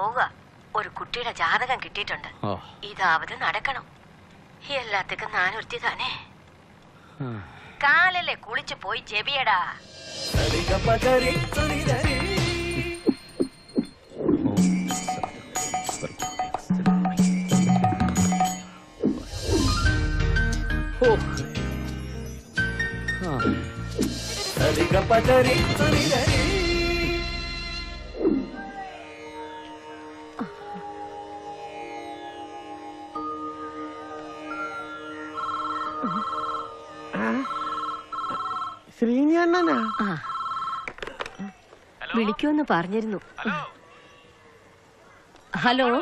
പോവുക. ഒരു കുട്ടിയുടെ ജാതകം കിട്ടിയിട്ടുണ്ട്. ഇതാവത് നടക്കണം. എല്ലാത്തിക്കും നാനൊരുത്തി തന്നെ കാലല്ലേ കുളിച്ചു പോയി ചെവിയടാ. പറഞ്ഞിരുന്നു. ഹലോ.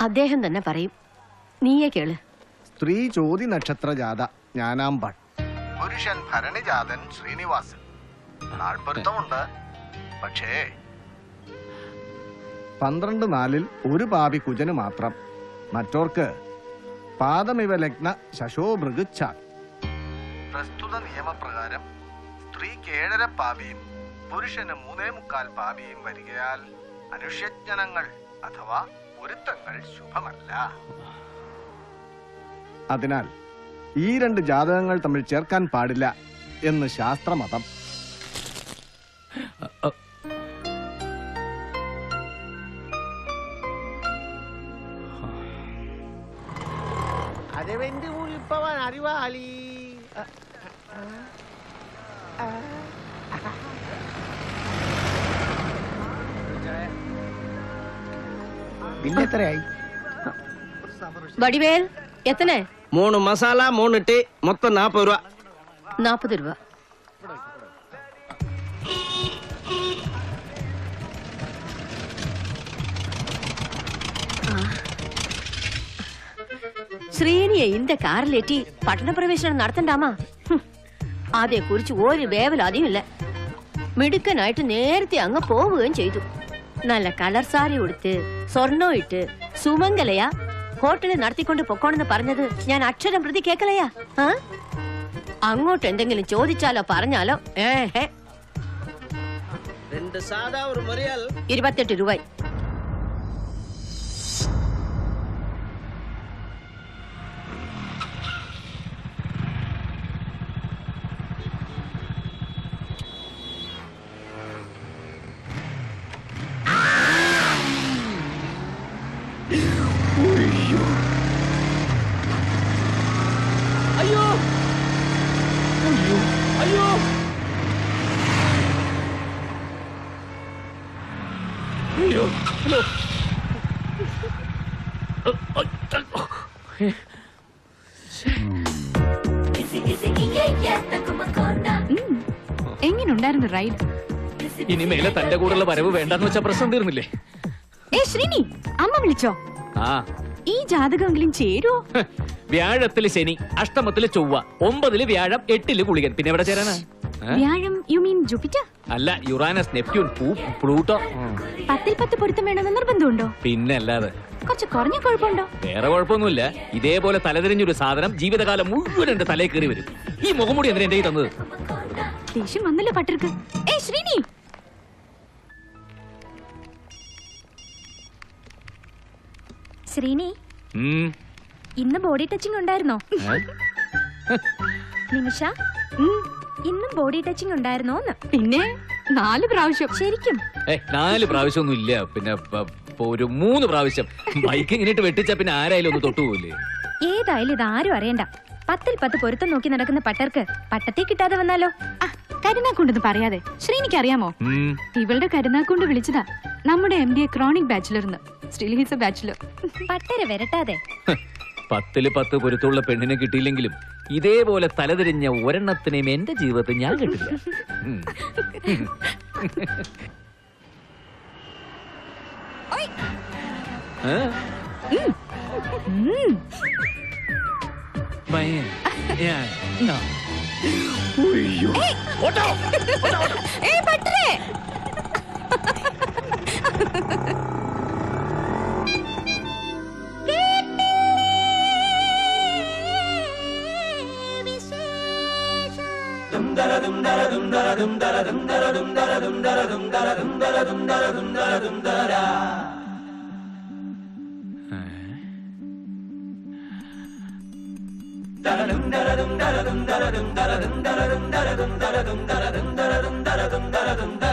അദ്ദേഹം തന്നെ പറയും. നീയെ കേൾ. സ്ത്രീ ചോതി നക്ഷത്ര ജാത ഞാനാമ്പൻ പുരുഷൻ ഭരണിജാതൻ ശ്രീനിവാസൻ. നാൾപ്പൊരുത്തമുണ്ട് പക്ഷേ പന്ത്രണ്ട് നാലിൽ ഒരു പാപി കുജന് മാത്രം. മറ്റോർക്ക് പാദമിവ ലഗ്ന ശശോഭൃഗുച്ചാൽ പ്രസ്തുത നിയമപ്രകാരം സ്ത്രീക്ക് ഏഴര പാപിയും പുരുഷന് മൂന്നേ മുക്കാൽ പാപിയും വരികയാൽ അനുഷ്യജ്ഞനങ്ങൾ അഥവാ പൊരുത്തങ്ങൾ ശുഭമല്ല. അതിനാൽ ഈ രണ്ട് ജാതകങ്ങൾ തമ്മിൽ ചേർക്കാൻ പാടില്ല എന്ന് ശാസ്ത്രമതം. അരവിന്ദ് മുറിപ്പവൻ അറിവാളീ ബില്ല് എത്രയായി വടിവേൽ എത്ര മൂന്ന് മസാല മൂന്ന് ടീ മൊത്തം നാപ്പത് രൂപ നാപ്പത് രൂപ ശ്രീനിയെ ഇന്റെ കാറിലേറ്റി പട്ടണപ്രവേശനം നടത്തണ്ടാമാ? അതേക്കുറിച്ച് ഒരു വേവലും അതിയുമില്ല മിടുക്കനായിട്ട് നേരത്തെ അങ്ങ് പോവുകയും ചെയ്തു. നല്ല കളർ സാരി ഉടുത്ത് സ്വർണോ ഇട്ട് സുമംഗലയാ ഹോട്ടലിൽ നടത്തിക്കൊണ്ട് പൊക്കോണെന്ന് പറഞ്ഞത് ഞാൻ അക്ഷരം പ്രതി കേക്കലയാ? അങ്ങോട്ട് എന്തെങ്കിലും ചോദിച്ചാലോ പറഞ്ഞാലോ? ഏഹ് ഇരുപത്തെട്ട് രൂപ റൈഡ് ഇനി മേലെ തന്റെ കൂടെയുള്ള വരവ് വേണ്ടെന്ന് വെച്ച പ്രശ്നം തീർന്നില്ലേ? ഏ ശ്രീനി അമ്മ വിളിച്ചോ? ആ. ഈ ജാതകമെങ്കിലും ചേരുവോ. വ്യാഴത്തിൽ ശനി അഷ്ടമത്തിൽ ചൊവ്വ ഒമ്പതിൽ വ്യാഴം എട്ടിൽ കുളികൻ പിന്നെ എവിടെ ചേരാനാ? വ്യാഴം യു മീൻ ജൂപ്പിറ്റർ? അല്ല യുറാനസ് നെപ്റ്റ്യൂൺ പ്ലൂട്ടോ. പത്തിൽ പത്ത് പൊരുത്തം വേണമെന്ന് നിർബന്ധമുണ്ടോ? പിന്നെ അല്ലാതെ കുറച്ച് കുറഞ്ഞ കുഴപ്പമുണ്ടോ? വേറെ കുഴപ്പമൊന്നുമില്ല. ഇതേപോലെ തലതിരിഞ്ഞൊരു സാധനം ജീവിതകാലം മുഴുവൻ എന്റെ തലയിൽ കയറി വരും. ഈ മുഖമുടി എന്തിനാ എന്റെ തന്നത്? ദേഷ്യം വന്നല്ലോ പട്ടർക്ക്. ഏ ശ്രീനി! ശ്രീനി. ഇന്ന് ബോഡി ടച്ചിങ് ഉണ്ടായിരുന്നോ? നിമിഷ ഇന്നും ബോഡി ടച്ചിങ് ഉണ്ടായിരുന്നോ പിന്നെ? നാല് പ്രാവശ്യം. ശരിക്കും? നാല് പ്രാവശ്യം ഒന്നും ഇല്ല. പിന്നെ ഒരു മൂന്ന് പ്രാവശ്യം. ബൈക്ക് ഇങ്ങനെ വെട്ടിച്ച പിന്നെ ആരായാലും ഒന്ന് തൊട്ടുപോകില്ലേ ഏതായാലും ഇത് ആരും അറിയണ്ട. പത്തിൽ പത്ത് പൊരുത്തം നോക്കി നടക്കുന്ന പട്ടർക്ക് പട്ടത്തെ കിട്ടാതെ വന്നാലോ? കരുനാക്കുണ്ടെന്ന് പറയാതെ. ശ്രീനിക്ക് അറിയാമോ ഇവളുടെ കരുനാക്കൊണ്ട് വിളിച്ചതാ നമ്മുടെ എം ഡി എ ക്രോണിക് ബാച്ചിലർന്ന് സ്റ്റിൽ ഹീസ് എ ബാച്ചിലർ പട്ടര വരട്ടാതെ. പത്തിൽ പത്ത് പൊരുത്തുള്ള പെണ്ണിനെ കിട്ടിയില്ലെങ്കിലും ഇതേപോലെ തലതിരിഞ്ഞ ഒരെണ്ണത്തിനെയും എന്റെ ജീവിതത്തിൽ ഞാൻ കിട്ടില്ല. by hand. Yeah. No. అయ్యో ఓటో ఓటో ఓటో ఏ పట్రే dum da da dum da da dum da da dum da da dum da da dum da da dum da da dum da da 따라듬 따라듬 따라듬 따라듬 따라듬 따라듬 따라듬 따라듬 따라듬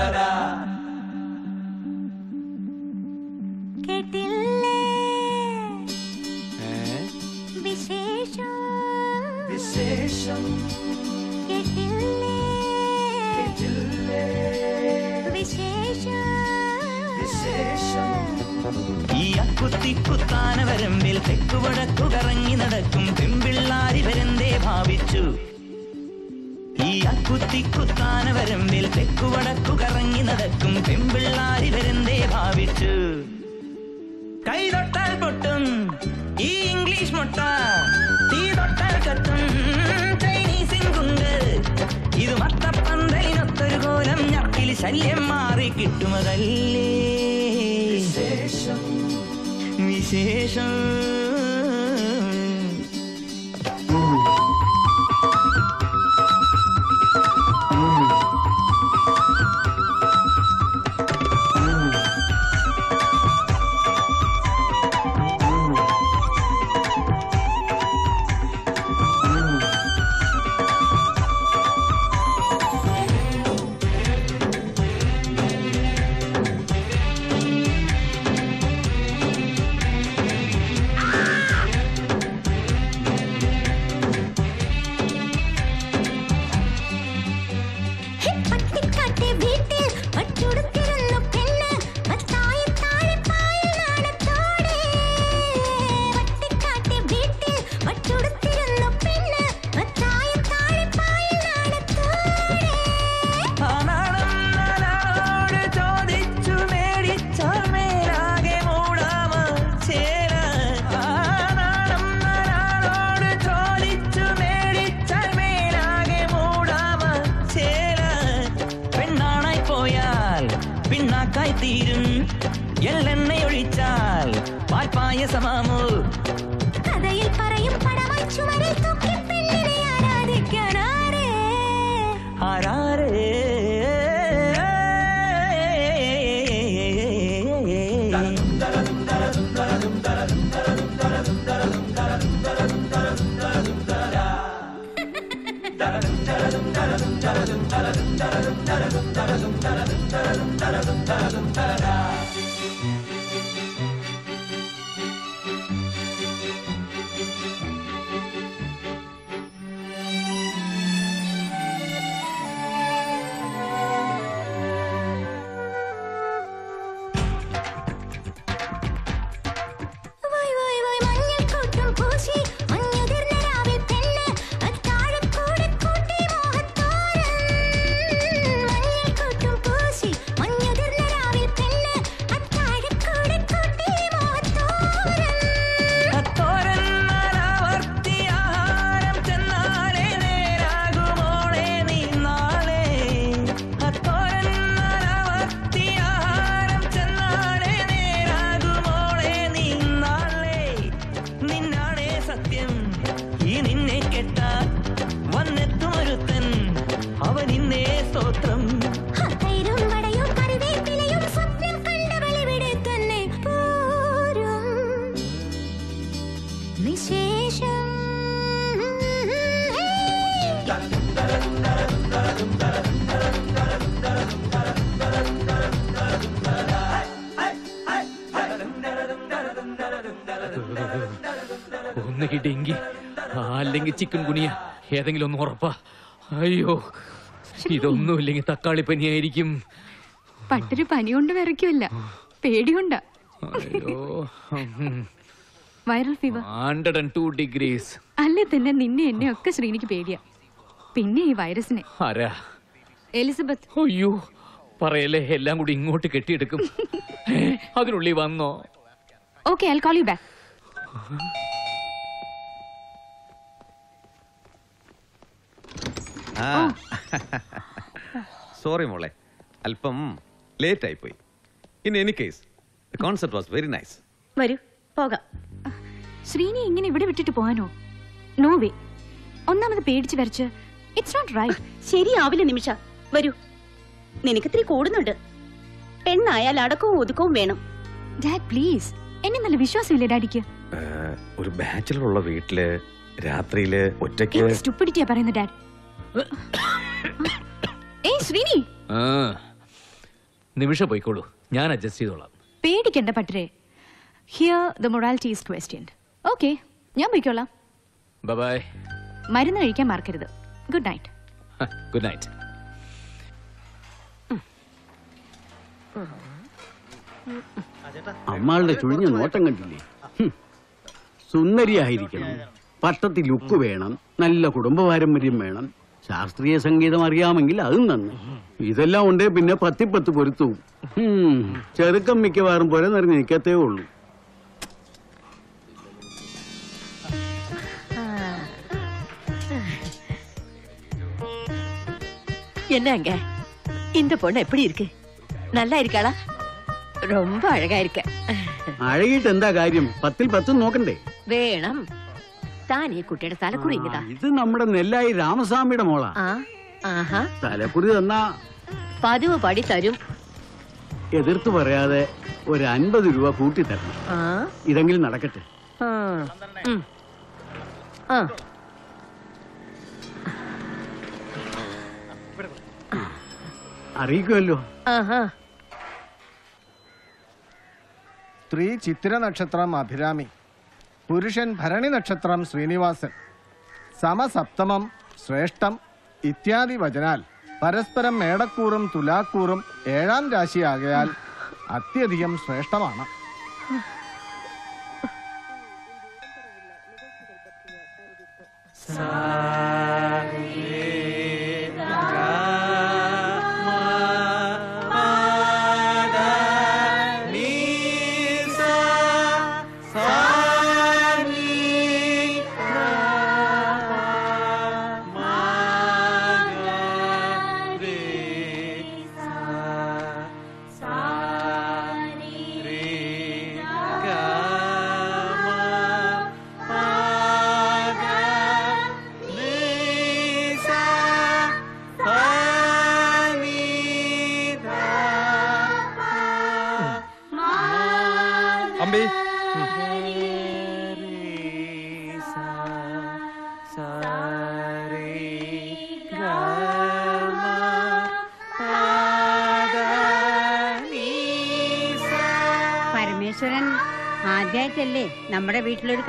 chikungunya ഏതെങ്കിലും ഒന്ന് ഉറപ്പാ. അയ്യോ ഇതൊന്നും ഇല്ലെങ്കിൽ തക്കാളി പനിയായിരിക്കും. പട്ടൊരു പനി കൊണ്ട് വിറയ്ക്കുമല്ല പേടികൊണ്ടാ. Viral fever. Hundred and two degrees അല്ലേ തന്നെ നിന്നെ എന്നെ ഒക്കെ ശ്രീനിക്ക് പേടിയാ. പിന്നെ ഈ വൈറസിനെ. ആരാ? എലിസബത്ത്. അയ്യോ പറയല്ലേ എല്ലാം കൂടി ഇങ്ങോട്ട് കെട്ടിയെടുക്കും. അതിനുള്ളിൽ വന്നോ? Okay I call you back sorry മോളെ. അല്പം ലേറ്റ് ആയി പോയി in any case the concept was very nice വരൂ പോകാം. ശ്രീനി ഇങ്ങനെ ഇവിടെ വിട്ടിട്ട് പോകാനോ? നോ വേ ഒന്നാമത് പേടിച്ച് വരച്ച് ഇറ്റ്സ് നോട്ട് റൈറ്റ് ശരിയാവില്ല നിമിഷ. വരൂ. നിനക്കിത്തിരി കൂടുന്നുണ്ട്. പെണ്ണായാൽ അടക്കവും ഒതുക്കവും വേണം. ഡാഡ് പ്ലീസ് എന്നെ നല്ല വിശ്വാസമില്ല ഡാഡിക്ക്? ഒരു ബാച്ചിലർ ഉള്ള വീട്ടിൽ രാത്രിയിൽ ഒറ്റയ്ക്ക് സ്റ്റുപ്പിഡിറ്റിയാ പറയുന്നത് ഡാഡ് ഏയ് ശ്രീനി. ആ നിമിഷം പോയിക്കോളൂ. ഞാൻ അഡ്ജസ്റ്റ് ചെയ്തോളാം. പേടിക്കണ്ട പട്ടരെ here the morality is question okay ഞാൻ പോയിക്കോളാം. ബൈ മരുന്ന് കഴിക്കാൻ മറക്കരുത്. ഗുഡ് നൈറ്റ് ഗുഡ് നൈറ്റ് അമ്മാളുടെ ചുഴിഞ്ഞ നോട്ടം കണ്ടില്ലേ. സുന്ദരിയായിരിക്കണം. പട്ടത്തിൽ ലുക്ക് വേണം. നല്ല കുടുംബ പാരമ്പര്യം വേണം. ശാസ്ത്രീയ സംഗീതം അറിയാമെങ്കിൽ അതും നന്ന് ഇതെല്ലാം ഉണ്ടേ പിന്നെ പത്തിപ്പത്ത് പൊരുത്തവും ഹും. ചെറുക്കം മിക്കവാറും പുര നിറഞ്ഞ് നിൽക്കത്തേ ഉള്ളൂ என்னங்க இந்த பொண்ணு எப்படி இருக்கு நல்லா இருக்காளா ரொம்ப அழகா இருக்க അഴകിട്ട് എന്താ കാര്യം പത്തിൽ പത്തും നോക്കണ്ടേ വേണം താൻ ഈ കുട്ടിയുടെ തലക്കുറി ഇങ്ങതാ. ഇത് നമ്മുടെ നെല്ലായി രാമസ്വാമിയുടെ മോളാ. ആ ആഹാ. തലക്കുറി തന്നാ പതിവ് പടി തരും. എതിർത്ത് പറയാതെ ഒരു അൻപത് രൂപ കൂട്ടി തരണം. ആ. ഇതെങ്കിലും നടക്കട്ടെ. ആ. ഉം. ആ. അറിയിക്കുമല്ലോ. ആഹാ. സ്ത്രീ ചിത്തിര നക്ഷത്രം അഭിരാമി. പുരുഷൻ ഭരണി നക്ഷത്രം ശ്രീനിവാസൻ. സമസപ്തമം ശ്രേഷ്ഠം ഇത്യാദി വചനാൽ പരസ്പരം മേടക്കൂറും തുലാക്കൂറും ഏഴാം രാശിയാകയാൽ അത്യധികം ശ്രേഷ്ഠമാണ്.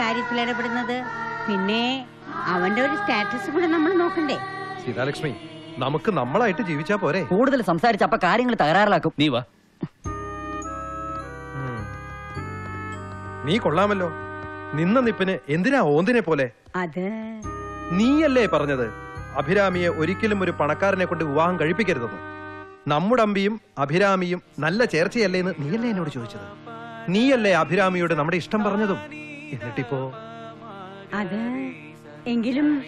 കാര്യത്തിൽ ഇടപെടുന്നത്? പിന്നെ അവന്റെ ഒരു സ്റ്റാറ്റസ് കൂടെ നമ്മൾ നോക്കണ്ടേ? സീതാലക്ഷ്മി നമുക്ക് നമ്മളായിട്ട് ജീവിച്ചാ പോരെ? കൂടുതൽ സംസാരിച്ച അപ്പൊ കാര്യങ്ങൾ തകരാറിലാക്കും. നീ വാ. നീ കൊള്ളാമല്ലോ. നിന്ന നിപ്പിന് എന്തിനാ ഓന്തിനെ പോലെ? അത് നീയല്ലേ പറഞ്ഞത്? അഭിരാമിയെ ഒരിക്കലും ഒരു പണക്കാരനെ കൊണ്ട് വിവാഹം കഴിപ്പിക്കരുതെന്ന്. നമ്മുടെ അമ്പിയും അഭിരാമിയും നല്ല ചേർച്ചയല്ലേന്ന് നീയല്ലേ എന്നോട് ചോദിച്ചത്? നീയല്ലേ അഭിരാമിയോട് നമ്മുടെ ഇഷ്ടം പറഞ്ഞതും? എന്നിട്ടിപ്പോ? അത് എങ്കിലും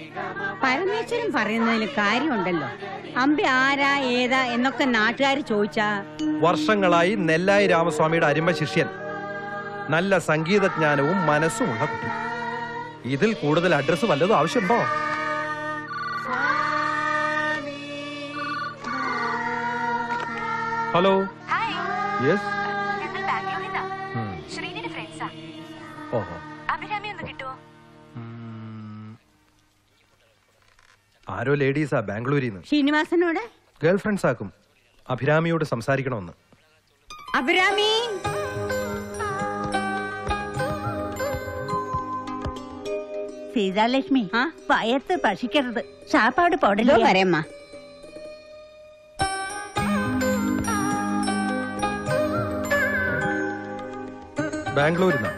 പരമേശ്വരൻ പറയുന്നതിൽ കാര്യമുണ്ടല്ലോ. അമ്പി ആരാ ഏതാ എന്നൊക്കെ നാട്ടുകാർ ചോദിച്ചാ വർഷങ്ങളായി നെല്ലായി രാമസ്വാമിയുടെ അരിമ ശിഷ്യൻ. നല്ല സംഗീതജ്ഞാനവും മനസ്സും ഉള്ള കുട്ടി. ഇതിൽ കൂടുതൽ അഡ്രസ് വല്ലതും ആവശ്യമുണ്ടോ? ഹലോ. ഹായ്. യെസ്. ആരോ ലേഡീസാ ബാംഗ്ലൂരിൽ നിന്ന് ശ്രീനിവാസനോട്? ഗേൾ ഫ്രണ്ട്സ് ആക്കും അഭിരാമിയോട് സംസാരിക്കണമെന്ന്. അഭിരാമി! സീതാലക്ഷ്മി വയത്ത് പശിക്കരുത്. സാപ്പാട് പൊടലോ വരമ്മ ബാംഗ്ലൂരിൽ നിന്നാ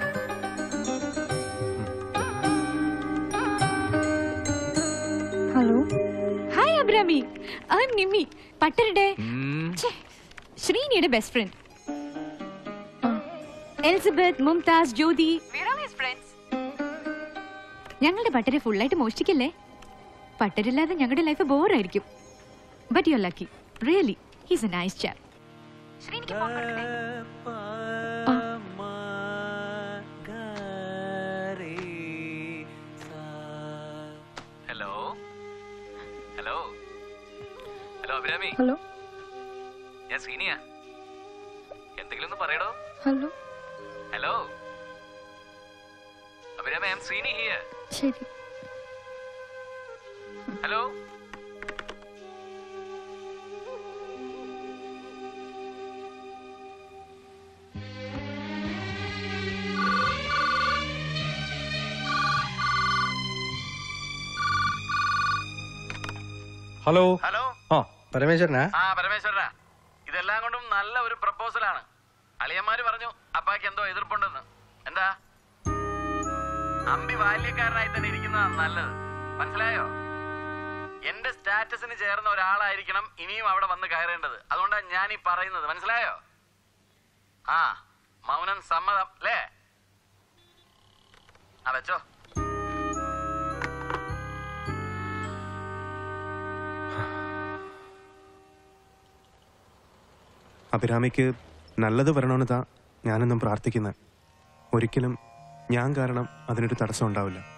നിമ്മി പട്ടരുടെ. ഛെ, ശ്രീനിയുടെ best friend Elizabeth Mumtaz Jyothi. ഞങ്ങളുടെ പട്ടരെ ഫുള്ളായിട്ട് മോഷ്ടിക്കല്ലേ? പട്ടരില്ലാതെ ഞങ്ങളുടെ life ബോറായിരിക്കും but you lucky really he's a nice chap ശ്രീനിക്ക് phone Abhirami hello? ഞാൻ സീനിയ. എന്തെങ്കിലും ഒന്ന് പറയടോ. Hello? Hello? Abhirami I'm Seeni here ശരി. ഹലോ? ഹലോ. ഹലോ? പരമേശ്വരനാ? ആ പരമേശ്വരനാ. ഇതെല്ലാം കൊണ്ടും നല്ല ഒരു പ്രപ്പോസലാണ് അളിയന്മാര് പറഞ്ഞു അപ്പാക്ക് എന്തോ എതിർപ്പുണ്ടെന്ന്. എന്താ? അമ്പി ബാല്യക്കാരനായി തന്നെ ഇരിക്കുന്നതാ നല്ലത്. മനസ്സിലായോ? എന്റെ സ്റ്റാറ്റസിന് ചേർന്ന ഒരാളായിരിക്കണം ഇനിയും അവിടെ വന്ന് കയറേണ്ടത്. അതുകൊണ്ടാണ് ഞാൻ ഈ പറയുന്നത്. മനസ്സിലായോ? ആ മൗനം സമ്മതം അല്ലേ ആ വെച്ചോ. അഭിരാമിക്ക് നല്ലത് വരണമെന്ന് താ ഞാനെന്നും പ്രാർത്ഥിക്കുന്നത് ഒരിക്കലും ഞാൻ കാരണം അതിനൊരു തടസ്സം ഉണ്ടാവില്ല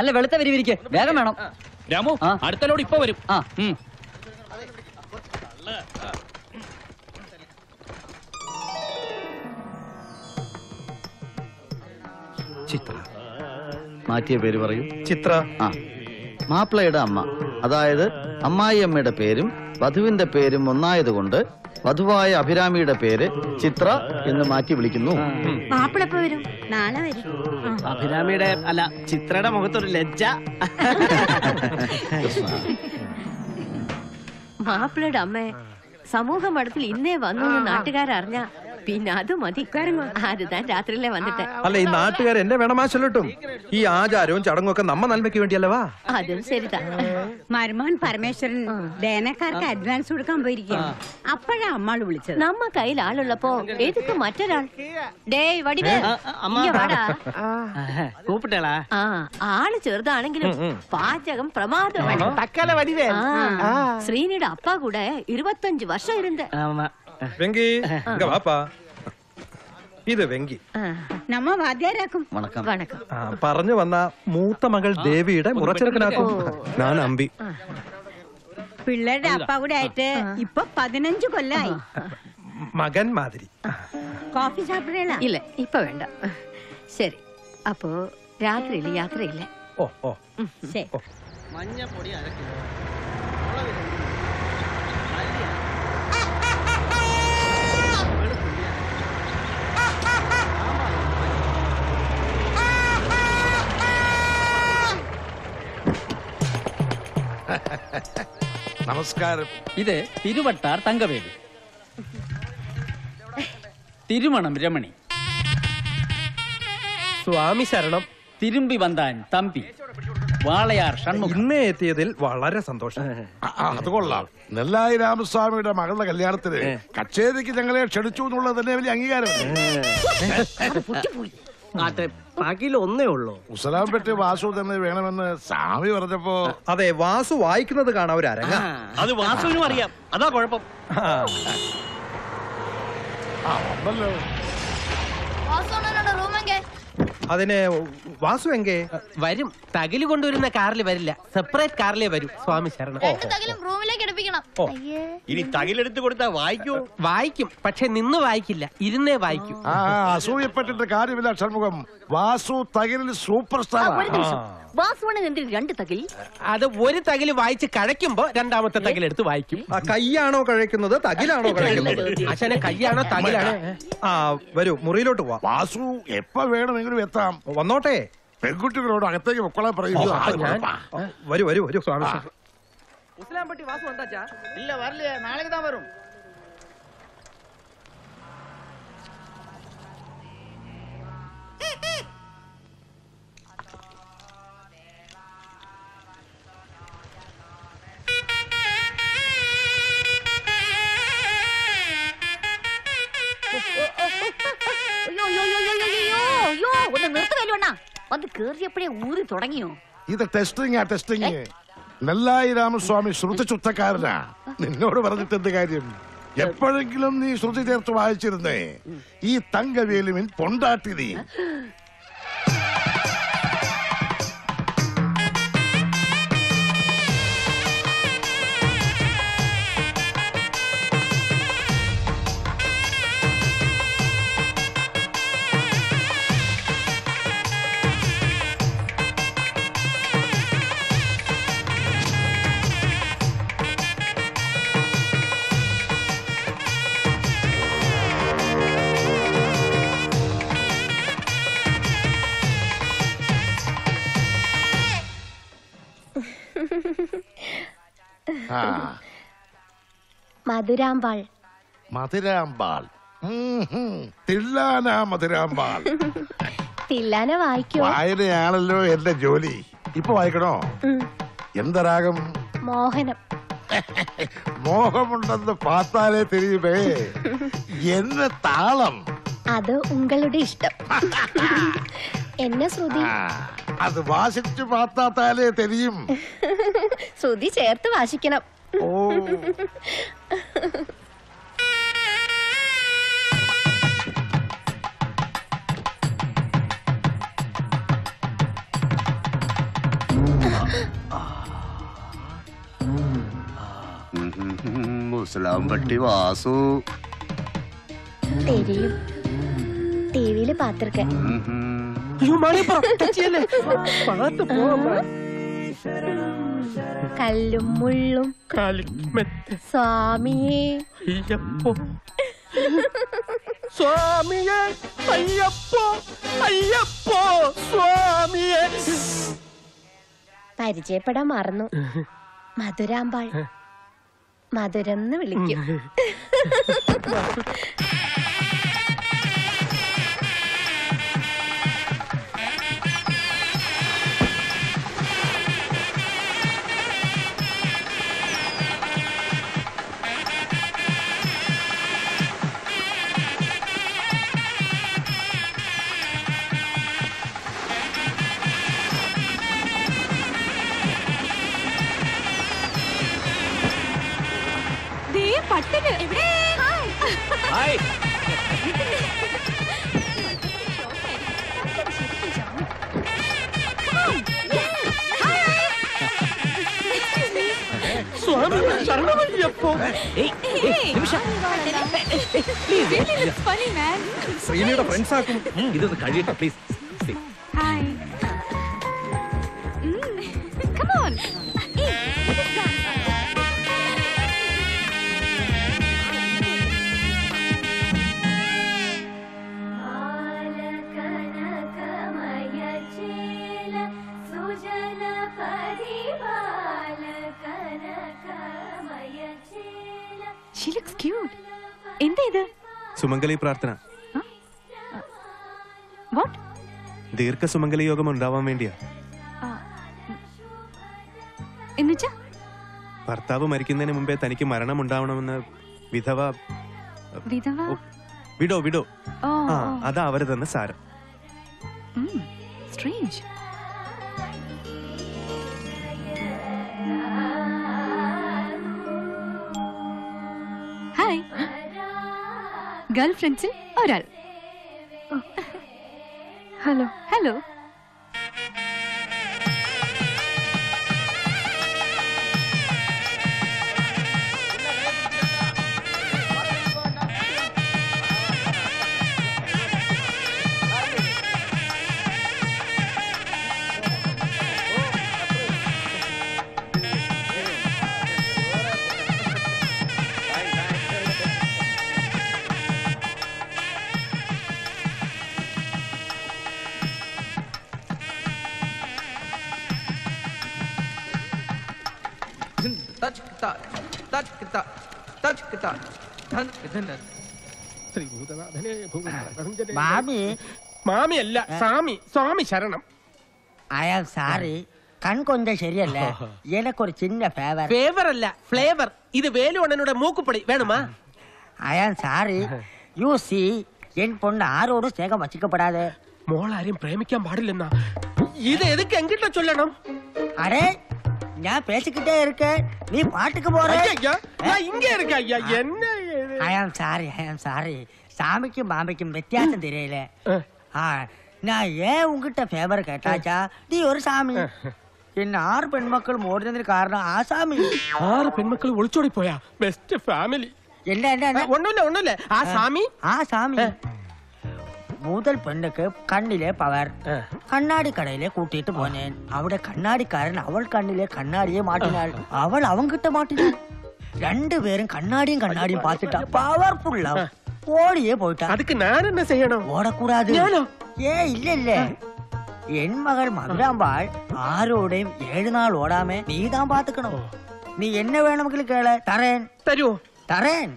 നല്ല വെളുത്ത വിരിവിരിക്ക്. വേഗം വേണം. രാമു അടുത്ത ലോഡ് ഇപ്പൊ വരും. ആ. ചിത്ര. മാറ്റിയ പേര് പറയും. ചിത്ര. ആ. മാപ്പിളയുടെ അമ്മ. അതായത് അമ്മായിയമ്മയുടെ പേരും വധുവിന്റെ പേരും ഒന്നായതുകൊണ്ട് വധുവായ അഭിരാമിയുടെ പേര് ചിത്ര എന്ന് മാറ്റി വിളിക്കുന്നു. മാപ്പിളപ്പ വരും? നാളെ വരും. അഭിരാമിയുടെ അല്ല ചിത്രയുടെ മുഖത്തൊരു ലജ്ജ. മാപ്പിളയുടെ അമ്മേ സമൂഹ മഠത്തിൽ ഇന്നേ വന്നു നാട്ടുകാരറിഞ്ഞ പിന്നെ അത് മതി. അതുതാൻ താൻ രാത്രിയിലെ വന്നിട്ട്. അല്ല ഈ നാട്ടുകാർ എന്നെ വേണമാശല്ലോട്ടും ഈ ആചാരവും ചടങ്ങും ഒക്കെ നമ്മ നന്മയ്ക്ക് വേണ്ടിയല്ലവാ അതും ശരിതാ. മരുമോൻ പരമേശ്വരൻ ദേനക്കാർക്ക് അഡ്വാൻസ് കൊടുക്കാൻ പോയിരിക്കും അപ്പോഴാ അമ്മ വിളിച്ചത്. നമ്മ കയ്യിൽ ആളുള്ളപ്പോ എതുക്ക് മറ്റൊരാൾ? ഡേയ് വടിവേ. കൂപ്പിട്ടേളാ ആ ആൾ ചെറുതാണെങ്കിലും പാചകം പ്രമാദം തക്കല വടിവേ ആ, ശ്രീനിയുടെ അപ്പ കൂടെ ഇരുപത്തഞ്ചു വർഷം ഇരുந்த വെങ്കി ഇങ്ങ വാപ്പാ ഇത് വെങ്കി. നമ്മ വാദ്യാരാക്കും. വണക്കം. വണക്കം. പറഞ്ഞു വന്ന മൂത്ത മകൾ ദേവിയുടെ മുറച്ചെറുക്കനാക്കും ഞാൻ അമ്പി. പിള്ളേരുടെ അപ്പ കൂടെ ആയിട്ട് ഇപ്പൊ പതിനഞ്ചു കൊല്ലായി. മകൻ മാതിരി. കോഫി സാപ്പിടേള ഇല്ല ഇപ്പൊ വേണ്ട. ശരി. അപ്പോ രാത്രിയിൽ യാത്രയില്ല? ഓ ഓ. ശരി. മഞ്ഞപ്പൊടി അര കിലോ നമസ്കാരം. ഇത് തിരുവട്ടാർ തങ്കവേലി. തിരുമണം രമണി. സ്വാമി ശരണം. തിരുമ്പി വന്താൻ തമ്പി. വാളയാർ ഷൺമുഖം. ഇന്ന് എത്തിയതിൽ വളരെ സന്തോഷം. അത് കൊള്ളാം. നെല്ലായി രാമസ്വാമിയുടെ മകളുടെ കല്യാണത്തിന് കച്ചേരിക്ക് ഞങ്ങളെ ക്ഷണിച്ചു എന്നുള്ളത് തന്നെ വലിയ അംഗീകാരം ആട്ടെ ബാക്കിയിൽ ഒന്നേ ഉള്ളൂ. ഉസലാംപെട്ടി വാസു തന്നെ വേണമെന്ന് സ്വാമി പറഞ്ഞപ്പോ അതെ വാസു വായിക്കുന്നത് കാണാൻ ഒരു അരങ്ങ. അത് വാസുവിനും അറിയാം. അതാ കുഴപ്പം. ആ. ഉണ്ടല്ലോ. അതിന് വാസു എങ്കേ? വരും. തകിൽ കൊണ്ടുവരുന്ന കാറിൽ വരില്ല. സെപ്പറേറ്റ് കാറിലേ വരും. സ്വാമി ശരണം. റൂമിലേക്ക് എടുപ്പിക്കണം. ഓ. ഇനി തകിലെടുത്ത് കൊടുത്താ വായിക്കൂ. വായിക്കും. പക്ഷെ നിന്ന് വായിക്കില്ല. ഇരുന്നേ വായിക്കും. ആ അസൂയപ്പെട്ടിട്ട് കാര്യമില്ല ഷൺമുഖം. വാസു തകലിൽ സൂപ്പർ സ്റ്റാർ വാസുവണ്ണൻ എന്തിന് രണ്ട് തകിൽ? അത് ഒരു തകിൽ വായിച്ച് കഴക്കുമ്പോ രണ്ടാമത്തെ തകിൽ എടുത്ത് വായിക്കും. കയ്യാണോ കൈയാണോ കഴിക്കുന്നത് തകിലാണോ കഴിക്കുന്നത് അച്ഛനെ കയ്യാണോ തകിലാണോ? ആ വരൂ മുറിയിലോട്ട് പോവാം. വാസു എപ്പോ വേണമെങ്കിലും എത്താം. വന്നോട്ടെ. പെൺകുട്ടികളോട് അകത്തേക്ക് മക്കളെ പറയും. ആ, വരൂ വരൂ വരൂ സ്വാമി. ഉസ്ലാംപട്ടി വാസു എന്താച്ചാ ഇല്ല வரலையே നാളെ தான் വരും. ഒന്ന് നിർത്തുകയല്ലോ അണ്ണാ വന്ന് കേറിയപ്പോഴേ തുടങ്ങിയോ? ഇത് ടെസ്റ്റിംഗ് ആ ടെസ്റ്റിംഗ് നെല്ലായി രാമസ്വാമി ശ്രുതി നിന്നോട് പറഞ്ഞിട്ട് എന്ത് കാര്യം? എപ്പോഴെങ്കിലും നീ ശ്രുതി ചേർത്ത് വായിച്ചിരുന്നേ. ഈ തങ്കവേലുവിൻ പൊണ്ടാട്ടി നീ മധുരാമ്പാൾ മധുരാമ്പാൾ. തില്ലാനാ മധുരാമ്പാൾ തില്ലാനെ വായിക്കോ. വായനയാണല്ലോ എന്റെ ജോലി. ഇപ്പൊ വായിക്കണോ? എന്താ രാഗം മോഹനം. മോഹമുണ്ടെന്ന് പാത്താലേ തിരിയുമേ. എന്ന താളം. അത് ഉങ്ങളുടെ ഇഷ്ടം. എന്നെ ശ്രുതി. അത് വാശിച്ചു പാത്താത്താലേ തെരിയും. ശ്രുതി ചേർത്ത് വാശിക്കണം. ഓ. മുസ്ലാം പട്ടി വാസു. തെരിയും. ടിവിയിൽ പാത്രക്ക കല്ലും മുള്ളും സ്വാമിയേ അയ്യപ്പോ സ്വാമിയെ അയ്യപ്പോ അയ്യപ്പോ സ്വാമിയെ പരിചയപ്പെടാൻ മറന്നു. മധുരാമ്പാൾ. മധുരം വിളിക്കും. ശ്രീനിയുടെ ഫ്രണ്ട്സ് ആക്കും ഇതൊന്ന് കഴിയട്ടെ പ്ലീസ് She looks cute. എന്താ ഇത്? സുമംഗലി പ്രാർത്ഥന. ദീർഘ സുമംഗലി യോഗം ഉണ്ടാവാൻ വേണ്ടിയാ. എന്നുവെച്ചാ? ഭർത്താവ് മരിക്കുന്നതിന് മുമ്പേ തനിക്ക് മരണം ഉണ്ടാവണമെന്ന് വിധവ? വിധവ വിടോ വിടോ. ആ അതാ അവരുതെന്ന് സാരം. സ്ട്രേഞ്ച് ഹായ് ഗേൾ ഫ്രണ്ട്സിൽ ഒരാൾ ഹലോ ഹലോ ഇതെന്താണ് ശ്രീഭൂതനാഥനെ മാമി. മാമിയല്ല സ്വാമി സ്വാമി ശരണം. അയാൾ സാറി കൺകൊന്ത ശരിയല്ല. എനക്കൊരു ചിന്ന ഫേവർ ഫേവർ അല്ല ഫ്ലേവർ ഇത് വേലുവണ്ണനുടെ മൂക്കുപ്പൊടി. വേണമാ? അയാൾ സാറി യു സി എൻ പൊണ്ണ് ആരോടും സ്നേഹം വച്ചിക്കപ്പെടാതെ. മോൾ ആരെയും പ്രേമിക്കാൻ പാടില്ലെന്നാ? ഇത് എതുക്ക് എങ്കിട്ട ചൊല്ലണം? അടേ ഞാൻ பேசிக்கிட்டே இருக்க நீ பாட்டுக்கு போற ஐயா நான் இங்க இருக்க ஐயா என்ன ஐ am sorry I am sorry சாமிக்கும் மாமிக்கும் வித்தியாசம் தெரியல ஆ நான் ஏன் உங்ககிட்ட ஃபேவர் கேட்டாச்சா நீ ஒரு சாமி என்ன ஆறு பெண்மக்கள் ஓடுனதுக்கு காரணம் ആ சாமி ആറ് പെൺമക്കൾ ഒളിച്ചോടി പോയാ ബെസ്റ്റ് ഫാമിലി என்ன என்ன என்ன ഒന്നുമില്ല ഒന്നുമില്ല ആ സ്വാമി ആ சாமி മുതൽ പെണ്ണുക്ക് കണ്ണിലെ പവർ കണ്ണാടി കടയിലെ കൂട്ടിയിട്ട് പോനേൻ അവിടെ കണ്ണാടിക്കാരൻ അവൾ കണ്ണിലെ കണ്ണാടിയെ മാറ്റിനാൾ അവൾ അവൻ കിട്ട മാറ്റിനാൾ ரெண்டு பேரும் கண்ணாடியும் கண்ணாடியும் பார்த்துட்டா. பவர்ஃபுல்லா ஓடியே போயிட்டா. அதுக்கு நான் என்ன செய்யணும்? ஓடக்கூடாது. ஏ இல்ல இல்ல. என் மகள் மதுராம்பாள் ஆரோடையும் ஏழு நாள் ஓடாம நீ தான் பாத்துக்கணும் நீ என்ன வேணும் கேள. தரேன். தருவோம். തറേൻ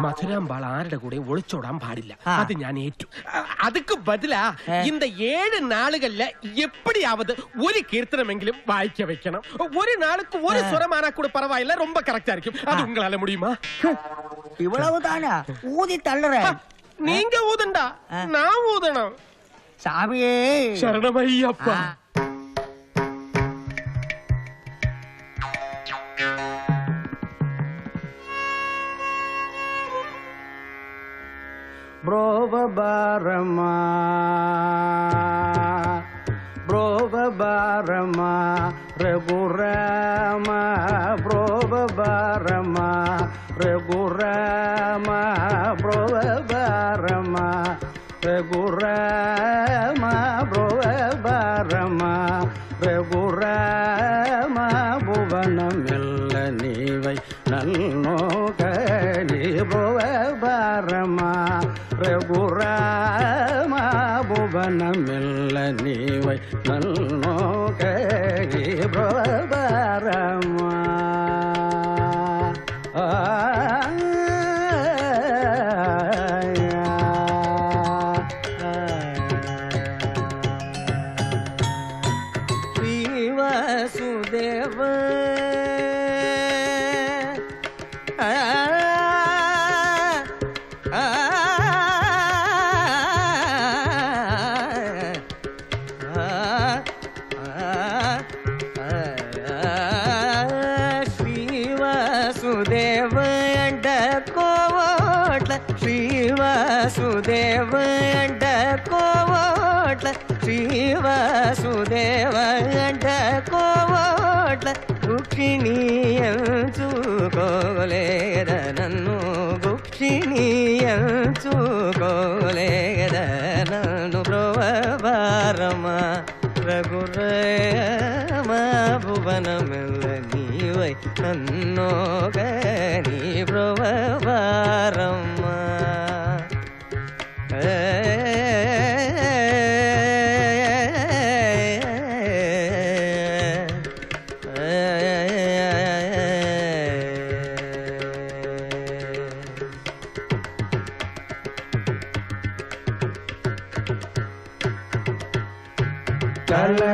മധുരാമ്പാൾ കൂടെ ഒളിച്ചോടാൻ പാടില്ല. അത് ഞാൻ ഏറ്റു. അതുക്ക് ബദലാ இந்த ஏழு நாளுகள்ல எப்படியாவது ஒரு கீர்த்தனமெങ്കിലും வாய்க்க வைக்கணும் ஒரு நாளுக்கு ஒரு சுரமானா கூட பரவாயில்ல ரொம்ப கரெக்டா இருக்கும் அது உங்களால முடியுமா இவ்வளவு தானா ஊதி தள்ளுறேன் நீங்க ஊதுண்டா சாமியே சரணமையப்பா புரோவபாரமா? புரோவபாரமா? ரகுரமா புரோவபாரமா? ரகுரமா புரோவபாரமா? ரகுரமா புரோவபாரமா? ரகுரமா புவனமெல்ல நீவை நன்னோக நீ புவபாரமா రఘురామా భువన మెల్ల నీవై నల్లోకీ బ్రోబరమా నన్నోగని బ్రవవారమ్మ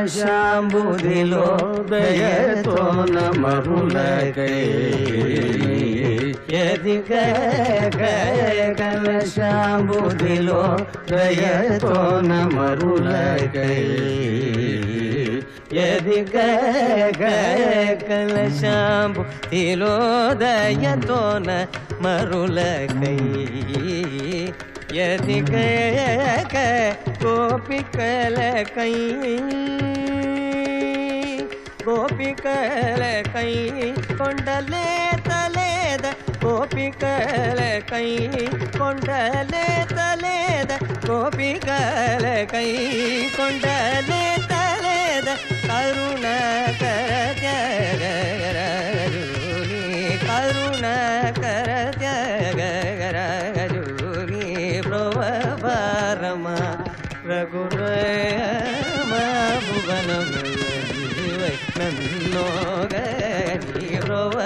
కలశాంబుదిలో దయతో నమరులకై ఎదిగ కలశాంబుదిలో దయతో నమరులకై ఎదిగ కలశాంబుదిలో దయతో మరులకై ఎదిగ கோபிக்கல கை கொண்டலே தலேத கோபிக்கல கை கொண்டலே தலேத கோபிக்கல கை கொண்டலே தலேத கருண கரத்யகரூரி கருண கரத்யகரூரி பிரபரமா ரகுரே నన్నోగ నీరవ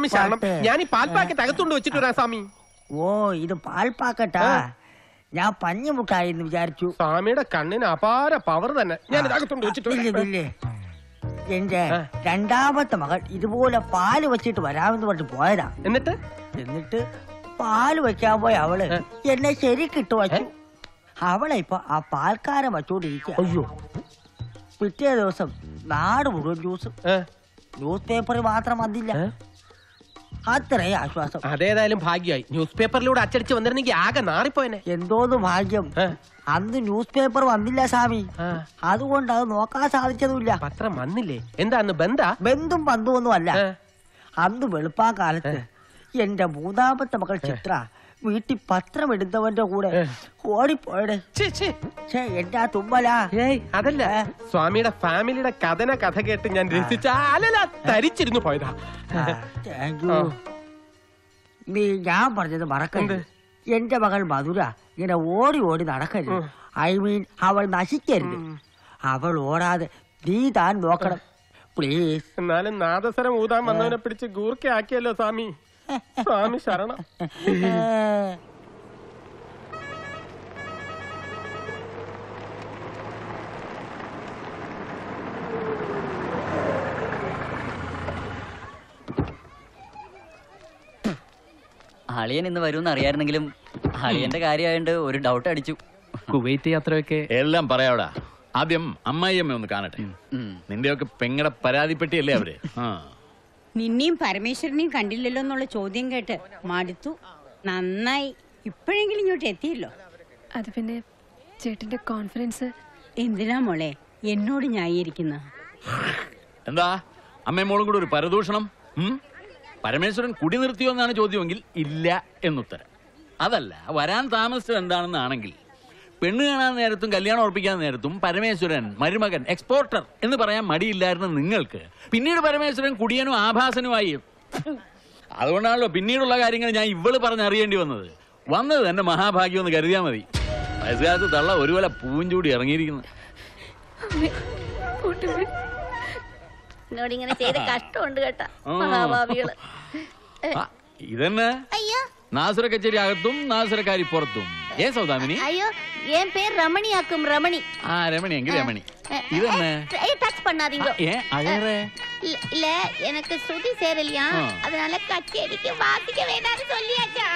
സ്വാമി ശരണം. ഞാൻ ഈ പാൽപ്പാക്കറ്റ് അകത്തുകൊണ്ട് വെച്ചിട്ട് വരാം സ്വാമി. ഓ ഇത് പാൽപ്പാക്കട്ടാ ഞാൻ പഞ്ഞു മുട്ടായിരുന്നു വിചാരിച്ചു. സ്വാമിയുടെ കണ്ണിന് അപാര പവർ തന്നെ. ഞാൻ അകത്തുകൊണ്ട് വെച്ചിട്ട് ഇല്ല, വരാം. എന്റെ രണ്ടാമത്തെ മകൾ ഇതുപോലെ പാൽ വെച്ചിട്ട് വരാമെന്ന് പറഞ്ഞിട്ട് പോയതാ. എന്നിട്ട്? എന്നിട്ട് പാൽ വെക്കാൻ പോയ അവൾ എന്നെ ശരിക്കിട്ട് വച്ചു. അവളെ ഇപ്പൊ ആ പാൽക്കാരൻ വച്ചോണ്ടിരിക്കുക അയ്യോ. പിറ്റേ ദിവസം നാട് മുഴുവൻ ജ്യൂസ്. ന്യൂസ് പേപ്പർ മാത്രം വന്നില്ല. അത്രേ ആശ്വാസം അതേതായാലും ഭാഗ്യമായി. ന്യൂസ് പേപ്പറിലൂടെ അച്ചടിച്ച് വന്നിരുന്നെങ്കിൽ ആകെ നാറിപ്പോയനെ. എന്തോന്ന് ഭാഗ്യം? അന്ന് ന്യൂസ് പേപ്പർ വന്നില്ല സ്വാമി. അതുകൊണ്ട് അത് നോക്കാൻ സാധിച്ചതുമില്ല. പത്രം വന്നില്ലേ? എന്താ അന്ന് ബന്ധാ? ബന്ധും പന്തുമൊന്നും അല്ല അന്ന് വെളുപ്പാ കാലത്ത് എന്റെ മൂന്നാമത്തെ മകൾ ചിത്ര വീട്ടിൽ പത്രം എടുത്തവന്റെ കൂടെ ഓടിപ്പോയുടെ. ഛേ, എന്റെ ആ തുമ്മലാ. അതല്ല. സ്വാമിയുടെ ഫാമിലിയുടെ കഥന കഥ കേട്ട് ഞാൻ രസിച്ച അല്ലല്ല തരിച്ചിരുന്നു പോയതാ. നീ ഞാൻ പറഞ്ഞത് മറക്കരുത്. എന്റെ മകൾ മധുര ഇങ്ങനെ ഓടി ഓടി നടക്കരുത്. ഐ മീൻ അവൾ നശിക്കരുത്. അവൾ ഓടാതെ നീ താൻ നോക്കണം. പ്ലീസ്. എന്നാലും നാദസ്വരം ഊതാൻ വന്നവനെ പിടിച്ച് ഗൂർക്കയാക്കിയല്ലോ സ്വാമി. സ്വാമി ശരണം. അളിയൻ ഇന്ന് വരും അറിയായിരുന്നെങ്കിലും അളിയന്റെ കാര്യമായോണ്ട് ഒരു ഡൗട്ട് അടിച്ചു. കുവൈറ്റ് യാത്രയൊക്കെ എല്ലാം പറയാവടാ. ആദ്യം അമ്മായിയമ്മ ഒന്ന് കാണട്ടെ. നിന്റെയൊക്കെ പെങ്ങടെ പരാതിപ്പെട്ടിയല്ലേ അവർ? ആ. നിന്നെയും പരമേശ്വരനെയും കണ്ടില്ലല്ലോ എന്നുള്ള ചോദ്യം കേട്ട് മടുത്തു. നന്നായി. ഇപ്പോഴെങ്കിലും ഇങ്ങോട്ട് എത്തിയല്ലോ. അത് പിന്നെ ചേട്ടന്റെ കോൺഫിഡൻസ്. എന്തിനാ മോളെ? എന്നോട് ന്യായീകരിക്കുന്ന. എന്താ? അമ്മയും മോളും കൂടെ ഒരു പരദൂഷണം? പരമേശ്വരൻ കുടി നിർത്തിയോ എന്നാണ് ചോദ്യമെങ്കിൽ ഇല്ല എന്നുത്തരം. അതല്ല വരാൻ താമസിച്ചത് എന്താണെന്നാണെങ്കിൽ പെണ്ണ് കാണാൻ നേരത്തും കല്യാണം ഉറപ്പിക്കാൻ നേരത്തും പരമേശ്വരൻ മരുമകൻ എക്സ്പോർട്ടർ എന്ന് പറയാൻ മടിയില്ലായിരുന്ന നിങ്ങൾക്ക്. പിന്നീട് പരമേശ്വരൻ കുടിയനും ആഭാസനുമായി. അതുകൊണ്ടാണല്ലോ പിന്നീടുള്ള കാര്യങ്ങൾ ഞാൻ ഇവൾ പറഞ്ഞറിയേണ്ടി വന്നത്. വന്നത് എന്റെ മഹാഭാഗ്യം എന്ന് കരുതിയാൽ മതി. വയസ്സുകാലത്ത് തള്ള ഒരുപോലെ പൂഞ്ചൂടി ഇറങ്ങിയിരിക്കുന്നു. ഇതെന്നെ ഇങ്ങനെ ചെയ്ത് കഷ്ടമുണ്ട് കേട്ടാ ആ. മഹാഭാവികൾ. ഇതന്നെ? അയ്യോ നാസുര കച്ചേരി അകത്തും നാസുരക്കാരി പുറത്തും ഏ സൗദാമിനി ஐயோ என் பேர் ரமணி ஆக்கும் ரமணி ആ രമണി എങ്കിൽ രമണി ഇതന്നെ டச் பண்ணாதீங்க ഏ അകേറെ இல்ல, இல்ல எனக்கு ஸ்ருதி சேரலையா ஆ. அதனால கச்சேரிக்கு வாசிக்க வேண்டாம்னு சொல்லியாச்சா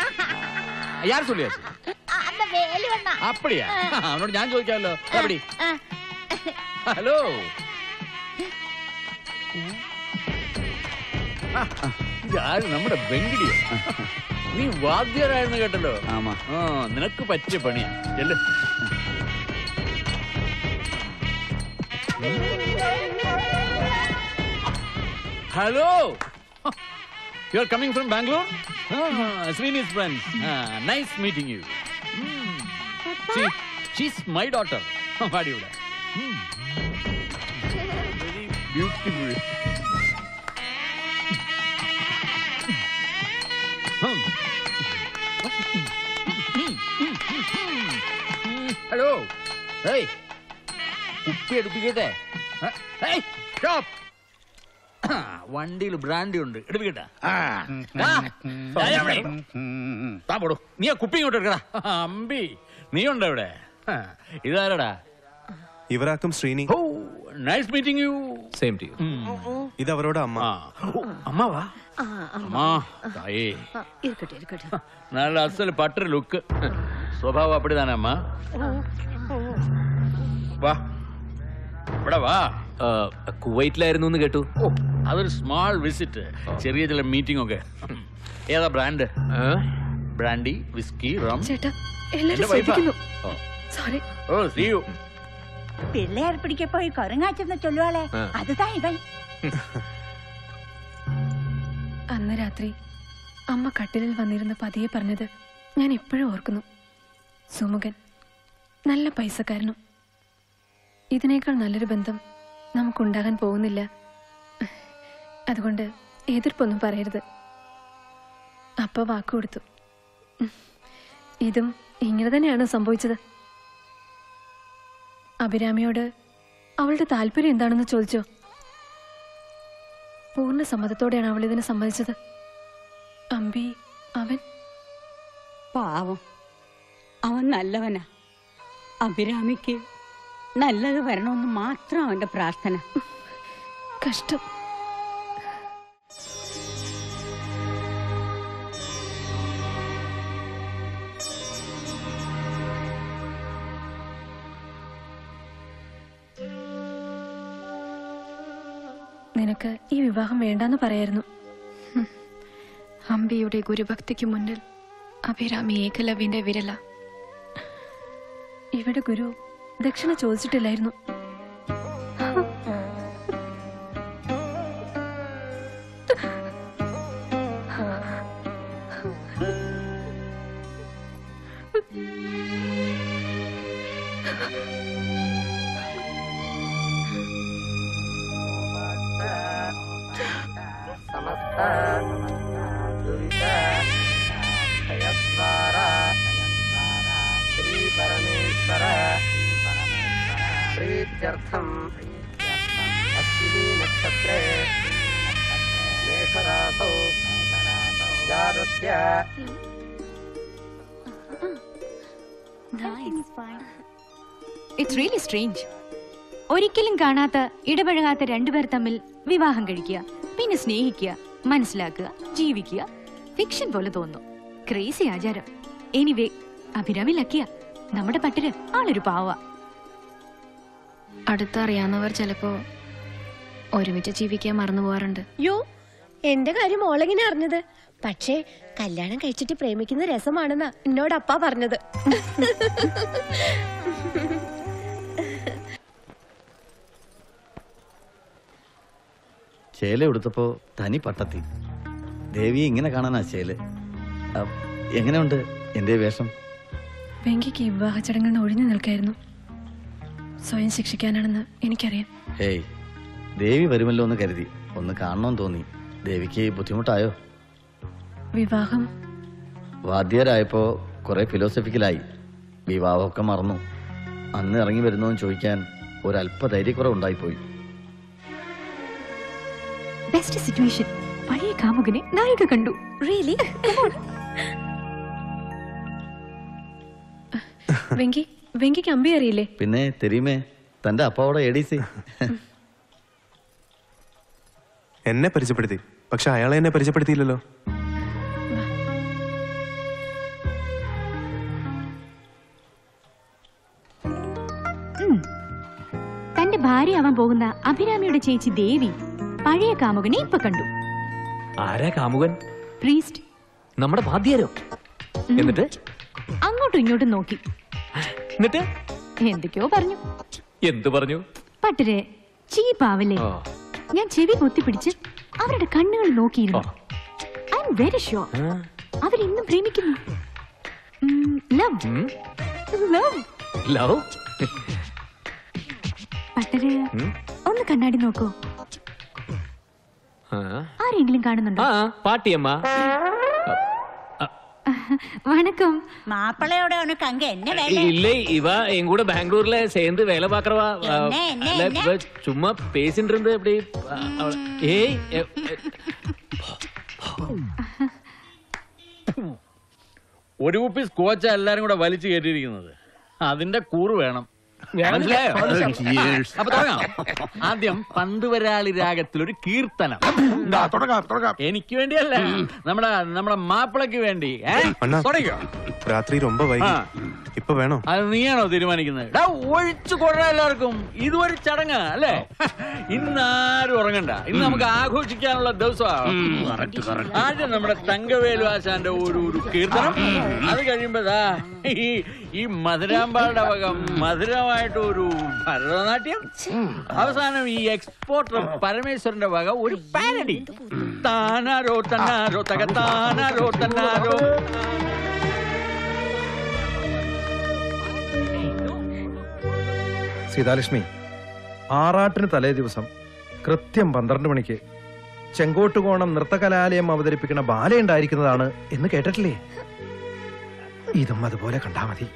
യാർ ചൊല്ലിയാച്ചു அந்த வேலு வேணா അപ്പടിയാ അവനോട് ഞാൻ ചോദിക്കാമല്ലോ എപ്പടി ആ. ഹലോ ഇതാര് നമ്മുടെ വെങ്കിടിയോ നീ വാദ്യരായിരുന്നു കേട്ടല്ലോ ആമാ ആ നിനക്ക് പറ്റിയ പണിയാ ചെല്ല് hello you are coming from Bangalore Sreeni's friends nice meeting you she's my daughter വാടിയുടെ beautiful hello ഏയ് കുപ്പി എടുപ്പിക്കട്ടെ? സ്റ്റോപ്പ് വണ്ടിയിൽ ബ്രാൻഡി ഉണ്ട്. എടുപ്പിക്കട്ടെ? താപോടോ നീ ആ കുപ്പി ഇങ്ങോട്ട് എടുക്കടാ. അമ്പി നീ ഉണ്ടോ ഇവിടെ? ആ, ഇതാരടാ? ഇവരാക്കും Sreeni. Nice meeting you same to you ഇത് അവരോട് അമ്മ. അമ്മാവാ? അമ്മാ. തായേ. ഇരിക്കട്ടെ ഇരിക്കട്ടെ. നല്ല അസൽ പട്ടർ ലുക്ക്. സ്വഭാവം അപ്പടിതാനേ അമ്മ. വാ. ഇവിടെ വാ. കുവൈറ്റിലായിരുന്നു എന്ന് കേട്ടു. അതൊരു സ്മാൾ വിസിറ്റ്. ചെറിയ ചില മീറ്റിംഗ് ഒക്കെ ഏതാ ബ്രാൻഡ്? Brandy whisky rum. ചേട്ടാ ഓ. Sorry oh see you. പിള്ളേർ പിടിക്ക പോയി കൊരങ്ങാച്ചെന്ന് ചൊല്ലുവാളെ. അതുതാ ഇവൻ. അന്ന് രാത്രി അമ്മ കട്ടിലിൽ വന്നിരുന്ന് പതിയെ പറഞ്ഞത് ഞാൻ എപ്പോഴും ഓർക്കുന്നു. സുമുഖൻ നല്ല പൈസക്കാരനും. ഇതിനേക്കാൾ നല്ലൊരു ബന്ധം നമുക്കുണ്ടാകാൻ പോകുന്നില്ല. അതുകൊണ്ട് എതിർപ്പൊന്നും പറയരുത്. അപ്പ വാക്കുകൊടുത്തു. ഇതും ഇങ്ങനെ തന്നെയാണ് സംഭവിച്ചത്? അഭിരാമിയോട് അവളുടെ താല്പര്യം എന്താണെന്ന് ചോദിച്ചോ? പൂർണ സമ്മതത്തോടെയാണ് അവൾ ഇതിനെ സമ്മതിച്ചത്. അമ്പി അവൻ? പാവം. അവൻ നല്ലവനാ. അഭിരാമിക്ക് നല്ലത് വരണമെന്ന് മാത്രം അവന്റെ പ്രാർത്ഥന. കഷ്ടം. നിനക്ക് ഈ വിവാഹം വേണ്ടെന്ന് പറയായിരുന്നു. അമ്പിയുടെ ഗുരുഭക്തിക്ക് മുന്നിൽ അഭിരാമി ഏകലവ്യന്റെ വിരല. ഇവിടെ ഗുരു ദക്ഷിണ ചോദിച്ചിട്ടില്ലായിരുന്നു. സ്ട്രേഞ്ച്. ഒരിക്കലും കാണാത്ത ഇടപഴകാത്ത രണ്ടുപേർ തമ്മിൽ വിവാഹം കഴിക്കുക പിന്നെ സ്നേഹിക്കുക മനസ്സിലാക്കുക ജീവിക്കുക. ഫിക്ഷൻ പോലെ തോന്നുന്നു. ക്രേസി ആചാരം. എനിവേ അഭിരാമി ലക്കിയ നമ്മുടെ പട്ടിര് ആളൊരു പാവ. അടുത്തറിയാവുന്നവർ ചിലപ്പോ ഒരുമിച്ച് ജീവിക്കാൻ മറന്നു പോവാറുണ്ട്. യോ എന്റെ കാര്യം ഓളെങ്ങനെ അറിഞ്ഞത്? പക്ഷേ കല്യാണം കഴിച്ചിട്ട് പ്രേമിക്കുന്ന രസമാണെന്നാ എന്നോട് അപ്പ പറഞ്ഞത്. ചേല എടുത്തപ്പോ തനി പട്ടത്തി. ദേവി ഇങ്ങനെ കാണാനാ ചേൽ. എങ്ങനെയുണ്ട് എന്റെ വേഷം? വെങ്കിക്ക് വിവാഹ ചടങ്ങുകൾ ഒഴിഞ്ഞു നിൽക്കായിരുന്നു. സ്വയം ശിക്ഷിക്കാനാണെന്ന് എനിക്കറിയാം. ഹേയ് ദേവി വരുമല്ലോ എന്ന് കരുതി. ഒന്ന് കാണണമെന്ന് തോന്നി. ദേവിക്ക് ബുദ്ധിമുട്ടായോ? വിവാഹം? വാദ്യരായപ്പോ കുറെ ഫിലോസഫിക്കലായി വിവാഹമൊക്കെ മറന്നു. അന്ന് ഇറങ്ങി വരുന്നോന്ന് ചോദിക്കാൻ ഒരല്പ ധൈര്യക്കുറവുണ്ടായിപ്പോയി. ബെസ്റ്റ് സിറ്റുവേഷൻ പഴയ കാമുകനെ നായിക കണ്ടു. റിയലി വെങ്കി വെങ്കിക്ക് അമ്പി അറിയില്ലേ? പിന്നെ തെരീമേ തന്റെ അപ്പാവോടെ എ ഡി സി എന്നെ പരിചയപ്പെടുത്തി. പക്ഷെ അയാളെ എന്നെ പരിചയപ്പെടുത്തിയില്ലല്ലോ. തന്റെ തന്റെ ഭാര്യയാവാൻ പോകുന്ന അഭിരാമിയുടെ ചേച്ചി ദേവി. പഴയ കാമുകനെ ഇപ്പൊ കണ്ടു. ആരാ കാമുകൻ? പ്രീസ്റ്റ്. നമ്മുടെ വാദ്യാരോ? എന്നിട്ട്? അങ്ങോട്ടും ഇങ്ങോട്ടും നോക്കി. എന്നിട്ട്? എന്തൊക്കെയോ പറഞ്ഞു. എന്തു പറഞ്ഞു? പട്ടരെ ചീപ്പാവല്ലേ. ഞാൻ ചെവി പൊത്തിപ്പിടിച്ച് അവരുടെ കണ്ണുകൾ നോക്കിയിരുന്നു. ഐ എം വെരി ഷുവർ അവരിന്നും പ്രേമിക്കുന്നു. ലവ് ലവ് ലവ് പട്ടര് ഒന്ന് കണ്ണാടി നോക്കൂ. ആരെങ്കിലും കാണുന്നുണ്ടോ பாட்டியம்மா வணக்கம் மாப்பிள்ளையோட உனக்கு அங்க என்ன வேலை இல்லை இவ என் கூட பெங்களூர்ல சேர்ந்து வேலை பாக்குறவா அ, என்ன, என்ன, இல்ல, என்ன? இவ சும்மா பேசிட்டு இருந்து அப்படி அ, அவ- ஏய் எ- எ- ഒരു കുപ്പി സ്കോച്ച എല്ലാരും കൂടെ വലിച്ചു കയറ്റിയിരിക്കുന്നത് അതിന്റെ കൂറ് വേണം ഞാൻ- മനസ്സിലായോ Cheers. അപ്പൊ തുടങ്ങാം. ആദ്യം പന്തുവരാളി രാഗത്തിൽ ഒരു കീർത്തനം എനിക്ക് വേണ്ടിയല്ല. നമ്മടെ നമ്മുടെ മാപ്പിളക്ക് വേണ്ടി. രാത്രി രൊമ്പ വൈകി. ഇപ്പൊ വേണോ? അത് നീയാണോ തീരുമാനിക്കുന്നത്? ഒഴിച്ചു കൊള്ളാം എല്ലാവർക്കും. ഇതൊരു ചടങ്ങ് അല്ലേ? ഇന്നാരും ഉറങ്ങണ്ട. ഇന്ന് നമുക്ക് ആഘോഷിക്കാനുള്ള ദിവസമാണ് ആദ്യം നമ്മുടെ തങ്കവേലു ആശാന്റെ ഒരു ഒരു കീർത്തനം. അത് കഴിയുമ്പോഴാ ഈ മധുരാമ്പാളുടെ വക മധുരമായിട്ട് ഒരു ഭരതനാട്യം. അവസാനം ഈ എക്സ്പോർട്ടർ പരമേശ്വരന്റെ വക ഒരു പാരഡി. താനാരോ തന്നാരോ തക താനാരോ തന്നാരോ. സീതാലക്ഷ്മി ആറാട്ടിന് തലേ ദിവസം കൃത്യം പന്ത്രണ്ട് മണിക്ക് ചെങ്കോട്ടുകോണം നൃത്തകലാലയം അവതരിപ്പിക്കുന്ന ബാലയുണ്ടായിരിക്കുന്നതാണ് എന്ന് കേട്ടിട്ടില്ലേ? ഇതും അതുപോലെ കണ്ടാൽ മതി.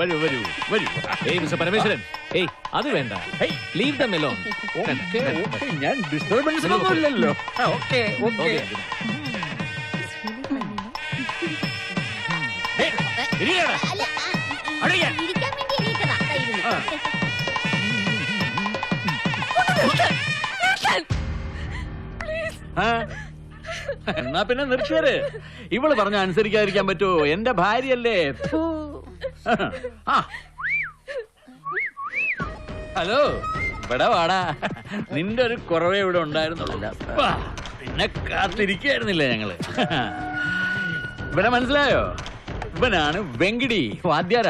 വരൂ വരൂ വരൂ. ഏയ് മിസ്റ്റർ പരമേശ്വരൻ. ഏയ് അത് വേണ്ട. Leave the melon okay, okay, ഞാൻ ഡിസ്റ്റർബൻസ് ഒന്നുമില്ലല്ലോ. Okay okay. എന്നാ പിന്നെ നിർത്തിയര്. ഇവൾ പറഞ്ഞ അനുസരിക്കാതിരിക്കാൻ പറ്റുമോ? എന്റെ ഭാര്യയല്ലേ. ഹലോ. ഇവിടെ വാടാ. നിന്റെ ഒരു കുറവേ ഇവിടെ ഉണ്ടായിരുന്നുള്ളൂ. പിന്നെ കാത്തിരിക്കായിരുന്നില്ല ഞങ്ങൾ? ഇവിടെ മനസ്സിലായോ? ഇവനാണ് വെങ്കിടി വാദ്യാര.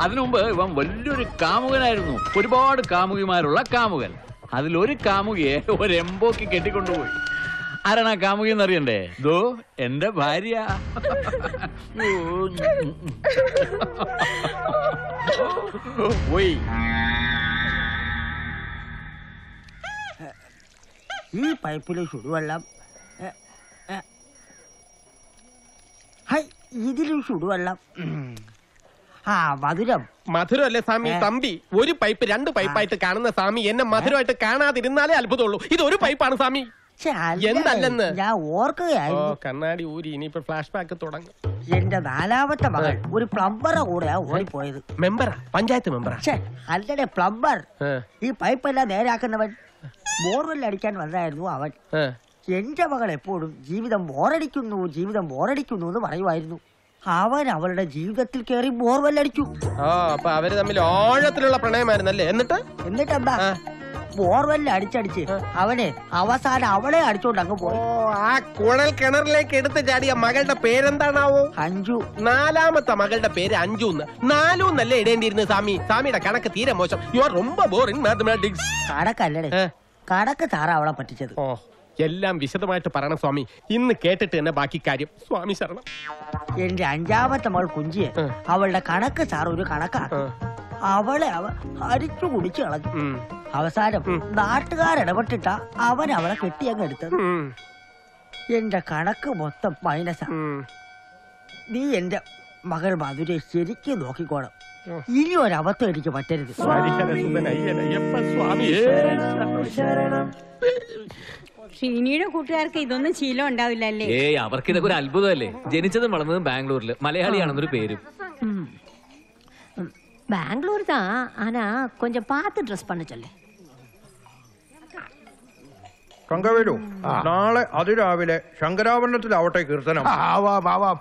അതിനു മുമ്പ് ഇവൻ വലിയൊരു കാമുകനായിരുന്നു. ഒരുപാട് കാമുകിമാരുള്ള കാമുകൻ. അതിലൊരു കാമുകിയെ ഒരു എംബോക്ക് കെട്ടിക്കൊണ്ടുപോയി. ആരാണ് ആ കാമുകി എന്നറിയണ്ടേ ദോ എന്റെ ഭാര്യ. പോയി. ഈ പൈപ്പിലെ ചുടുവെള്ളം. ഹൈ, ഇതിലും ചുടുവെള്ളം. ആ മധുരം. മധുരം അല്ലേ സ്വാമി തമ്പി ഒരു പൈപ്പ് രണ്ട് പൈപ്പായിട്ട് കാണുന്ന സ്വാമി എന്നെ മധുരമായിട്ട് കാണാതിരുന്നാലേ അത്ഭുതമുള്ളൂ. ഇത് ഒരു പൈപ്പാണ് സ്വാമി. എന്തല്ലെന്ന്? ഞാൻ ഓർക്കുകയായിരുന്നു. കണ്ണാടി ഊരി ഇനിയിപ്പോ ഫ്ലാഷ് ബാക്ക് തുടങ്ങും. എന്റെ നാലാമത്തെ മകൾ ഒരു പ്ലംബറെ കൂടെയാ ഓടിപ്പോയത്. മെമ്പറാ? പഞ്ചായത്ത് മെമ്പറാ? അല്ലടെ പ്ലംബർ. ഈ പൈപ്പെല്ലാം നേരാക്കുന്നവൻ ബോർവെൽ അടിക്കാൻ വന്നായിരുന്നു അവൻ. എന്റെ മകൾ എപ്പോഴും ജീവിതം ബോറടിക്കുന്നു ജീവിതം ബോറടിക്കുന്നു എന്ന് പറയുമായിരുന്നു. അവൻ അവളുടെ ജീവിതത്തിൽ കയറി ബോർവെൽ അടിച്ചു. ആ അപ്പൊ അവർ തമ്മിൽ ആഴത്തിലുള്ള പ്രണയമായിരുന്നല്ലേ? എന്നിട്ട്? എന്നിട്ടെന്താ? ബോർവെല്ലിൽ അടിച്ചടിച്ച് അവനെ അവസാനം അവളെ അടിച്ചോണ്ട് അങ്ങ് പോയി ആ കുഴൽ കിണറിലേക്ക് എടുത്ത് ചാടിയ മകളുടെ പേരെന്താണാവോ അഞ്ചു നാലാമത്തെ മകളുടെ പേര് അഞ്ചു എന്ന് നാലു എന്നല്ലേ ഇടേണ്ടിയിരുന്നത് സ്വാമി സ്വാമിയുടെ കണക്ക് തീരെ മോശം യു ആർ ரொம்ப ബോറിംഗ് മാത്തമാറ്റിക്സ് കടക്കല്ലടേ കടക്ക് സാറാ അവളെ പറ്റിച്ചത് ഓ എല്ലാം വിശദമായിട്ട് പറയണം സ്വാമി ഇന്ന് കേട്ടിട്ട് തന്നെ ബാക്കി കാര്യം സ്വാമി ശരണം എന്റെ അഞ്ചാമത്തെ മകൾ കുഞ്ചിയെ അവളുടെ കണക്ക് സാർ ഒരു കണക്കാണ് അവളെ അവ അരിച്ചു കുടിച്ചു കളഞ്ഞു. അവസാനം നാട്ടുകാരിടപെട്ടിട്ട അവൻ അവളെ കെട്ടിയങ്ങ് എടുത്തത്. എന്റെ കണക്ക് മൊത്തം മൈനസാ. നീ എന്റെ മകൾ മധുരെ ശരിക്കും നോക്കിക്കോണം. ഇനി ഒരബദ്ധം എനിക്ക് പറ്റരുത്. ഷീനിയുടെ കൂട്ടുകാർക്ക് ഇതൊന്നും ശീലം ഉണ്ടാവില്ല അല്ലേ ഏയ് അവർക്ക് ഇതൊക്കെ ഒരു അത്ഭുതമല്ലേ? ജനിച്ചതും വളർന്നതും ബാംഗ്ലൂരിൽ മലയാളിയാണെന്നൊരു പേരും. பெங்களூர் தான் ஆனா கொஞ்சம் பார்த்து ட்ரெஸ் பண்ண சொல்லு കങ്കവേലു നാളെ അതിരാവിലെ ശങ്കരാഭരണത്തിലാവട്ടെ കീർത്തനം ആവാം ആവാം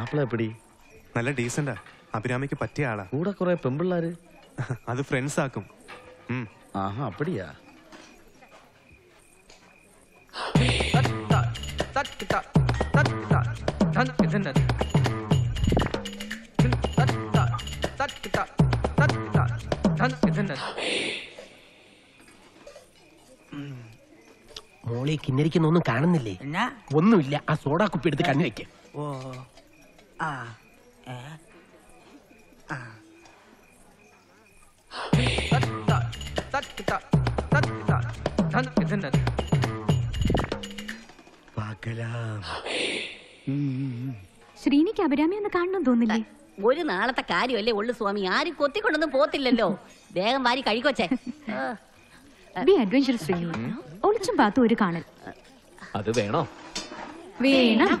മാപ്പിള എപ്പടി? നല്ല ഡീസന്റാ അഭിരാമിക്ക് പറ്റിയ ആളാ. കൂടെ കുറെ പെമ്പിള്ളാര്? അത് ഫ്രണ്ട്സ് ആക്കും. ആഹാ അപ്പടിയാ. മോളെ കിന്നരിക്കുന്നൊന്നും കാണുന്നില്ലേ? ഒന്നുമില്ല. ആ സോഡാ കുപ്പി എടുത്ത് കണ്ണു വെക്ക്. ഓ. ആ ഏ ആ. ശ്രീനിക്ക് അഭിരാമി ഒന്ന് കാണണം തോന്നില്ലേ? ഒരു നാളത്തെ കാര്യമല്ലേ ഉള്ളു സ്വാമി. ആരും കൊത്തിക്കൊണ്ടൊന്നും പോത്തില്ലല്ലോ വേഗം വാരി കഴിക്കൊച്ചേ. Be adventure Sreeni. ഒളിച്ചും പാത്തും ഒരു കാണൽ. അത് വേണോ? വേണം.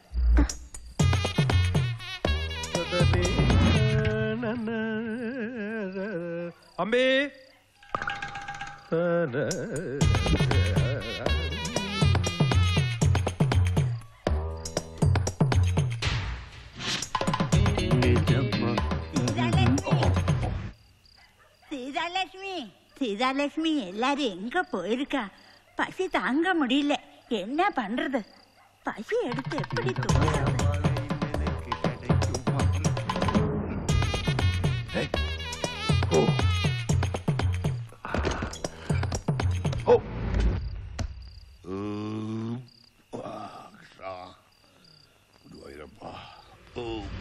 அம்பே சீதாலட்சுமி சீதாலட்சுமி எல்லாரும் எங்க போயிருக்கா பசி தாங்க முடியல என்ன பண்றது பசி எடுத்து எப்படி தோணும் Oh.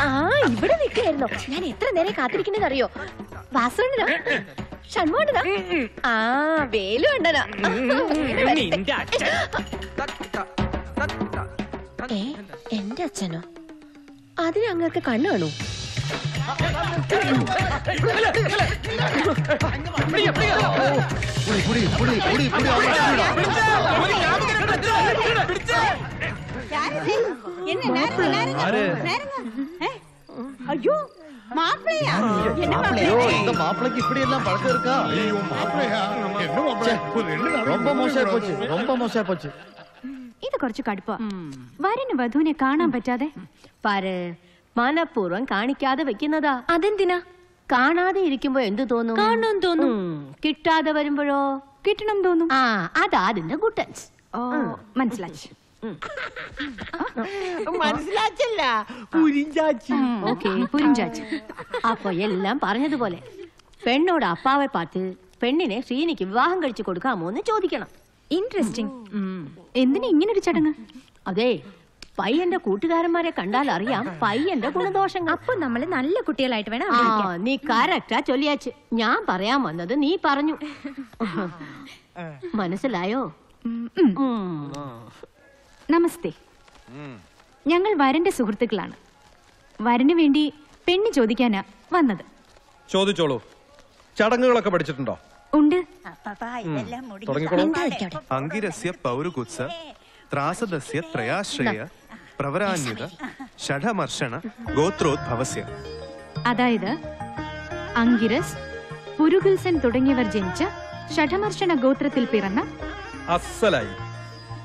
ആ ഇവിടെ നിൽക്കായിരുന്നു ഞാൻ എത്ര നേരം കാത്തിരിക്കുന്നത് അറിയോ വാസുണ്ടോ ഷൺമോണ്ടനാ ആ വേലു ഏ എന്റെ അച്ഛനോ അതിന് അങ്ങക്ക് കണ്ണു കാണൂ என்ன நேரங்க, நேரங்க, ஆறு. நேரங்க. ஏ, ஐயோ மாப்பிள்ளையா என்ன ஐயோ மாப்பிள்ளை இந்த மாப்பிளைக்கு இப்படி எல்லாம் பழக்கம் இருக்கா ஐயோ மாப்பிள்ளையா என்ன மாப்பிள்ளை ஒரு ரெண்டு நாள் ரொம்ப மோசமா போச்சு ரொம்ப மோசமா போச்சு ഇത് കുറച്ച് കടുപ്പാ വരന് വധുവിനെ കാണാൻ പറ്റാതെ പാര് മനഃപൂർവ്വം കാണിക്കാതെ വെക്കുന്നതാ അതെന്തിനാ കാണാതെ ഇരിക്കുമ്പോ എന്ത് തോന്നും കാണണം തോന്നും. ഉം, കിട്ടാതെ വരുമ്പോഴോ കിട്ടണം തോന്നും ആ അതാ അതിന്റെ ഗുട്ടൻസ് ഓ മനസ്സിലാച്ചു മനസ്സിലാച്ചല്ല. പുരിഞ്ചാച്ചി ഓക്കെ പുരിഞ്ചാച്ചി അപ്പൊ എല്ലാം പറഞ്ഞതുപോലെ. പെണ്ണോട് അപ്പാവെ പാത്ത് പെണ്ണിനെ ശ്രീനിക്ക് വിവാഹം കഴിച്ചു കൊടുക്കാമോ എന്ന് ചോദിക്കണം. ഇൻട്രസ്റ്റിംഗ് എന്തിനാ ഇങ്ങനൊരു ചടങ്ങ്? അതെ പയ്യന്റെ കൂട്ടുകാരന്മാരെ കണ്ടാൽ അറിയാം പയ്യന്റെ ഗുണദോഷങ്ങൾ. അപ്പൊ നമ്മൾ നല്ല കുട്ടികളായിട്ട് വേണം. നീ കറക്റ്റാ ചൊല്ലിയാച്ച്. ഞാൻ പറയാൻ വന്നത് നീ പറഞ്ഞു. മനസ്സിലായോ. നമസ്തേ. ഞങ്ങൾ വരന്റെ സുഹൃത്തുക്കളാണ്. വരന് വേണ്ടി പെണ്ണ് ചോദിക്കാനാ വന്നത്. ചോദിച്ചോളൂ. ചടങ്ങുകളൊക്കെ പഠിച്ചിട്ടുണ്ടോ? ഉണ്ട്. അങ്കിരസ്യ പൗരുകുത്സ ത്രാസദസ്യ ത്രയാശ്രയ പ്രവരാന്യത ഷഠമർഷണ ഗോത്രോദ്ഭവസ്യ. അതായത് അങ്കിരസ് പുരുഗുൽസൻ തുടങ്ങിയവർ ജനിച്ച ഷഠമർഷണ ഗോത്രത്തിൽ പിറന്ന അസലായി.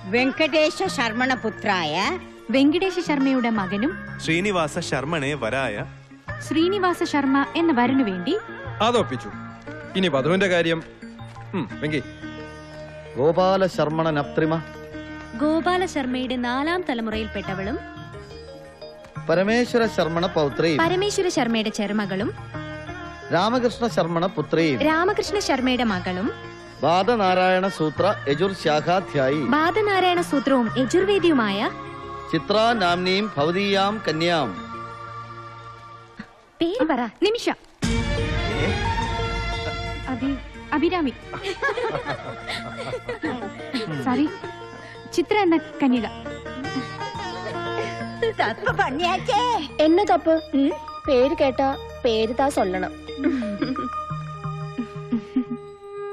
വെങ്കടേശ ശർമ്മണ പുത്രായ വെങ്കടേശ ശർമ്മയുടെ മകനും ശ്രീനിവാസ ശർമ്മനെ വരായ ശ്രീനിവാസ ശർമ്മ എന്ന വരനു വേണ്ടി അതൊപ്പിച്ചു. ഇനി വധുവിന്റെ കാര്യം. ഉം, വെങ്കി. ഗോപാല ശർമ്മണ നപ്ത്രിമ ഗോപാല ശർമ്മയുടെ നാലാം തലമുറയിൽപ്പെട്ടവളും പരമേശ്വര ശർമ്മണ പൗത്രി പരമേശ്വര ശർമ്മയുടെ ചെറുമകളും രാമകൃഷ്ണ ശർമ്മണ പുത്രി രാമകൃഷ്ണ ശർമ്മയുടെ മകളും ബാധനാരായണ സൂത്ര യജുർ ശാഖാധ്യായി. ബാധനാരായണ സൂത്രവും യജുർവേദിയുമായ ചിത്ര നാംനീം ഭവതീയാം കന്യാം. പേര് പറ നിമിഷ. അഭി അഭിരാമി. സോറി ചിത്ര എന്ന കന്യക. എന്ന തപ്പ്? പേര് കേട്ട പേര് താ സൊല്ലണം.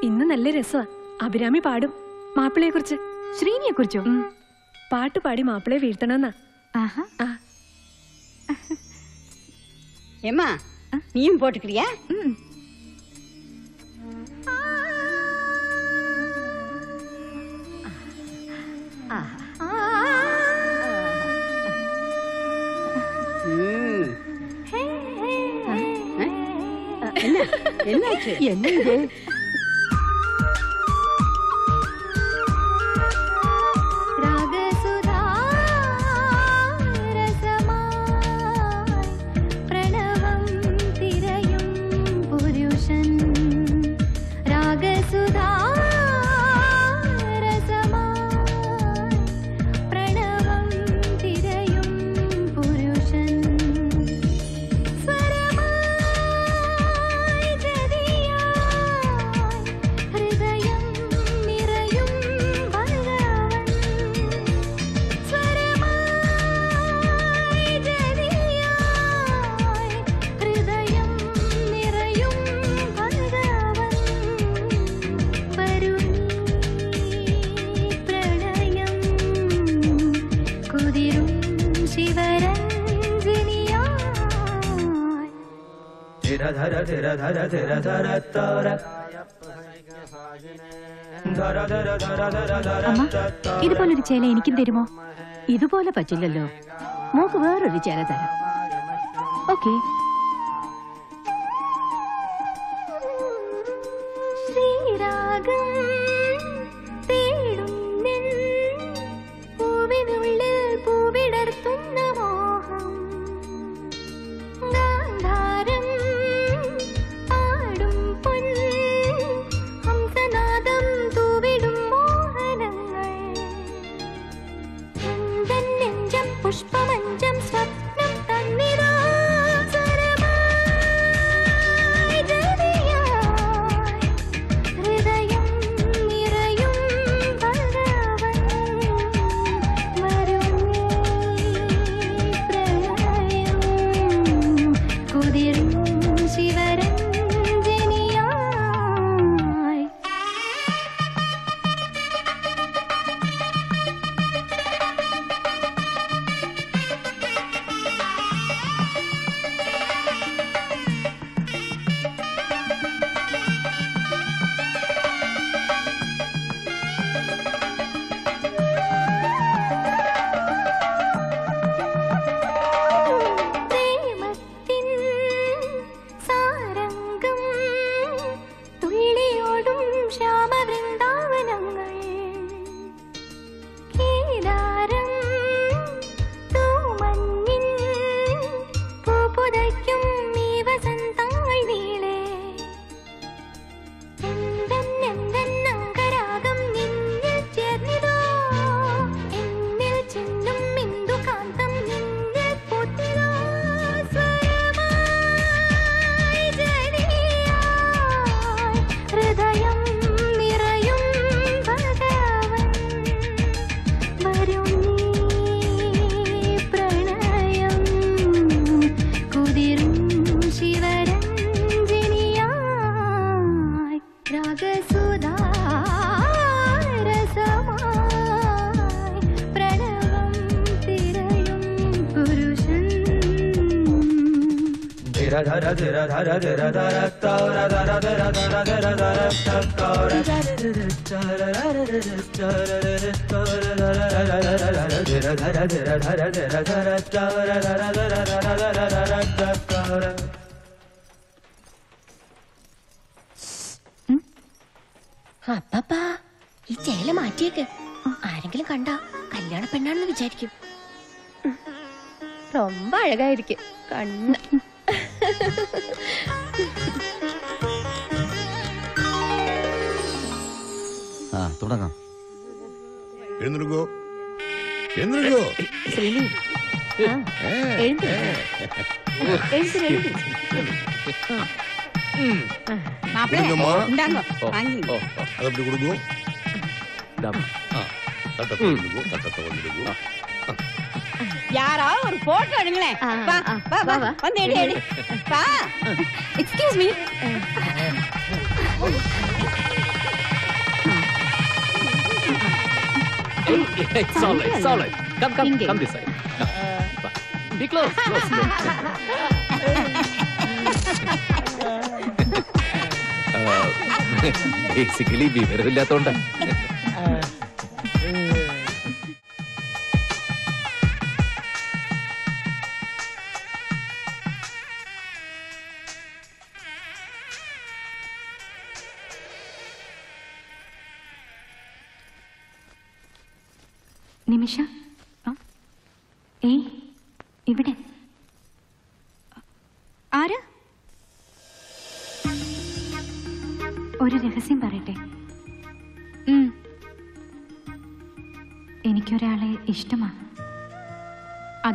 ഇന്ന് നല്ല രസമാ അഭിരാമി പാടും മാപ്പിളയെ കുറിച്ച് ശ്രീനിയെ കുറിച്ചോ പാട്ട് പാടി മാപ്പിളയെ വീഴ്ത്തണമെന്നാ ആ ஏம்மா நீயும் போட்டுக்கிறியா ம். என்ன என்னாச்சு என்ன അമ്മ ഇതുപോലൊരു ചേല എനിക്കും തരുമോ? ഇതുപോലെ പറ്റില്ലല്ലോ. മോക്ക് വേറൊരു ചേല തരാം. ഓക്കെ. അപ്പപ്പാ ഈ ചേല മാറ്റിയേക്ക് ആരെങ്കിലും കണ്ട കല്യാണ പെണ്ണാണെന്ന് വിചാരിക്കും ரொம்ப അഴകായിരിക്കും ആ തുടങ്ങാം എഴുന്നേൽക്കൂ എഴുന്നേൽക്കൂ ശ്രീനി അതപ്പി കൊടുക്കൂ തട്ടത്തെ കൊടുക്കൂ തട്ടത്തെ വന്നിരിക്കൂ யாராவது ஒரு போட்டோ எடுங்களேன் வா வா வா வந்து எடு எடு வா excuse me It's all right, it's all right. Come, come, come this side. Come. Be close, close, close. Basically വിവരമില്ലാത്തോണ്ടാ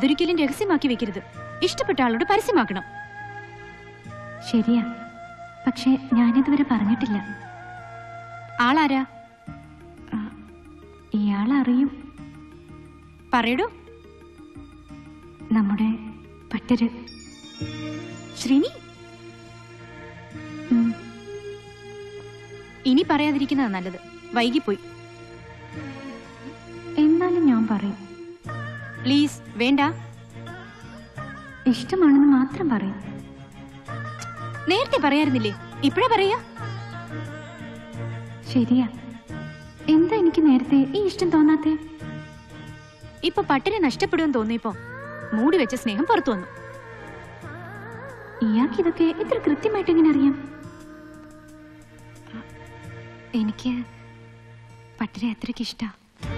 അതൊരിക്കലും രഹസ്യമാക്കി വെക്കരുത്. ഇഷ്ടപ്പെട്ട ആളോട് പരസ്യമാക്കണം. ശരിയാ. പക്ഷെ ഞാനിതുവരെ പറഞ്ഞിട്ടില്ല. ആളാരാ? ഇയാളറിയും. പറയടോ. നമ്മുടെ പട്ടര്. ശ്രീനി? ഇനി പറയാതിരിക്കുന്നതാ നല്ലത്. വൈകിപ്പോയി. എന്നാലും ഞാൻ പറയും. പ്ലീസ് വേണ്ട. ഇഷ്ടമാണെന്ന് മാത്രം പറയും. നേരത്തെ പറയാറുന്നില്ലേ? ഇപ്പഴേ പറയാ ശരിയാ. എന്താ എനിക്ക് നേരത്തെ ഈ ഇഷ്ടം തോന്നാത്തേ? ഇപ്പൊ പട്ടിനെ നഷ്ടപ്പെടുമെന്ന് തോന്നിയപ്പോ മൂടി വെച്ച സ്നേഹം പുറത്തു വന്നു. ഇയാൾക്ക് ഇതൊക്കെ ഇത്ര കൃത്യമായിട്ട് എങ്ങനെ അറിയാം? എനിക്ക് പട്ടിനെ അത്രയ്ക്ക് ഇഷ്ട.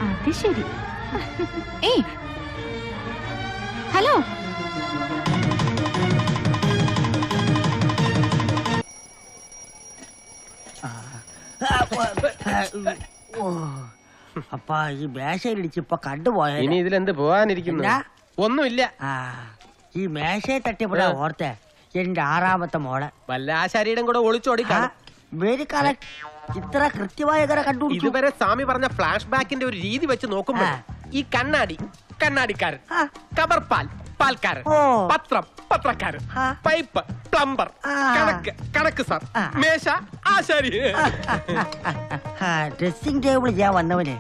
അത് ശരി. ഏയ് ഹലോ. അപ്പ ഈ മേശയിലിടിച്ച് ഇപ്പൊ കണ്ടുപോയ. ഇനി ഇതിലെന്ത് പോവാനിരിക്കുന്നു? ഒന്നുമില്ല. ആ ഈ മേശയെ തട്ടിപ്പോടാ ഓർത്തെ എന്റെ ആറാമത്തെ മോളെ. വല്ല ആശാരിയുടെ കൂടെ ഒളിച്ചോടി. വെരി കറക്റ്റ് ഇത്ര കൃത്യമായി കണ്ടു ഇതുവരെ സ്വാമി പറഞ്ഞ ഫ്ലാഷ് ബാക്കിന്റെ ഒരു രീതി വെച്ച് നോക്കുമ്പോ ഈ കണ്ണാടി കണ്ണാടിക്കാരൻ കവർപ്പാൽ പാൽക്കാരൻ പത്രം പത്രക്കാരൻ പൈപ്പ് പ്ലംബർ കണക്ക് കണക്ക് സാർ മേശ ആശാരി. ഡ്രസ്സിംഗ് ടേബിൾ ഞാൻ വന്നവനെ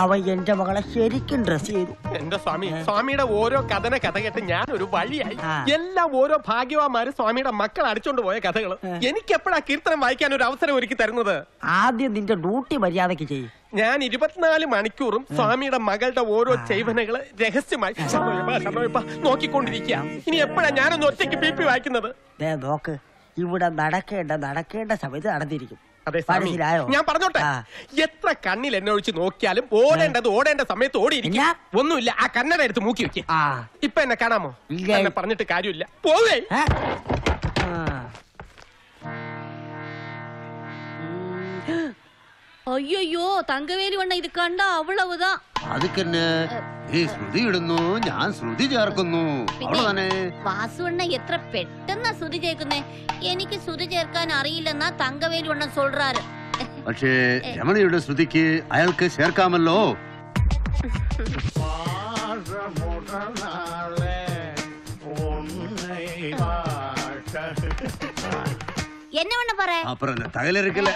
അവ എന്റെ മകളെ ശരിക്കും ഡ്രസ് ചെയ്തു. എന്റെ സ്വാമി സ്വാമിയുടെ ഓരോ കഥന കഥ കേട്ട് ഞാൻ ഒരു വഴിയായി എല്ലാം ഓരോ ഭാഗ്യവാന്മാര് സ്വാമിയുടെ മക്കൾ അടിച്ചോണ്ട് പോയ കഥകൾ എനിക്ക് എപ്പോഴാ കീർത്തനം വായിക്കാൻ ഒരു അവസരം ഒരുക്കി തരുന്നത്? ആദ്യം നിന്റെ ഡ്യൂട്ടി മര്യാദയ്ക്ക് ചെയ്യും. ഞാൻ ഇരുപത്തിനാല് മണിക്കൂറും സ്വാമിയുടെ മകളുടെ ഓരോ ചെയ്വനകൾ രഹസ്യമായി ശരണോയ്യപ്പ നോക്കിക്കൊണ്ടിരിക്കുക ഇനി എപ്പോഴാ ഞാനൊന്ന് ഒറ്റയ്ക്ക് പി പി വായിക്കുന്നത്? നോക്ക്. ഇവിടെ നടക്കേണ്ട നടക്കേണ്ട സമയത്ത് നടന്നിരിക്കും. ഞാൻ പറഞ്ഞോട്ടെ? എത്ര കണ്ണിൽ എന്നെ ഒഴിച്ച് നോക്കിയാലും ഓടേണ്ടത് ഓടേണ്ട സമയത്ത് ഓടിയിരിക്കും. ഒന്നുമില്ല ആ കണ്ണട എടുത്ത് മൂക്കി വെക്കുക ഇപ്പൊ എന്നെ കാണാമോ? എന്നെ പറഞ്ഞിട്ട് കാര്യമില്ല. പോവേ. അയ്യോ തങ്കവേലി വണ്ണ ഇത് കണ്ട അവളവുതാ. അതുക്കന്നെ. ഈ ശ്രുതി ഇടുന്നു ഞാൻ ശ്രുതി ചേർക്കുന്നു. അവൾ തന്നെ. വാസുവണ്ണ എത്ര പെട്ടെന്നാ ശ്രുതി ചേർക്കുന്നേ? എനിക്ക് ശ്രുതി ചേർക്കാൻ അറിയില്ലെന്നാ തങ്കവേലി വണ്ണ സൊല്ലാറ് പക്ഷേ രമണിയുടെ ശ്രുതിക്ക് അയാൾക്ക് ചേർക്കാമല്ലോ. പാഴമുടനാളെ போற? அப்புறம் இந்த தகல இருக்குல்ல.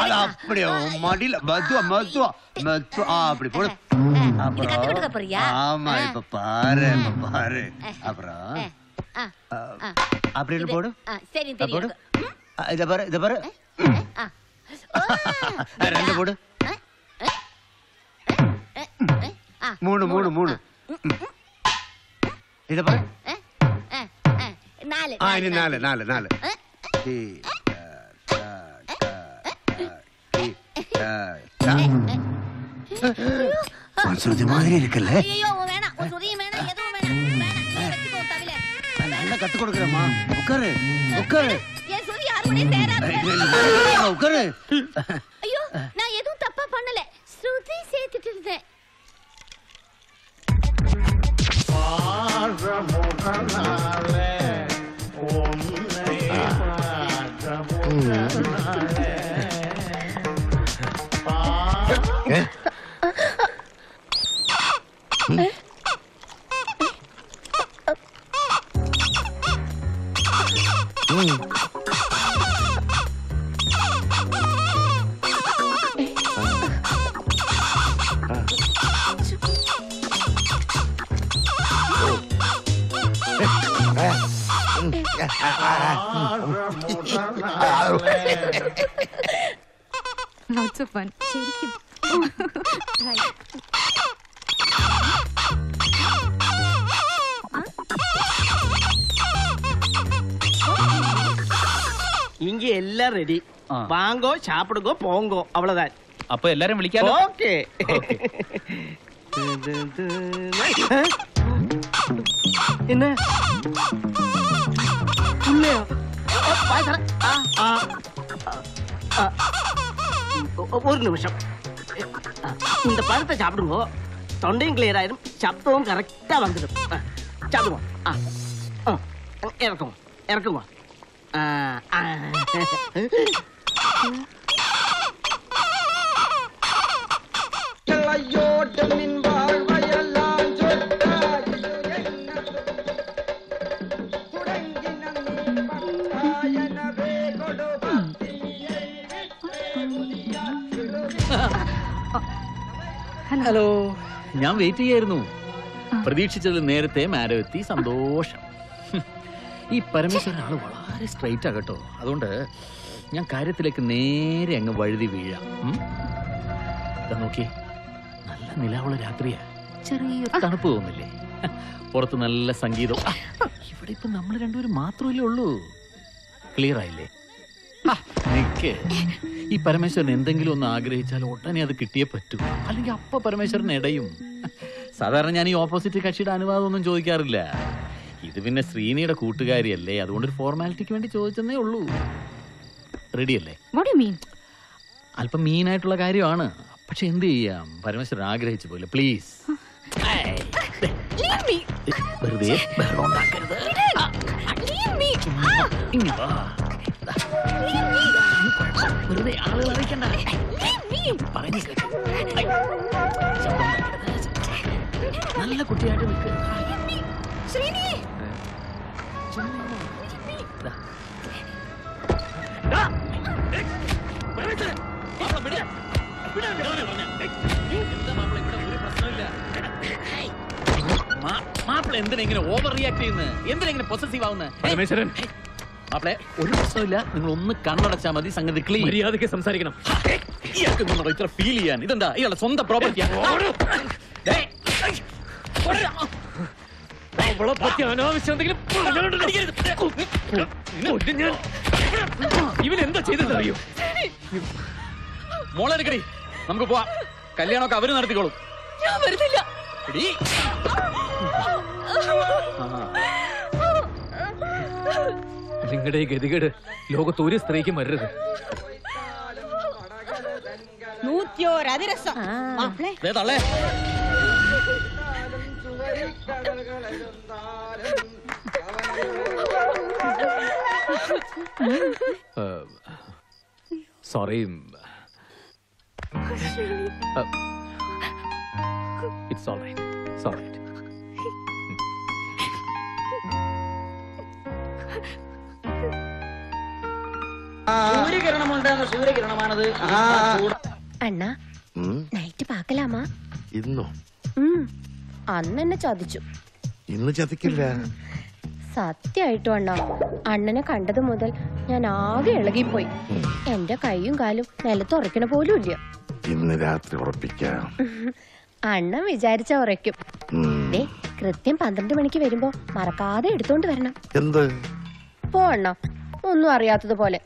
அது அப்படியே மடியில மத்துவா மத்துவா ஆ, அப்படி போடு. போறியா? ஆமா இப்ப பாரு இப்ப பாரு. அப்புறம். அப்படின்னு போடு? சரி போடு. இத பாரு இத பாரு. ரெண்டு போடு. மூணு மூணு மூணு இத பாரு. இனி நாலு நாலு. நாலு சுருதி மாதிரி இருக்குல்ல? ஐயோ வேணாம். நல்லா கத்து கொடுக்குறேம்மா. உட்காரு. உட்காரு. ஐயோ நான் எதுவும் தப்பா பண்ணல. சுருதி சேர்த்துட்டு இருந்தேன். ലോട്ട്സ് ഓഫ് ഫൺ ശരിക്കും இங்க எல்லாம் ரெடி வாங்கோ சாப்பிடுங்கோ போங்கோ அவ்வளவுதான் അപ്പൊ എല്ലാരും വിളിക്കാലോ ஓகே என்ன உண்மையா வாய் தர ஒரு நிமிஷம். இந்த பழத்தை சாப்பிடுங்க. தொண்டையும் கிளியர் ஆயிரும். சப்தமும் கரெக்டா வந்துடும். சாப்பிடுங்க. இறக்குங்க. இறக்குங்க. கிளையோடு மின் ഹലോ. ഞാൻ വെയിറ്റ് ചെയ്യായിരുന്നു. പ്രതീക്ഷിച്ചത് നേരത്തെ മാഡം എത്തി. സന്തോഷം. ഈ പരമേശ്വരൻ ആൾ വളരെ സ്ട്രൈറ്റ് ആകട്ടോ അതുകൊണ്ട് ഞാൻ കാര്യത്തിലേക്ക് നേരെ അങ്ങ് വഴുതി വീഴാം. നോക്കിയേ. നല്ല നിലാവുള്ള രാത്രിയാ. ചെറിയൊരു തണുപ്പ് തോന്നില്ലേ? പുറത്ത് നല്ല സംഗീതം. ഇവിടെ ഇപ്പൊ നമ്മൾ രണ്ടുപേരും മാത്രമല്ലേ ഉള്ളൂ. ക്ലിയർ ആയില്ലേ? നിക്ക് ഈ പരമേശ്വരൻ എന്തെങ്കിലും ഒന്ന് ആഗ്രഹിച്ചാൽ ഉടനെ അത് കിട്ടിയേ പറ്റൂ. അല്ലെങ്കിൽ അപ്പ പരമേശ്വരൻ ഇടയും സാധാരണ ഞാൻ ഈ ഓപ്പോസിറ്റ് കക്ഷിയുടെ അനുവാദം ഒന്നും ചോദിക്കാറില്ല. ഇത് പിന്നെ ശ്രീനിയുടെ കൂട്ടുകാരിയല്ലേ? അതുകൊണ്ട് ഒരു ഫോർമാലിറ്റിക്ക് വേണ്ടി ചോദിച്ചെന്നേ ഉള്ളൂ. റെഡിയല്ലേ അല്പം മീനായിട്ടുള്ള കാര്യമാണ്. പക്ഷെ എന്ത് ചെയ്യാം? പരമേശ്വരൻ ആഗ്രഹിച്ചു പോലെ. പ്ലീസ് വെറുതെ ബഹളം ഉണ്ടാക്കരുത്. ഇങ്ങ് വാ. വെറുതെ ആളുകൾ അറിയിക്കണ്ട. പറഞ്ഞു കേട്ടോ. നല്ല കുട്ടിയായിട്ട് നിൽക്ക്. മാപ്പിള എന്തിനാ ഇങ്ങനെ ഓവർ റിയാക്ട് ചെയ്യുന്നത് എന്തിനാ ഇങ്ങനെ പൊസസീവ് ആവുന്നത് മാപ്പിളെ ഒരു പ്രശ്നമില്ല നിങ്ങൾ ഒന്ന് കണ്ണടച്ചാ മതി സംഗതി ക്ലീൻ മര്യാദയ്ക്ക് സംസാരിക്കണം. ഇയാൾക്ക് നിന്നോട് ഇത്ര ഫീൽ ചെയ്യാൻ. ഇതെന്താ? ഇയാളുടെ സ്വന്തം പ്രോപ്പർട്ടിയാണ് അനാവശ്യം എന്തെങ്കിലും ഇവൻ എന്താ ചെയ്തറിയോ അറിയോ മോളെ എടുക്കടി. നമുക്ക് പോവാം. കല്യാണമൊക്കെ അവർ നടത്തിക്കോളും. ഞാൻ വരുന്നില്ല. എടീ. നിങ്ങളുടെ ഈ ഗതികേട് ലോകത്ത് ഒരു സ്ത്രീക്ക് വരരുത്. Sorry it's all right right സൂര്യകിരണമുണ്ടാകുന്ന സൂര്യകിരണമാണത് അണ്ണാ നൈറ്റ് പാക്കലാമാ ഇന്നോ. അന്ന് എന്നെ ചതിച്ചു. ഇന്ന് ചതിക്കില്ല. സത്യമായിട്ടും അണ്ണാ അണ്ണനെ കണ്ടത് മുതൽ ഞാൻ ആകെ ഇളകിപ്പോയി. എന്റെ കൈയും കാലും നിലത്ത് ഉറക്കണ പോലും ഇല്ല. ഇന്ന് രാത്രി ഉറപ്പിക്കാം. അണ്ണൻ വിചാരിച്ച ഉറയ്ക്കും. ദേ കൃത്യം പന്ത്രണ്ട് മണിക്ക് വരുമ്പോ മറക്കാതെ എടുത്തോണ്ട് വരണം. എന്ത്? പോ അണ്ണ ഒന്നും അറിയാത്തതുപോലെ.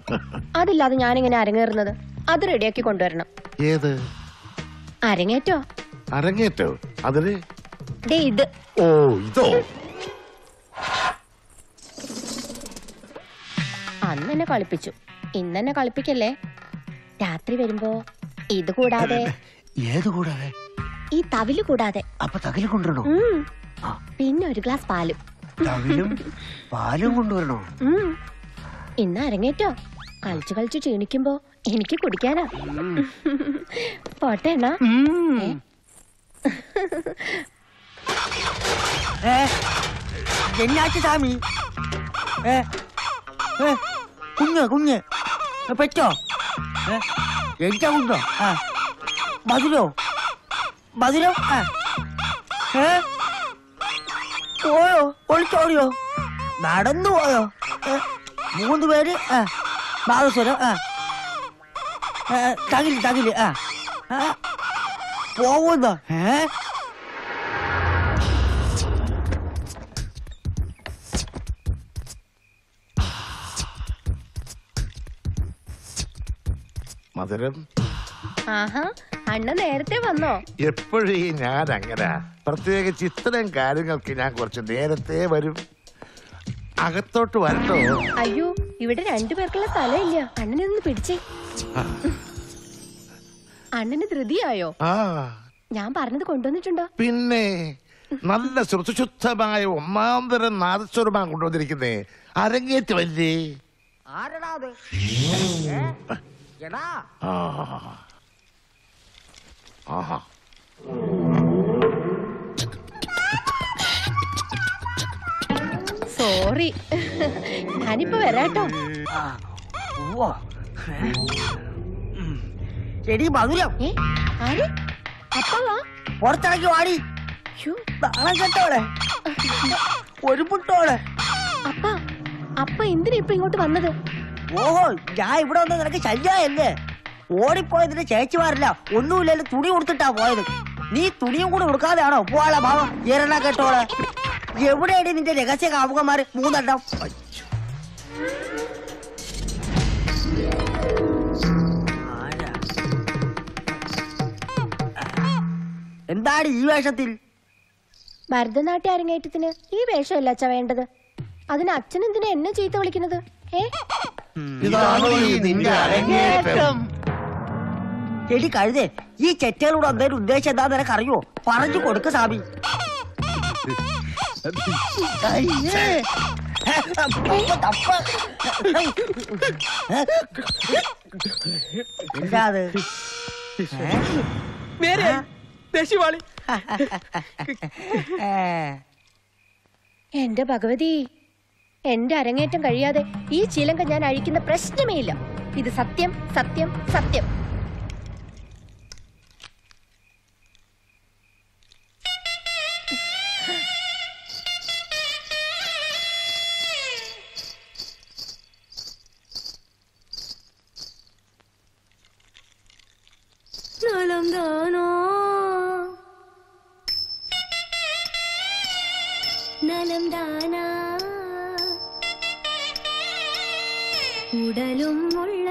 അതില്ലാതെ ഞാനിങ്ങനെ അരങ്ങേറുന്നത്. അത് റെഡിയാക്കി കൊണ്ടുവരണം. ഏത്? അരങ്ങേറ്റോ? അരങ്ങേറ്റോ? അതിന്? ദേ ഇത്. ഓ ഇതോ? അന്ന് എന്നെ കളിപ്പിച്ചു. ഇന്നെന്നെ കളിപ്പിക്കല്ലേ? രാത്രി വരുമ്പോ ഇത് കൂടാതെ. ഏത് കൂടാതെ? ഈ തവിൽ കൂടാതെ. അപ്പൊ തകിൽ കൊണ്ടുവരണോ? ഉം. പിന്നെ ഒരു ഗ്ലാസ് പാലും. തവിലും പാലും കൊണ്ടുവരണോ. ഇന്ന് അരങ്ങേറ്റോ? കളിച്ചു കളിച്ചു ക്ഷീണിക്കുമ്പോ എനിക്ക് കുടിക്കാനാ. പോട്ടെ? ഏ? എന്നാച്ചു ഏ? കുഞ്ഞ് കുഞ്ഞ്. പെറ്റോ? എനിക്കാ കുഞ്ഞോ ആ. മധുരോ? മധുരോ? ആ. ഏ? പോയോ ഒളിച്ചോടിയോ നടന്നു പോയോ ഏ, മൂന്ന് പേര് ആ നാദസ്വരം ആ ഏ, തകിൽ തകിൽ ആ ആ, പോകുന്നോ ഏ മധുരം ആഹാ അണ്ണ നേരത്തെ വന്നോ? എപ്പോഴും ഞാൻ അങ്ങനെ. പ്രത്യേകിച്ച് ഇത്തരം കാര്യങ്ങൾക്ക് ഞാൻ കുറച്ച് നേരത്തെ വരും. അകത്തോട്ട് വരട്ടോ. അയ്യോ ഇവിടെ രണ്ടുപേർക്കുള്ള സ്ഥലമില്ല. അണ്ണനെ ഒന്ന് പിടിച്ചേ. അണ്ണന് ധൃതിയായോ? ആ. ഞാൻ പറഞ്ഞത് കൊണ്ടുവന്നിട്ടുണ്ടോ? പിന്നെ നല്ല ശ്രുതിശുദ്ധമായ ഒന്നാം തരം നാദസ്വരമാണ് കൊണ്ടുവന്നിരിക്കുന്നേ. അരങ്ങേറ്റമല്ലേ ആരടാ അത്? ഏ? എടാ. ആ. ആഹാ. സോറി. ഞാനിപ്പോ വരാട്ടോ. എടി മധുരം. ആര്? അപ്പവാ? പുറത്തിറങ്ങി വാടി. നാളെ കേട്ടോളെ ഒരു പുട്ടോളെ അപ്പ അപ്പ എന്തിനാ ഇപ്പൊ ഇങ്ങോട്ട് വന്നത്? ഓഹോ ഞാൻ ഇവിടെ വന്ന് നിനക്ക് ശല്യല്ലേ ഓടിപ്പോയതിന്റെ ചേച്ചിമാരില്ല ഒന്നുമില്ലല്ലോ തുണി കൊടുത്തിട്ടാ പോയത്. നീ തുണിയും കൂടെ കൊടുക്കാതെയാണോ പോവാളെ ഭാവം ഇരണ കേട്ടോളെ. എവിടെയാണ് നിന്റെ രഹസ്യ കാമുകന്മാര്? മൂന്നെണ്ണം? എന്താണ് ഈ വേഷത്തിൽ? ഭരതനാട്യ അരങ്ങേറ്റത്തിന് ഈ വേഷമല്ല അച്ഛ വേണ്ടത്? അതിന് അച്ഛൻ എന്തിനാ എന്നെ ചീത്ത വിളിക്കുന്നത്? ഏ? ഇതാണ് നിന്റെ അരങ്ങേറ്റം. എടി കഴുതേ ഈ ചെറ്റകളോട് എന്തേലും ഉദ്ദേശം എന്താ നിനക്ക് അറിയോ പറഞ്ഞു കൊടുക്ക. എന്താ അത് നേരെ ദേശിവാളി. എന്റെ ഭഗവതി എന്റെ അരങ്ങേറ്റം കഴിയാതെ ഈ ചിലങ്ക ഞാൻ അഴിക്കുന്ന പ്രശ്നമേ ഇല്ല. ഇത് സത്യം സത്യം സത്യം. நலம் தானோ நலம் தானா உடலும் உள்ளமும்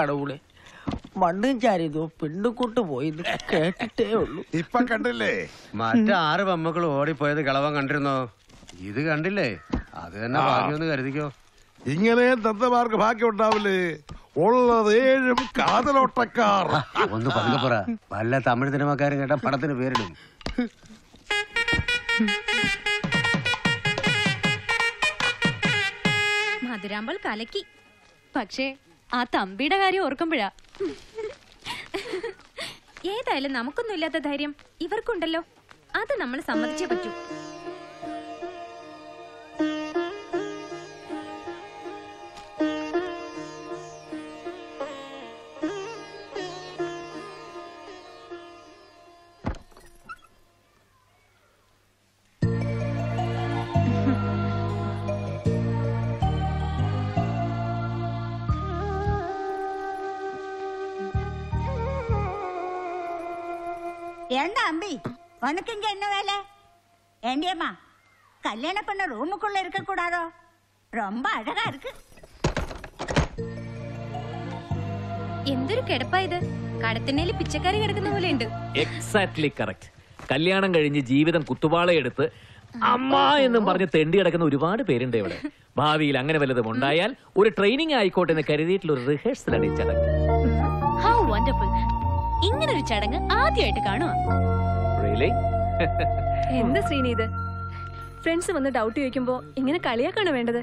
കടവുളെ മണ്ണും ചാരിയതോ പെണ്ണുകൂട്ട് പോയി കേട്ടിട്ടേ ഉള്ളൂ. ഇപ്പൊ കണ്ടില്ലേ? മറ്റാറ് പെമ്മക്കൾ ഓടിപ്പോയത് കളവൻ കണ്ടിരുന്നോ? ഇത് കണ്ടില്ലേ? അത് തന്നെ. ഭാഗ്യമെന്ന് കരുതിക്കോ. ഇങ്ങനെ തന്തമാർക്ക് ഭാഗ്യം ഉണ്ടാവില്ലേ ഉള്ളത് ഏഴും കാതലോട്ടക്കാർ. ഒന്ന് പതുക്കെ പറ. വല്ല തമിഴ് സിനിമക്കാരും കേട്ട പടത്തിന് പേരിടും. മധുരാമ്പൽ കലക്കി പക്ഷേ ആ തമ്പിയുടെ കാര്യം ഓർക്കുമ്പോഴാ. ഏതായാലും നമുക്കൊന്നും ഇല്ലാത്ത ധൈര്യം ഇവർക്കുണ്ടല്ലോ. അത് നമ്മൾ സമ്മതിച്ചേ പറ്റൂ. உனக்கு இங்க என்ன வேலை ஏண்டியம்மா கல்யாண பண்ண ரூமுக்குள்ள இருக்க கூடாதோ ரொம்ப அழகா இருக்கு എന്തൊരു കിടപ്പാ ഇത് കടത്തിനേല് പിച്ചക്കറി കിടക്കുന്ന പോലെ ഉണ്ട് എക്സാക്ട്ലി കറക്റ്റ് കല്യാണം കഴിഞ്ഞ് ജീവിതം കുത്തുപാളയെടുത്ത് അമ്മ എന്നും പറഞ്ഞ് തെണ്ടി കിടക്കുന്ന ഒരുപാട് പേരുണ്ട് ഇവിടെ ഭാവിയിൽ അങ്ങനെ വല്ലതും ഉണ്ടായാൽ ഒരു ട്രെയിനിങ് ആയിക്കോട്ടെ എന്ന് കരുതിയിട്ടുള്ള ഒരു റിഹേഴ്സലാണ് ഈ ചടങ്ങ് ഹൗ വണ്ടർഫുൾ ഇങ്ങനെ ഒരു ചടങ്ങ് ആദ്യമായിട്ട് കാണുക Really? എന്ത് ശ്രീനി ഇത്? ഫ്രണ്ട്സ് വന്ന് ഡൗട്ട് ചോദിക്കുമ്പോ ഇങ്ങനെ കളിയാക്കാണ് വേണ്ടത്?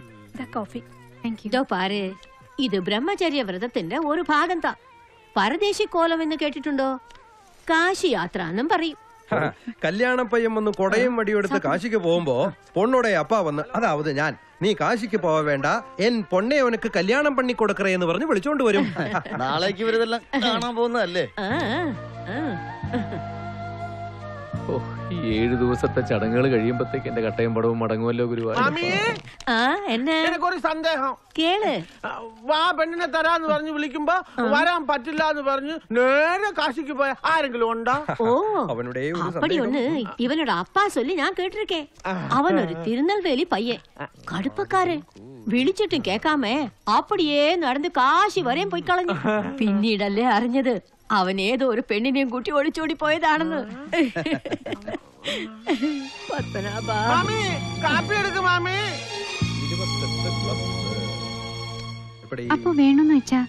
കോഫി ഇതോ പാര് ഇത് ബ്രഹ്മചര്യ വ്രതത്തിന്റെ ഒരു ഭാഗം താ. പരദേശി കോലം എന്ന് കേട്ടിട്ടുണ്ടോ? കാശി യാത്ര എന്നും പറയും. ഹ, പയ്യം വന്ന് കൊടയും വടിയും എടുത്ത് കാശിക്ക് പോകുമ്പോ പൊണ്ണോടെ അപ്പാ വന്ന് അതാവത് ഞാൻ. നീ കാശിക്ക് പോവാ വേണ്ട. എൻ പൊണ്ണെ അവനക്ക് കല്യാണം പണി കൊടുക്കറേ എന്ന് പറഞ്ഞ് വിളിച്ചോണ്ട് വരും. നാളേക്ക് ഇവരിതെല്ലാം കാണാൻ പോകുന്നതല്ലേ? ഓ, ഈ ഏഴു ദിവസത്തെ ചടങ്ങുകൾ കഴിയുമ്പോഴത്തേക്ക് എന്റെ കട്ടയും പടവും മടങ്ങുമല്ലോ ഗുരുവായൂർ ആ എന്നെ എനിക്കൊരു സന്ദേഹം കേള് വാ പെണ്ണിനെ തരാന്ന് പറഞ്ഞ് വിളിക്കുമ്പോ വരാൻ പറ്റില്ല എന്ന് പറഞ്ഞ് നേരെ കാശിക്ക് പോയ ആരെങ്കിലും ഉണ്ടോ ഓ അവനുടെ அப்படி ஒண்ணு இவனோட அப்பா சொல்லி நான் கேட்டிருக்கேன் அவன் ஒரு திருநெல்வேலி பையன் கடுப்பக்காரன் വിളിച്ചിട്ടും കേക്കാമ அப்படியே നടന്ന് കാശി വരെയും പോയി കളഞ്ഞു പിന്നീടല്ലേ അറിഞ്ഞത് അവൻ ഏതോ ഒരു പെണ്ണിനെയും കൂട്ടി ഒളിച്ചോടി പോയതാണെന്ന് അപ്പൊ വേണമെന്ന് വെച്ചാ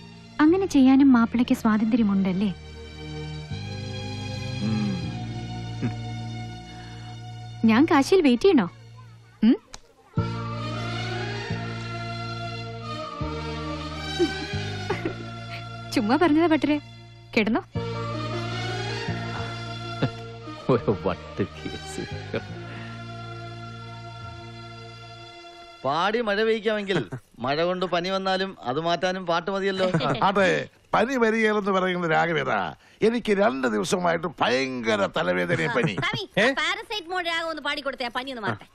അങ്ങനെ ചെയ്യാനും മാപ്പിളയ്ക്ക് സ്വാതന്ത്ര്യമുണ്ടല്ലേ? ഞാൻ കാശിയിൽ വെയിറ്റ് ചെയ്യണോ? ഉം? ചുമ്മാ പറഞ്ഞതാ പട്ടരെ കിടന്നോ. ഒരു വട്ട് കേസ്. പാടി മഴ പെയ്ക്കാമെങ്കിൽ മഴ കൊണ്ട് പനി വന്നാലും അത് മാറ്റാനും പാട്ട് മതിയല്ലോ. അതെ പനി വരികയെന്ന് പറയുന്ന രാഘവേദ എനിക്ക് രണ്ട് ദിവസമായിട്ട് ഭയങ്കര തലവേദനയും പനി. രാഗം ഒന്ന് പാടിക്കൊടുത്തേ പനി ഒന്ന് മാറട്ടെ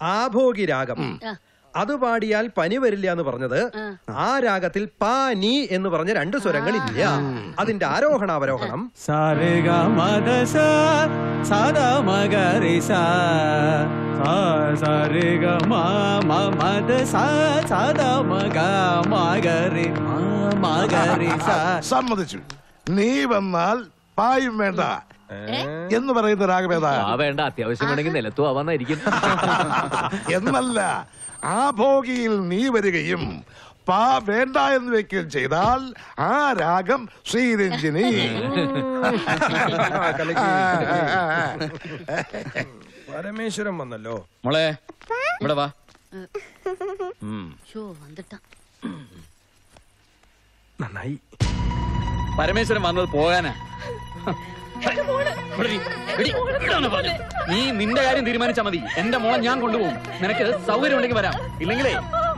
ആഭോഗി രാഗം. അത് പാടിയാൽ പനി വരില്ല എന്ന് പറഞ്ഞത് ആ. രാഗത്തിൽ പാനി എന്ന് പറഞ്ഞ രണ്ട് സ്വരങ്ങൾ ഇല്ല. അതിന്റെ ആരോഹണാവരോഹണം. സമ്മതിച്ചു. നീ വന്നാൽ പായും വേണ്ട. എന്ന് പറയുന്ന രാഗമേതാ വേണ്ട. അത്യാവശ്യം വേണമെങ്കിൽ നിലത്തു ആവാന്നായിരിക്കും എന്നല്ല. ആ ഭോഗിയിൽ നീ വരികയും പാ വേണ്ട എന്ന് വെക്കുകയും ചെയ്താൽ ആ രാഗം ശ്രീരഞ്ജിനി. പരമേശ്വരൻ വന്നല്ലോ. മോളെ ഇവിടെ വാ. നന്നായി. പരമേശ്വരൻ വന്നത് പോകാനാ. നീ നിന്റെ കാര്യം തീരുമാനിച്ചാ മതി. എന്റെ മോളെ ഞാൻ കൊണ്ടുപോകും. നിനക്ക് സൗകര്യം ഉണ്ടെങ്കിൽ വരാം. ഇല്ലെങ്കിലേ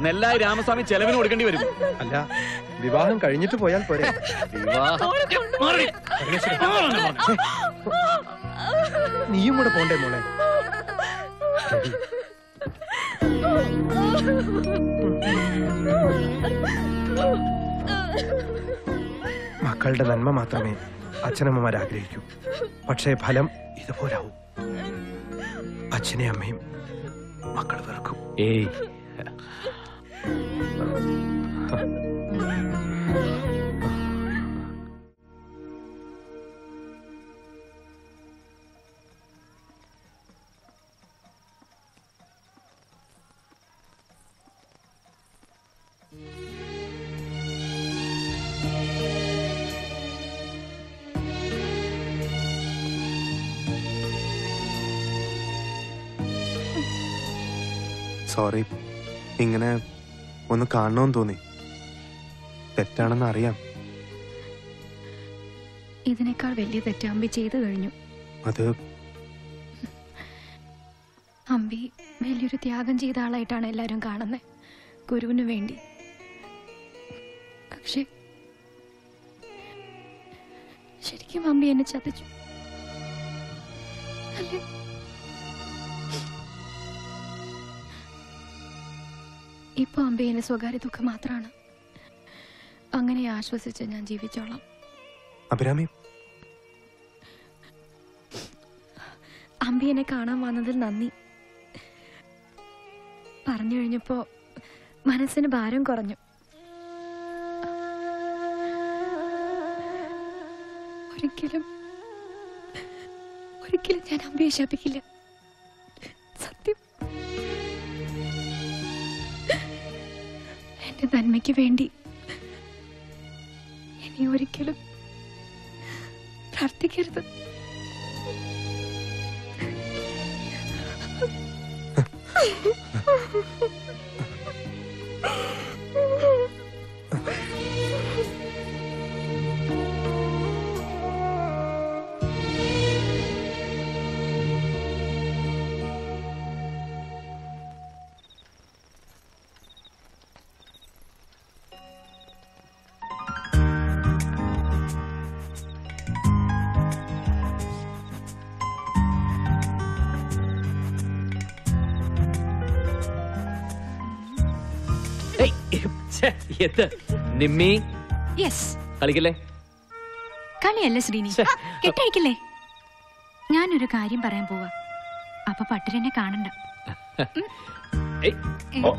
നെല്ലായി രാമസ്വാമി ചെലവിന് കൊടുക്കേണ്ടി വരും. അല്ല വിവാഹം കഴിഞ്ഞിട്ട് പോയാൽ പോരെ. നീയും കൂടെ പോണ്ടേ മോളെ? മക്കളുടെ നന്മ മാത്രമേ അച്ഛനമ്മമാർ ആഗ്രഹിക്കും. പക്ഷേ ഫലം ഇതുപോലാവും. അച്ഛനെ അമ്മയും മക്കൾ വെറുക്കും. ഏയ്. സോറി ഇങ്ങനെ ഒന്ന് കാണണമെന്ന് തോന്നി. തെറ്റാണെന്ന് അറിയാം. ഇതിനേക്കാൾ വലിയ തെറ്റ് അമ്പി ചെയ്തു കഴിഞ്ഞു. അത് അമ്പി വലിയൊരു ത്യാഗം ചെയ്ത ആളായിട്ടാണ് എല്ലാവരും കാണുന്നത് ഗുരുവിന് വേണ്ടി. പക്ഷെ ശരിക്കും അമ്പി എന്നെ ചതിച്ചു. അല്ലേ? ഇപ്പൊ അമ്പയെ സ്വകാര്യ ദുഃഖം മാത്രമാണ് അങ്ങനെ ആശ്വസിച്ച് ഞാൻ ജീവിച്ചോളാം. അഭിരാമി. അമ്പിയനെ കാണാൻ വന്നതിൽ നന്ദി. പറഞ്ഞു കഴിഞ്ഞപ്പോ മനസ്സിന് ഭാരം കുറഞ്ഞു. ഒരിക്കലും ഒരിക്കലും ഞാൻ അമ്പിയെ ശപിക്കില്ല. സത്യം. എന്റെ നന്മയ്ക്ക് വേണ്ടി. ഇനി ഒരിക്കലും പ്രാർത്ഥിക്കരുത്. ഏയ്, എന്ത് നിമ്മി യെസ് കളിക്കല്ലേ? കളിയല്ല ശ്രീനി? കെട്ടഴിക്കില്ലേ? ഞാനൊരു കാര്യം പറയാൻ പോവാ. അപ്പൊ പട്ടിരനെ കാണണ്ട. ഏയ്, ഓ,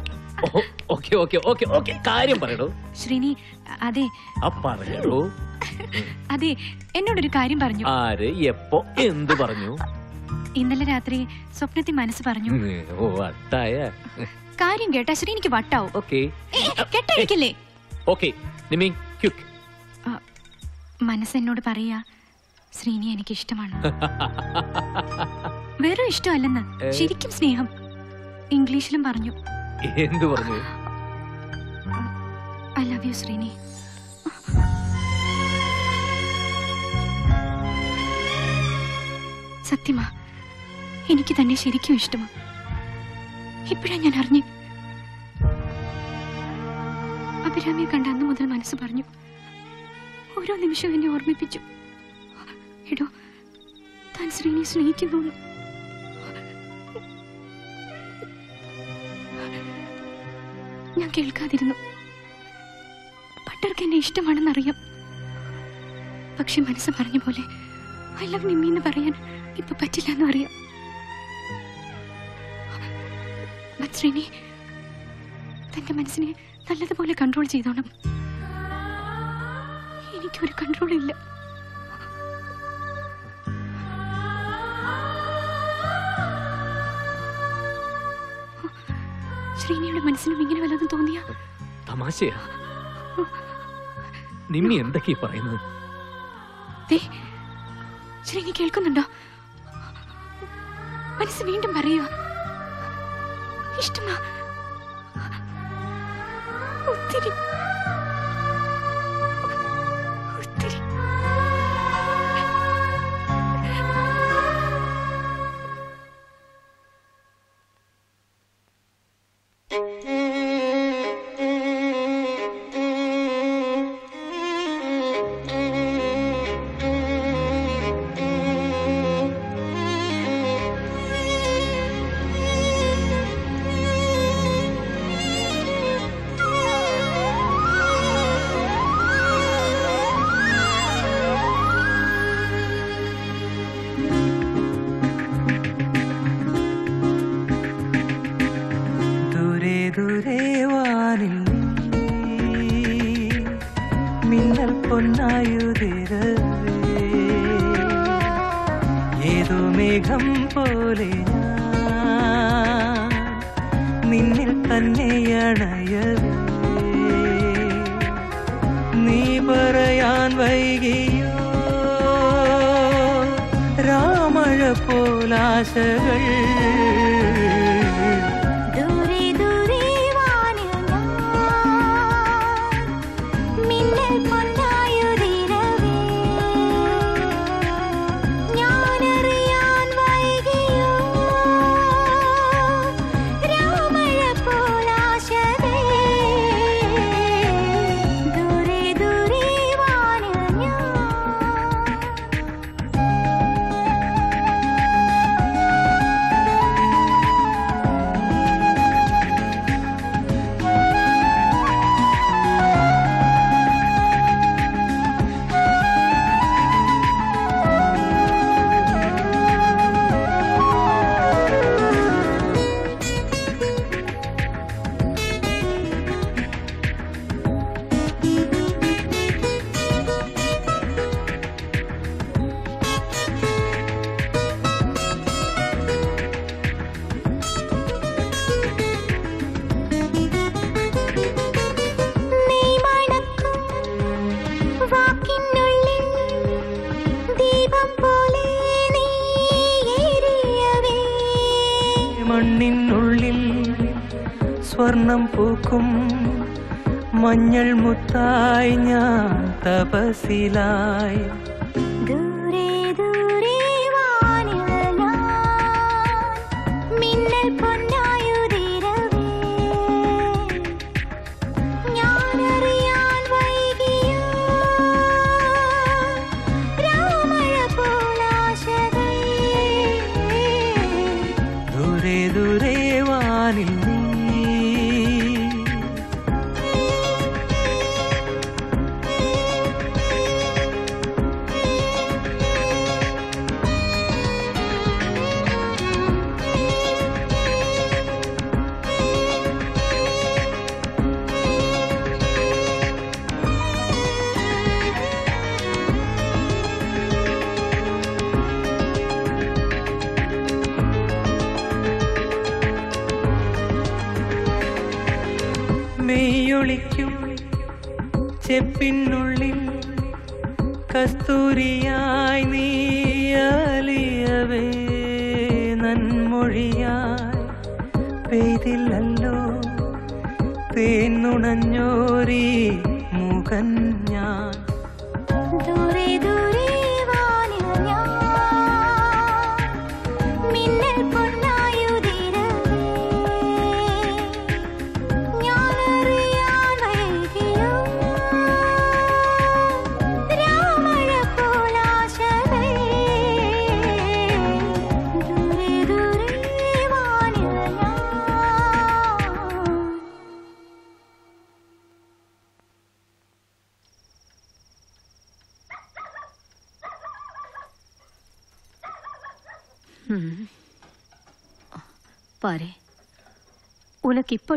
ഓ, ഓക്കേ ഓക്കെ ഓക്കെ ഓക്കെ. കാര്യം പറയടോ. ശ്രീനി അതെ. ആ പറയടോ. അതെ എന്നോടൊരു കാര്യം പറഞ്ഞു. ആര് എപ്പോ എന്ത് പറഞ്ഞു? ഇന്നലെ രാത്രി സ്വപ്നത്തിൽ മനസ്സ് പറഞ്ഞു. ഉം, ഓ അട്ടായ കാര്യം കേട്ടാ ശ്രീനിക്ക് വട്ടാവും. ഓക്കെ. ഏ, കെട്ടഴിക്കില്ലേ? Okay Nimmi quick. മനസ്സ് എന്നോട് പറയാ ശ്രീനി എനിക്ക് ഇഷ്ടമാണ് വെറും ഇഷ്ടമല്ലെന്ന് ശരിക്കും സ്നേഹം. ഇംഗ്ലീഷിലും പറഞ്ഞു. എന്ത് പറഞ്ഞു? I love you Sreeni. സത്യമാ എനിക്ക് തന്നെ ശരിക്കും ഇഷ്ടമാ. ഇപ്പോഴാ ഞാൻ അറിഞ്ഞു. അഭിരാമിയെ കണ്ട അന്ന് മുതൽ മനസ്സ് പറഞ്ഞു. ഓരോ നിമിഷവും എന്നെ ഓർമ്മിപ്പിച്ചു. എടോ താൻ ശ്രീനെ സ്നേഹിക്കുന്നു ഞാൻ കേൾക്കാതിരുന്നു. പട്ടർക്ക് എന്നെ ഇഷ്ടമാണെന്നറിയാം. പക്ഷെ മനസ്സ് പറഞ്ഞ പോലെ ഐ ലവ് നിമ്മി എന്ന് പറയാൻ ഇപ്പൊ പറ്റില്ല എന്ന് ശ്രീനി തന്റെ മനസ്സിനെ നല്ലതുപോലെ കൺട്രോൾ ചെയ്തോണം. എനിക്കൊരു കൺട്രോൾ ഇല്ല. ശ്രീനിയുടെ മനസ്സിനും ഇങ്ങനെ വല്ലതും തോന്നിയ? തമാശയാ. നിമ്മി എന്തൊക്കെയാ പറയുന്നത്? ശ്രീനി കേൾക്കുന്നുണ്ടോ? മനസ്സ് വീണ്ടും പറയുക ഇഷ്ടമാ ഒത്തിരി നീ പറയാൻ വൈകിയോ രാമഴ தபசிலாய்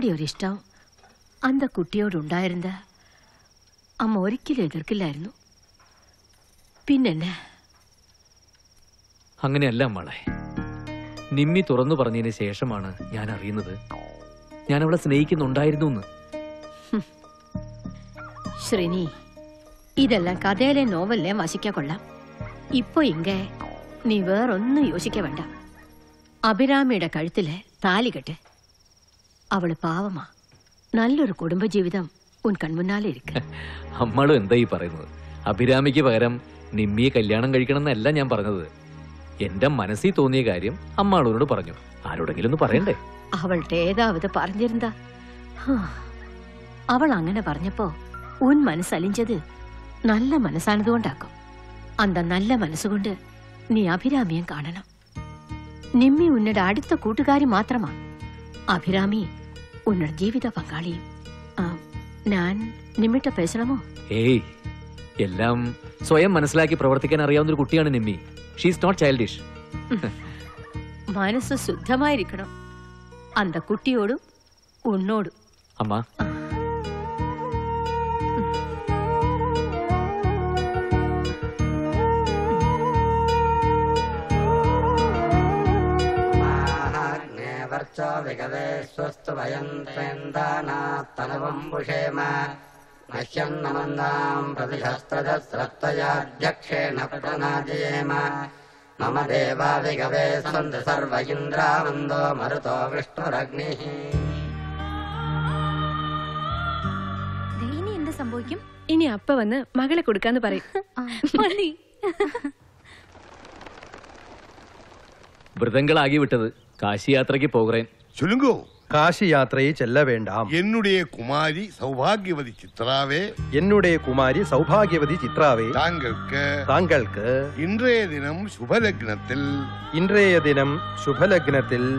അമ്മയോട് ஒரு இஷ்டம் அந்த കുട്ടിയോട് ഉണ്ടായിരുന്ന അമ്മ ഒരിക്കലും എതിർക്കില്ലായിരുന്നു. പിന്നെന്നെ അങ്ങനെയല്ല അമ്മളെ. നിമ്മി തുറന്നു പറഞ്ഞതിന് ശേഷമാണ് ഞാൻ അറിയുന്നത് ഞാൻ അവളെ സ്നേഹിക്കുന്നുണ്ടായിരുന്നു ശ്രീനി ഇതെല്ലാം കഥയിലെ നോവലിലെ വശിക്കാൻ കൊള്ളാം. ഇപ്പൊ ഇങ്ക നീ വേറൊന്നും യോജിക്ക വേണ്ട. അഭിരാമിയുടെ കഴുത്തിലെ താലി അവൾ പാവമാ. നല്ലൊരു കുടുംബജീവിതം ഉൻ കൺമുന്നാലെ ഇരിക്ക. അമ്മളും എന്താ ഈ പറയുന്നത്? അഭിരാമിക്ക് പകരം നിമ്മിയെ കല്യാണം കഴിക്കണമെന്നല്ല ഞാൻ പറഞ്ഞത്. എന്റെ മനസ്സിൽ തോന്നിയ കാര്യം അമ്മാളോട് പറഞ്ഞു. ആരോടെങ്കിലും ഒന്ന് പറയണ്ടേ? അവളുടെ ഏതാവത് പറഞ്ഞിരുന്നാ അവൾ അങ്ങനെ പറഞ്ഞപ്പോ ഉൻ മനസ്സലിഞ്ചത് നല്ല മനസ്സാണതുകൊണ്ടാക്കും. അന്ത നല്ല മനസ്സുകൊണ്ട് നീ അഭിരാമിയെ കാണണം. നിമ്മി ഉന്നയുടെ അടുത്ത കൂട്ടുകാരി മാത്രമാ. അഭിരാമി ഉന്നയുടെ ஜீவித ആ, ഞാൻ നിമിട്ട പേശണമോ? ഏയ് എല്ലാം സ്വയം മനസ്സിലാക്കി പ്രവർത്തിക്കാൻ അറിയാവുന്ന ഒരു കുട്ടിയാണ് നിമ്മി. ഷീസ് നോട്ട് ചൈൽഡിഷ് മനസ്സ് ശുദ്ധമായിരിക്കണം. അന്ത കുട്ടിയോടും ഉണ്ണോടും. അമ്മ ചാതികവേ സ്വസ്തു വയം ത്രേന്ദാനാത്തലവംബുഷേമ മഹ്യം നമന്നാം പ്രതിഹസ്ത്രജസ്രത്വയാധ്യക്ഷേണ പ്രണാജയേമ മമ ദേവാദികവേ സന്ത് സർവ ഇന്ദ്രാവന്തോ മരുതോ വിഷ്ണുരഗ്നി ഇനി എന്ത് സംഭവിക്കും? ഇനി അപ്പ വന്ന് മകളെ കൊടുക്കാന്ന് പറയും. വൃതങ്ങളാകി വിട്ടത് காசி யாத்திரைக்கு போகிறேன் சொல்லுங்கோ காசி யாத்திரையை செல்ல வேண்டாம் என்னுடைய குமாரி சௌபாகியவதி சித்ராவே என்னுடைய குமாரி சௌபாகியவதி சித்ராவே தாங்களுக்கு தாங்களுக்கு இன்றைய தினம் சுபலக்னத்தில் இன்றைய தினம் சுபலக்னத்தில்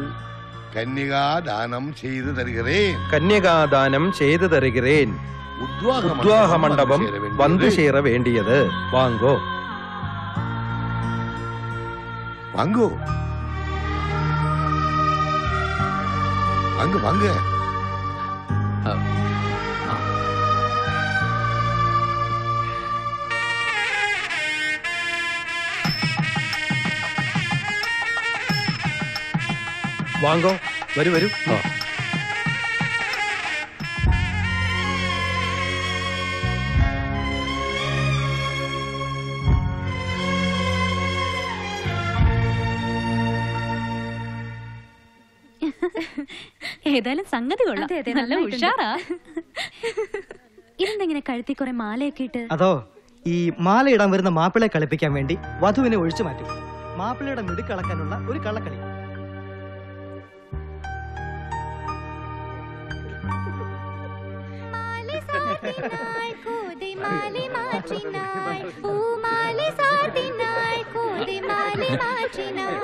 கன்னிகா தானம் செய்து தருகிறேன் கன்னிகா தானம் செய்து தருகிறேன் உத்வாக மண்டபம் வந்து சேர வேண்டியது வாங்கோ வாங்கோ வாங்கோ வாங்க வாங்க വാങ്ങോ വരൂ വരൂ ഏതായാലും സംഗതി കൊള്ളാം. അതെ, അതെ, നല്ല നന്നായിട്ടുണ്ട്. ഉഷാറാ. ഇതെന്തെങ്ങനെ കഴുത്തി കുറെ മാലയൊക്കെ ഇട്ട്? അതോ ഈ മാല ഇടാൻ വരുന്ന മാപ്പിളെ കളിപ്പിക്കാൻ വേണ്ടി വധുവിനെ ഒഴിച്ചു മാറ്റും. മാപ്പിളയുടെ മിടുക്കളക്കാനുള്ള ഒരു കള്ളക്കളി. മാലി മാറ്റിനാൾ புது மாலை மாற்றினார்.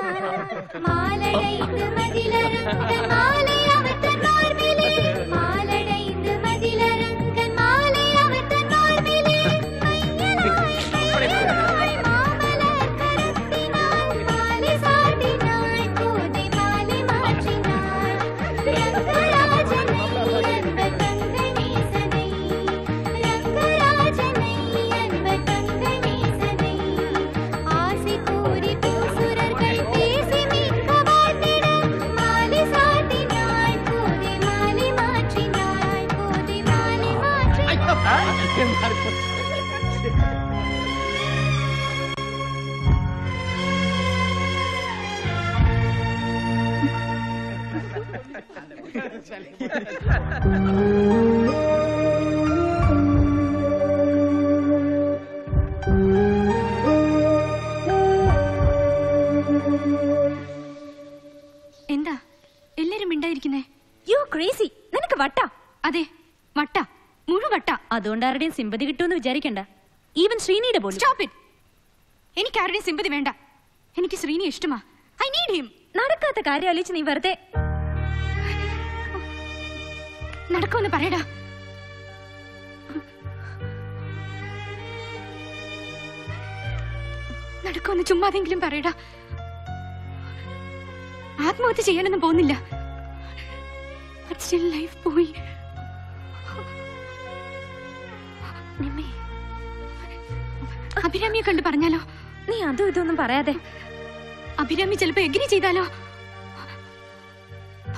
மாலடைத்து மதிலரும் மாலை அவர் தன் மார்பிலே അതുകൊണ്ട് ആരുടെയും സിമ്പതി കിട്ടുമെന്ന് വിചാരിക്കണ്ട. ഈവൻ ശ്രീനിയുടെ പോലും. സ്റ്റോപ്പ് ഇറ്റ് എനിക്ക് ആരുടെയും സിമ്പതി വേണ്ട. എനിക്ക് ശ്രീനി ഇഷ്ടമാ. ഐ നീഡ് ഹിം നടക്കാത്ത കാര്യം ആലോചിച്ച് നീ വെറുതെ നടക്കുമെന്ന് പറയടാ. നടക്കുമെന്ന് ചുമ്മാതെങ്കിലും പറയടാ. ആത്മഹത്യ ചെയ്യാനൊന്നും പോകുന്നില്ല. Still പോയി. അഭിരാമിയെ കണ്ട് പറഞ്ഞാലോ? നീ അതും ഇതൊന്നും പറയാതെ. അഭിരാമി ചിലപ്പോ എഗ്രി ചെയ്താലോ?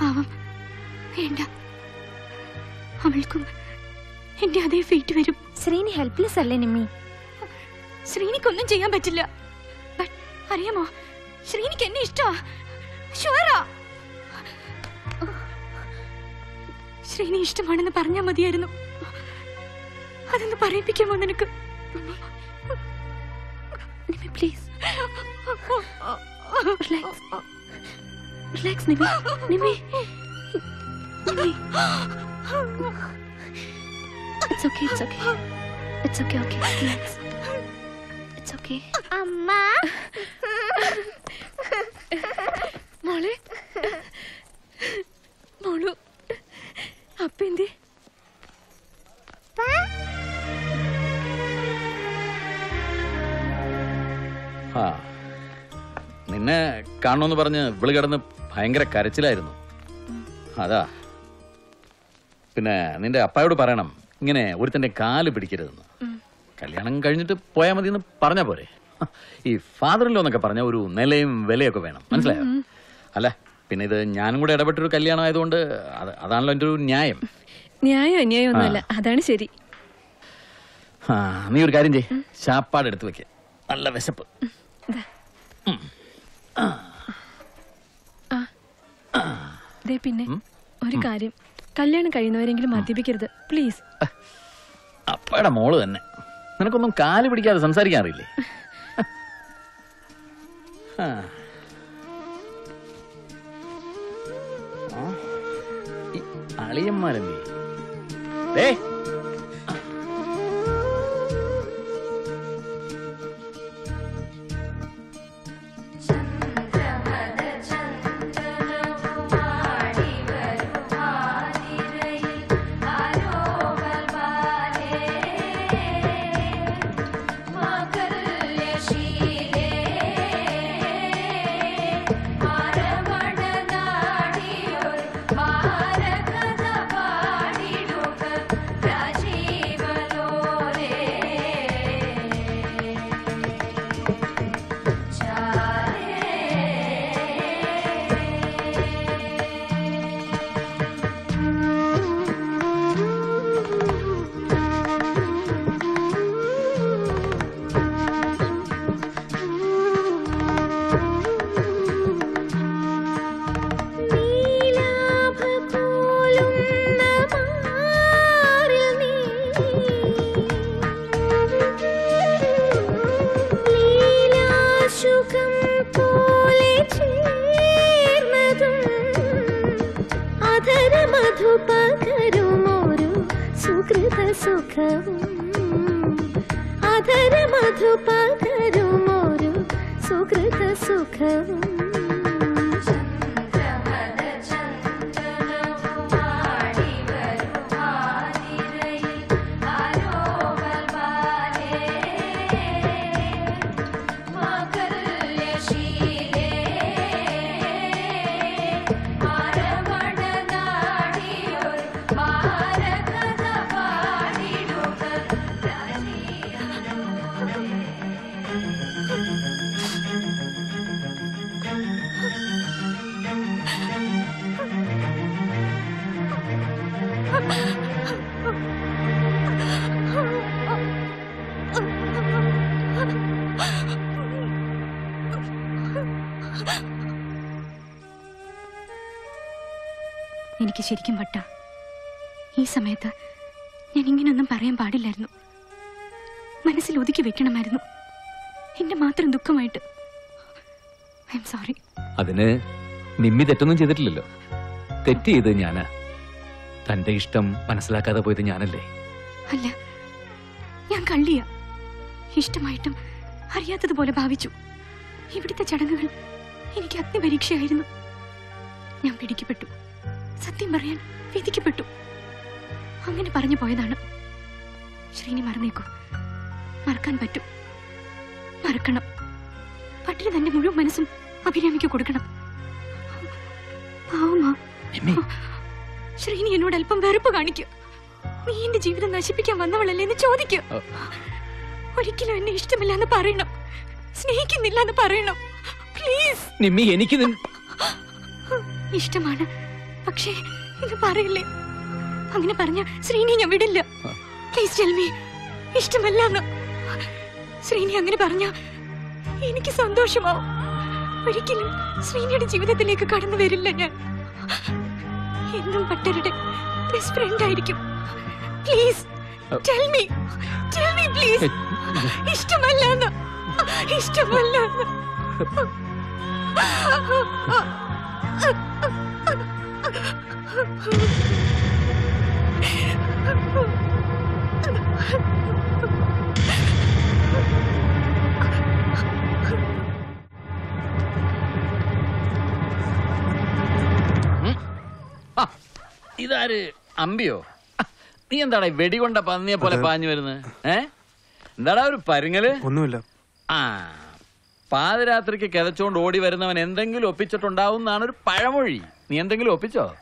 പാവം. വേണ്ട. അവൾക്കും എന്റെ അതേ ഫീറ്റ് വരും. ശ്രീനി ഹെൽപ്ലെസ് അല്ലേ നിമ്മി? ശ്രീനിക്കൊന്നും ചെയ്യാൻ പറ്റില്ല. അറിയാമോ? ശ്രീനിക്ക് എന്നെ ഇഷ്ടമാ ഷുവറാ. ശ്രീനി ഇഷ്ടമാണെന്ന് പറഞ്ഞാ മതിയായിരുന്നു. അതൊന്ന് പറയിപ്പിക്കാമോ നിനക്ക്? Please relax relax Nimmi Nimmi it's okay it's okay it's okay okay relax it's okay അമ്മ. മോളെ. മോളു. അപ്പെന്തേ ആ. നിന്നെ കാണണമെന്ന് പറഞ്ഞ് ഇവൾ കിടന്ന് ഭയങ്കര കരച്ചിലായിരുന്നു. അതാ. പിന്നെ നിന്റെ അപ്പായോട് പറയണം. ഇങ്ങനെ ഒരുത്തന്റെ കാൽ പിടിക്കരുതെന്ന്. കല്യാണം കഴിഞ്ഞിട്ട് പോയാൽ മതി എന്ന് പറഞ്ഞ പോരെ. ഈ ഫാദറിലോ എന്നൊക്കെ പറഞ്ഞ ഒരു നിലയും വിലയൊക്കെ വേണം. മനസ്സിലായോ? അല്ല പിന്നെ ഇത് ഞാനും കൂടെ ഇടപെട്ടൊരു കല്യാണം ആയതുകൊണ്ട് അത് അതാണല്ലോ എന്റെ ഒരു ന്യായം. ന്യായം അന്യായം ഒന്നുമല്ല അതാണ് ശരി. നീ ഒരു കാര്യം ചെയ് ശാപ്പാട് എടുത്ത് വെക്ക. നല്ല വിശപ്പ്. ദേ പിന്നെ ഒരു കാര്യം. കല്യാണം കഴിയുന്നവരെങ്കിലും മദ്യപിക്കരുത്. പ്ലീസ്. അപ്പയുടെ മോൾ തന്നെ. നിനക്കൊന്നും കാൽ പിടിക്കാതെ സംസാരിക്കാൻ അറിയില്ലേ. അളിയന്മാരല്ലേ എനിക്ക് ശരിക്കും വട്ട. ഈ സമയത്ത് ഞാൻ ഇങ്ങനെയൊന്നും പറയാൻ പാടില്ലായിരുന്നു. മനസ്സിൽ ഒതുക്കി വെക്കണമായിരുന്നു. എന്റെ മാത്രം ദുഃഖമായിട്ട്. I'm sorry. അതിന് നിമ്മി തെറ്റൊന്നും ചെയ്തിട്ടില്ലല്ലോ. തെറ്റ് ചെയ്ത് ഞാനാ തന്റെ ഇഷ്ടം മനസ്സിലാക്കാതെ പോയത് ഞാനല്ലേ? അല്ല ഞാൻ കള്ളിയ. ഇഷ്ടമായിട്ടും അറിയാത്തതുപോലെ ഭാവിച്ചു. ഇവിടുത്തെ ചടങ്ങുകൾ എനിക്ക് അഗ്നിപരീക്ഷയായിരുന്നു. ഞാൻ പിടിക്കപ്പെട്ടു. സത്യം പറയാൻ വിധിക്കപ്പെട്ടു. അങ്ങനെ പറഞ്ഞു പോയതാണ്. ശ്രീനി മറന്നേക്കൂ. മറക്കാൻ പറ്റും. മറക്കണം. പട്ടിന് തന്റെ മുഴുവൻ മനസ്സും അഭിരാമിക്ക് കൊടുക്കണം. പാവമാ ശ്രീനി എന്നോട് അല്പം വെറുപ്പ് കാണിക്കൂ. നീ എന്റെ ജീവിതം നശിപ്പിക്കാൻ വന്നവളല്ലേ എന്ന് ചോദിക്കൂ. ഒരിക്കലും എന്നെ ഇഷ്ടമില്ല എന്ന് പറയണം. സ്നേഹിക്കുന്നില്ല എന്ന് പറയണം. പ്ലീസ്. നിമ്മി എനിക്ക് ഇഷ്ടമാണ്. പക്ഷേ ഇത് പറയില്ലേ? അങ്ങനെ പറഞ്ഞ ശ്രീനി ഞാൻ വിടില്ല. പ്ലീസ് ടെൽമി ഇഷ്ടമല്ല എന്ന് ശ്രീനി അങ്ങനെ പറഞ്ഞ എനിക്ക് സന്തോഷമാവും. ഒരിക്കലും ശ്രീനിയുടെ ജീവിതത്തിലേക്ക് കടന്നു വരില്ല ഞാൻ. എന്നും പട്ടരുടെ ബെസ്റ്റ് ഫ്രണ്ട് ആയിരിക്കും. Please tell me tell me please ഇഷ്ടമല്ല എന്ന് ഇഷ്ടമല്ല എന്ന് ആ, ഇതാര്? അമ്പിയോ? നീ എന്താടാ വെടികൊണ്ട പന്നിയെ പോലെ പാഞ്ഞു വരുന്നത് ഏ? എന്താടാ ഒരു പരുങ്ങൽ? ഒന്നുമില്ല. ആ. പാതിരാത്രിക്ക് കിതച്ചോണ്ട് ഓടി വരുന്നവൻ എന്തെങ്കിലും ഒപ്പിച്ചിട്ടുണ്ടാവും എന്നാണ് ഒരു പഴമൊഴി. നീ എന്തെങ്കിലും ഒപ്പിച്ചോ?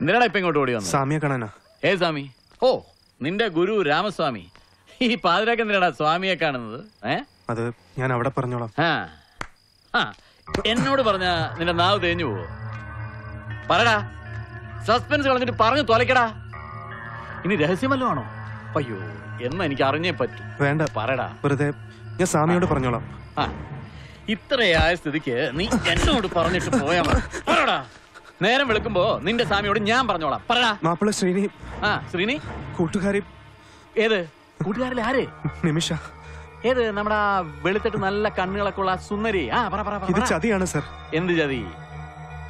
എന്തിനാടാ ഇപ്പൊ ഇങ്ങോട്ട് ഓടി വന്നത്. സാമിയെ കാണാനാ. ഏ സ്വാമി? ഓ നിന്റെ ഗുരു രാമസ്വാമി. ഈ പാതിരാക്ക് എന്തിനാടാ സ്വാമിയെ കാണുന്നത്? ഏ? അത് ഞാൻ അവിടെ പറഞ്ഞോളാം. ആ. ആ എന്നോട് പറഞ്ഞ നിന്റെ നാവ് തേഞ്ഞു പോവോ? പറടാ. സസ്പെൻസ് കളഞ്ഞിട്ട് പറഞ്ഞു തൊലക്കടാ ഇനി രഹസ്യമല്ലോ ആണോ? അയ്യോ എന്ന് എനിക്ക് അറിഞ്ഞേ പറ്റൂ. വേണ്ട. പറടാ. വെറുതെ ഞാൻ സ്വാമിയോട് പറഞ്ഞോളാം. ആ. ഇത്രയായ സ്ഥിതിക്ക് നീ എന്നോട് പറഞ്ഞിട്ട് പോയാ മതി. പറടാ. നേരം വിളിക്കുമ്പോ നിന്റെ സ്വാമിയോട് ഞാൻ പറഞ്ഞോളാം. പറടാ. മാപ്പിള ശ്രീനി. ആ ശ്രീനി? കൂട്ടുകാരി. ഏത്? കൂട്ടുകാരിലെ ആര്? നിമിഷ. ഏത്? നമ്മുടെ ആ വെളുത്തിട്ട് നല്ല കണ്ണുകളൊക്കെ ഉള്ള ആ സുന്ദരി. ആ പറ പറ പറ, ഇത് പറ. ചതിയാണ് സർ. എന്ത് ചതി?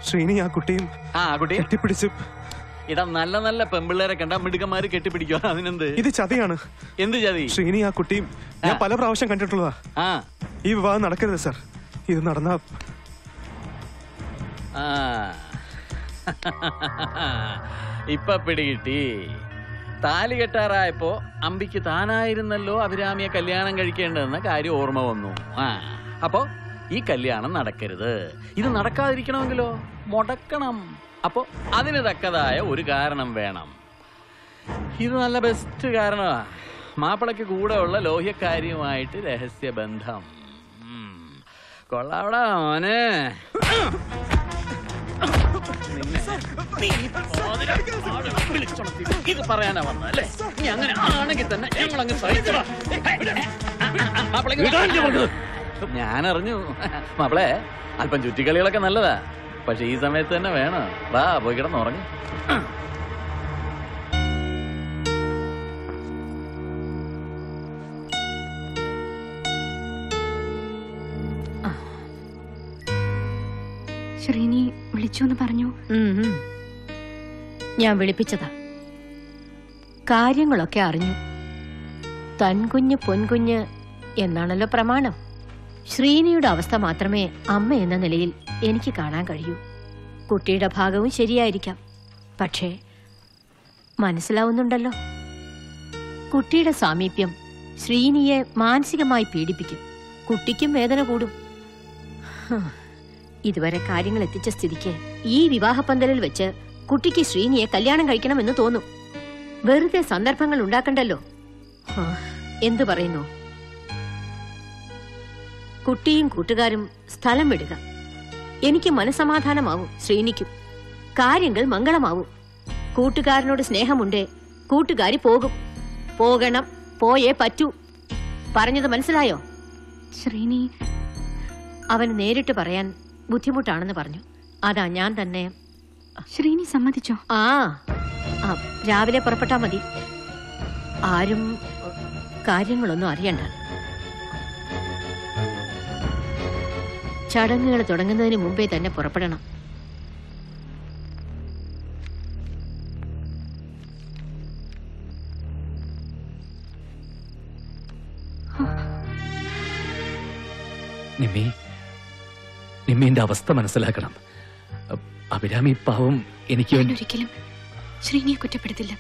ശ്രീനി ആ കുട്ടിയും ആ കുട്ടി കെട്ടിപ്പിടിച്ച്. ഇതാ നല്ല നല്ല പെമ്പിള്ളേരെ കണ്ട മിടുക്കന്മാര് കെട്ടിപ്പിടിക്കുക അതിനെന്ത്? ഇത് ചതിയാണ്. എന്ത് ചതി? ശ്രീനി ആ കുട്ടിയും ഞാൻ പല പ്രാവശ്യം കണ്ടിട്ടുള്ളതാ. ആ. ഈ വിവാഹം നടക്കരുത് സർ. ഇത് നടന്ന ആ. ഇപ്പൊ പിടികിട്ടി. താലി കെട്ടാറായപ്പോ അമ്പിക്ക് താനായിരുന്നല്ലോ അഭിരാമിയെ കല്യാണം കഴിക്കേണ്ടതെന്ന കാര്യം ഓർമ്മ വന്നു. ആ അപ്പോ ഈ കല്യാണം നടക്കരുത്. ഇത് നടക്കാതിരിക്കണമെങ്കിലോ? മുടക്കണം. അപ്പോ അതിന് തക്കതായ ഒരു കാരണം വേണം. ഇത് നല്ല ബെസ്റ്റ് കാരണമാ. മാപ്പിളയ്ക്ക് കൂടെ ഉള്ള ലോഹ്യക്കാരിയുമായിട്ട് രഹസ്യബന്ധം. ബന്ധം കൊള്ളാവടാ മോനെ. ഇത് പറയാനാ വന്ന അല്ലേ? നീ അങ്ങനെ ആണെങ്കിൽ തന്നെ ഞങ്ങൾ അങ്ങ് സഹിച്ചടാ ഞാൻ അറിഞ്ഞു മാപ്പിളെ അല്പം ചുറ്റിക്കളികളൊക്കെ നല്ലതാ. പക്ഷെ ഈ സമയത്ത് തന്നെ വേണം. വാ പോയി കിടന്നുറങ്ങി. ശ്രീനി വിളിച്ചു എന്ന് പറഞ്ഞു ഞാൻ വിളിപ്പിച്ചതാ. കാര്യങ്ങളൊക്കെ അറിഞ്ഞു. തൻകുഞ്ഞ് പൊൻകുഞ്ഞ് എന്നാണല്ലോ പ്രമാണം. ശ്രീനിയുടെ അവസ്ഥ മാത്രമേ അമ്മ എന്ന നിലയിൽ എനിക്ക് കാണാൻ കഴിയൂ. കുട്ടിയുടെ ഭാഗവും ശരിയായിരിക്കാം. പക്ഷേ മനസ്സിലാവുന്നുണ്ടല്ലോ. കുട്ടിയുടെ സാമീപ്യം ശ്രീനിയെ മാനസികമായി പീഡിപ്പിക്കും. കുട്ടിക്കും വേദന കൂടും. ഇതുവരെ കാര്യങ്ങൾ എത്തിച്ച സ്ഥിതിക്ക് ഈ വിവാഹപ്പന്തലിൽ വെച്ച് കുട്ടിക്ക് ശ്രീനിയെ കല്യാണം കഴിക്കണമെന്ന് തോന്നും. വെറുതെ സന്ദർഭങ്ങൾ ഉണ്ടാക്കണ്ടല്ലോ. എന്തു പറയുന്നു? കുട്ടിയും കൂട്ടുകാരും സ്ഥലം വിടുക. എനിക്ക് മനസമാധാനമാവും ശ്രീനിക്കും. കാര്യങ്ങൾ മംഗളമാവും. കൂട്ടുകാരനോട് സ്നേഹമുണ്ടേ. കൂട്ടുകാരി പോകും. പോകണം പോയേ പറ്റൂ. പറഞ്ഞത് മനസ്സിലായോ? ശ്രീനി. അവന് നേരിട്ട് പറയാൻ ബുദ്ധിമുട്ടാണെന്ന് പറഞ്ഞു. അതാ ഞാൻ തന്നെ ശ്രീനി സമ്മതിച്ചോ? ആ ആ, രാവിലെ പുറപ്പെട്ടാ മതി. ആരും കാര്യങ്ങളൊന്നും അറിയണ്ട. ചടങ്ങുകൾ തുടങ്ങുന്നതിന് മുമ്പേ തന്നെ പുറപ്പെടണം. നിമ്മി നിമ്മിന്റെ അവസ്ഥ മനസ്സിലാക്കണം. അഭിരാമി പാവം എനിക്ക് ഒരിക്കലും ശ്രീനിയെ കുറ്റപ്പെടുത്തില്ല.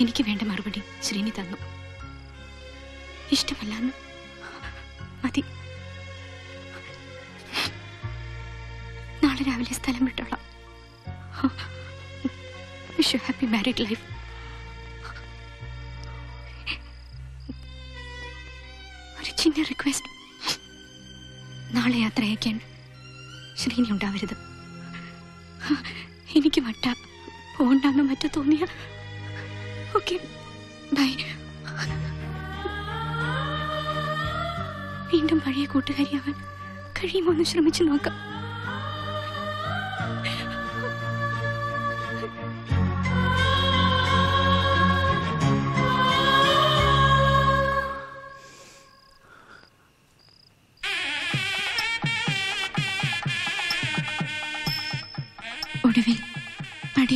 എനിക്ക് വേണ്ട മറുപടി ശ്രീനി തന്നു. ഇഷ്ടമല്ലെന്ന്. മതി. നാളെ രാവിലെ സ്ഥലം വിട്ടോളാം. Wish you happy married life ഒരു ചിന്ന റിക്വസ്റ്റ് നാളെ യാത്ര അയക്കാൻ ശ്രീനി ഉണ്ടാവരുത്. എനിക്ക് വട്ട പോണ്ടെന്ന് മറ്റോ തോന്നിയ. Okay bye. വീണ്ടും പഴയ കൂട്ടുകാരിയാവാൻ കഴിയുമോ എന്ന് ശ്രമിച്ചു നോക്കാം.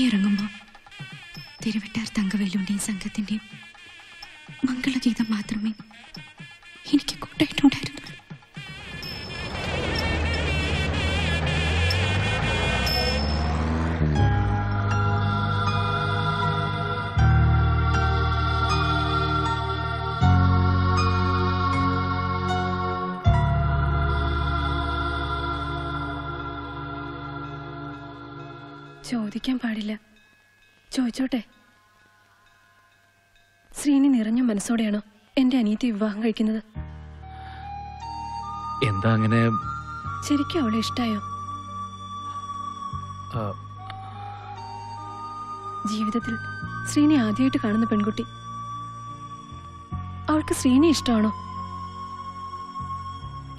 പടിയിറങ്ങുമ്പോൾ തിരുവട്ടാർ തങ്കവേലുവിന്റെയും സംഘത്തിന്റെയും മംഗളഗീതം മാത്രമേ മനസ്സോടെയാണോ എന്റെ അനിയത്തെ വിവാഹം കഴിക്കുന്നത്? എന്താ അങ്ങനെ? ശരിക്കും അവളെ ഇഷ്ടായോ? ജീവിതത്തിൽ ശ്രീനെ ആദ്യമായിട്ട് കാണുന്ന പെൺകുട്ടി. അവൾക്ക് ശ്രീനെ ഇഷ്ടമാണോ?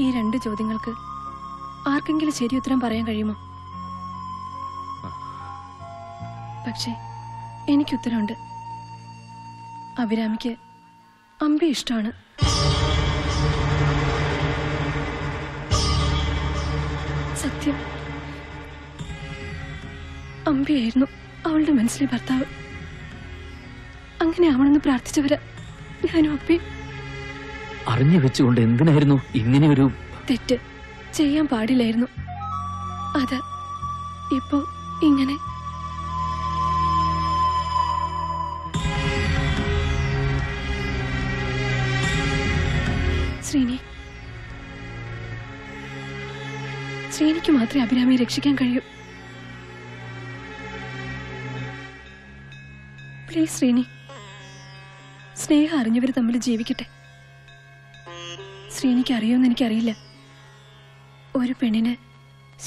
ഈ രണ്ട് ചോദ്യങ്ങൾക്ക് ആർക്കെങ്കിലും ശരി ഉത്തരം പറയാൻ കഴിയുമോ? പക്ഷേ എനിക്ക് ഉത്തരമുണ്ട് അഭിരാമിക്ക് അമ്പി ഇഷ്ടമാണ് സത്യം. അമ്പിയായിരുന്നു അവളുടെ മനസ്സിലെ ഭർത്താവ്. അങ്ങനെ ആവണമെന്ന് പ്രാർത്ഥിച്ചവര് ഞാനും അപ്പി. അറിഞ്ഞു വെച്ചുകൊണ്ട് എന്തിനായിരുന്നു ഇങ്ങനെ ഒരു തെറ്റ് ചെയ്യാൻ പാടില്ലായിരുന്നു. അത് ഇപ്പോ ഇങ്ങനെ ശ്രീനി. ശ്രീനിക്ക് മാത്രമേ അഭിരാമിയെ രക്ഷിക്കാൻ കഴിയൂ. പ്ലീസ് ശ്രീനി സ്നേഹം അറിഞ്ഞവർ തമ്മിൽ ജീവിക്കട്ടെ. ശ്രീനിക്ക് അറിയുമെന്ന് എനിക്കറിയില്ല. ഒരു പെണ്ണിന്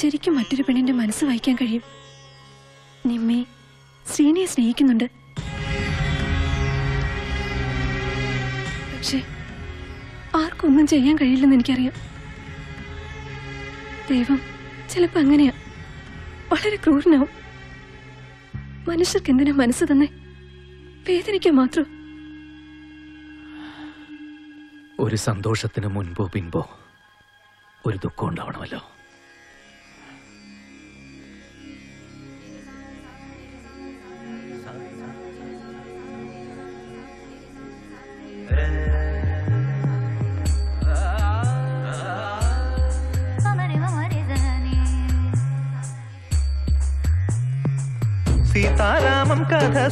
ശരിക്കും മറ്റൊരു പെണ്ണിന്റെ മനസ്സ് വായിക്കാൻ കഴിയും. നിമ്മി ശ്രീനിയെ സ്നേഹിക്കുന്നുണ്ട്. പക്ഷേ ആർക്കൊന്നും ചെയ്യാൻ കഴിയില്ലെന്ന് എനിക്കറിയാം. ദൈവം ചിലപ്പോ അങ്ങനെയാ. വളരെ ക്രൂരനാവും. മനുഷ്യർക്ക് എന്തിനാ മനസ്സ് തന്നെ? വേദനിക്കാൻ മാത്രം. ഒരു സന്തോഷത്തിന് മുൻപോ പിൻപോ ഒരു ദുഃഖം ഉണ്ടാവണമല്ലോ.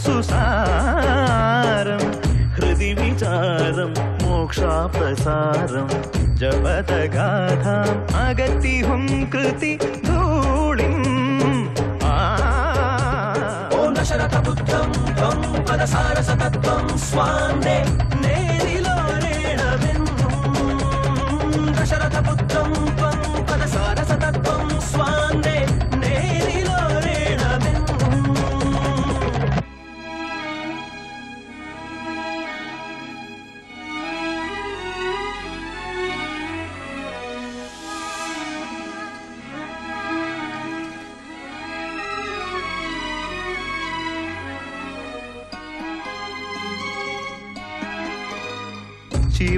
सुसारं हृदि विचारं मोक्षापसारं जपदगाथाम् अगतिहुं कृति धूलिम्। ॐ दशरथबुद्धं त्वं पदसारसतत्त्वं स्वान्दे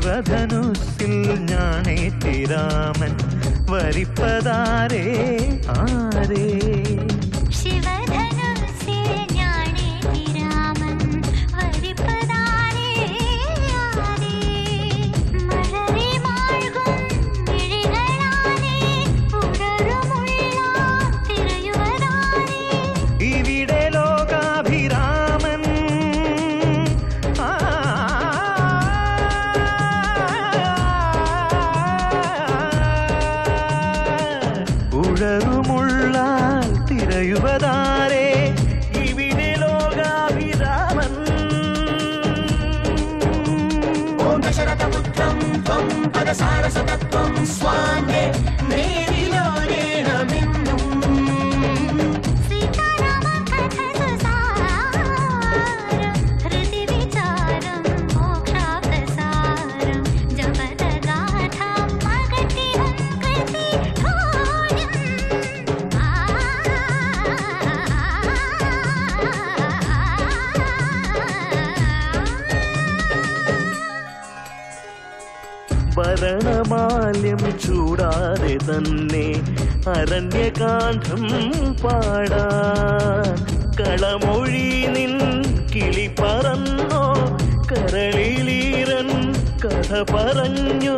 ശിവധനുസിൽ ഞാണേറ്റിരാമൻ വരിപ്പതാരേ ആരേ അരണ്യകാന്ഡം പാടാൻ കളമൊഴി നിൻ കിളി പറന്നോ കരളിലീരൻ കഥ പറഞ്ഞു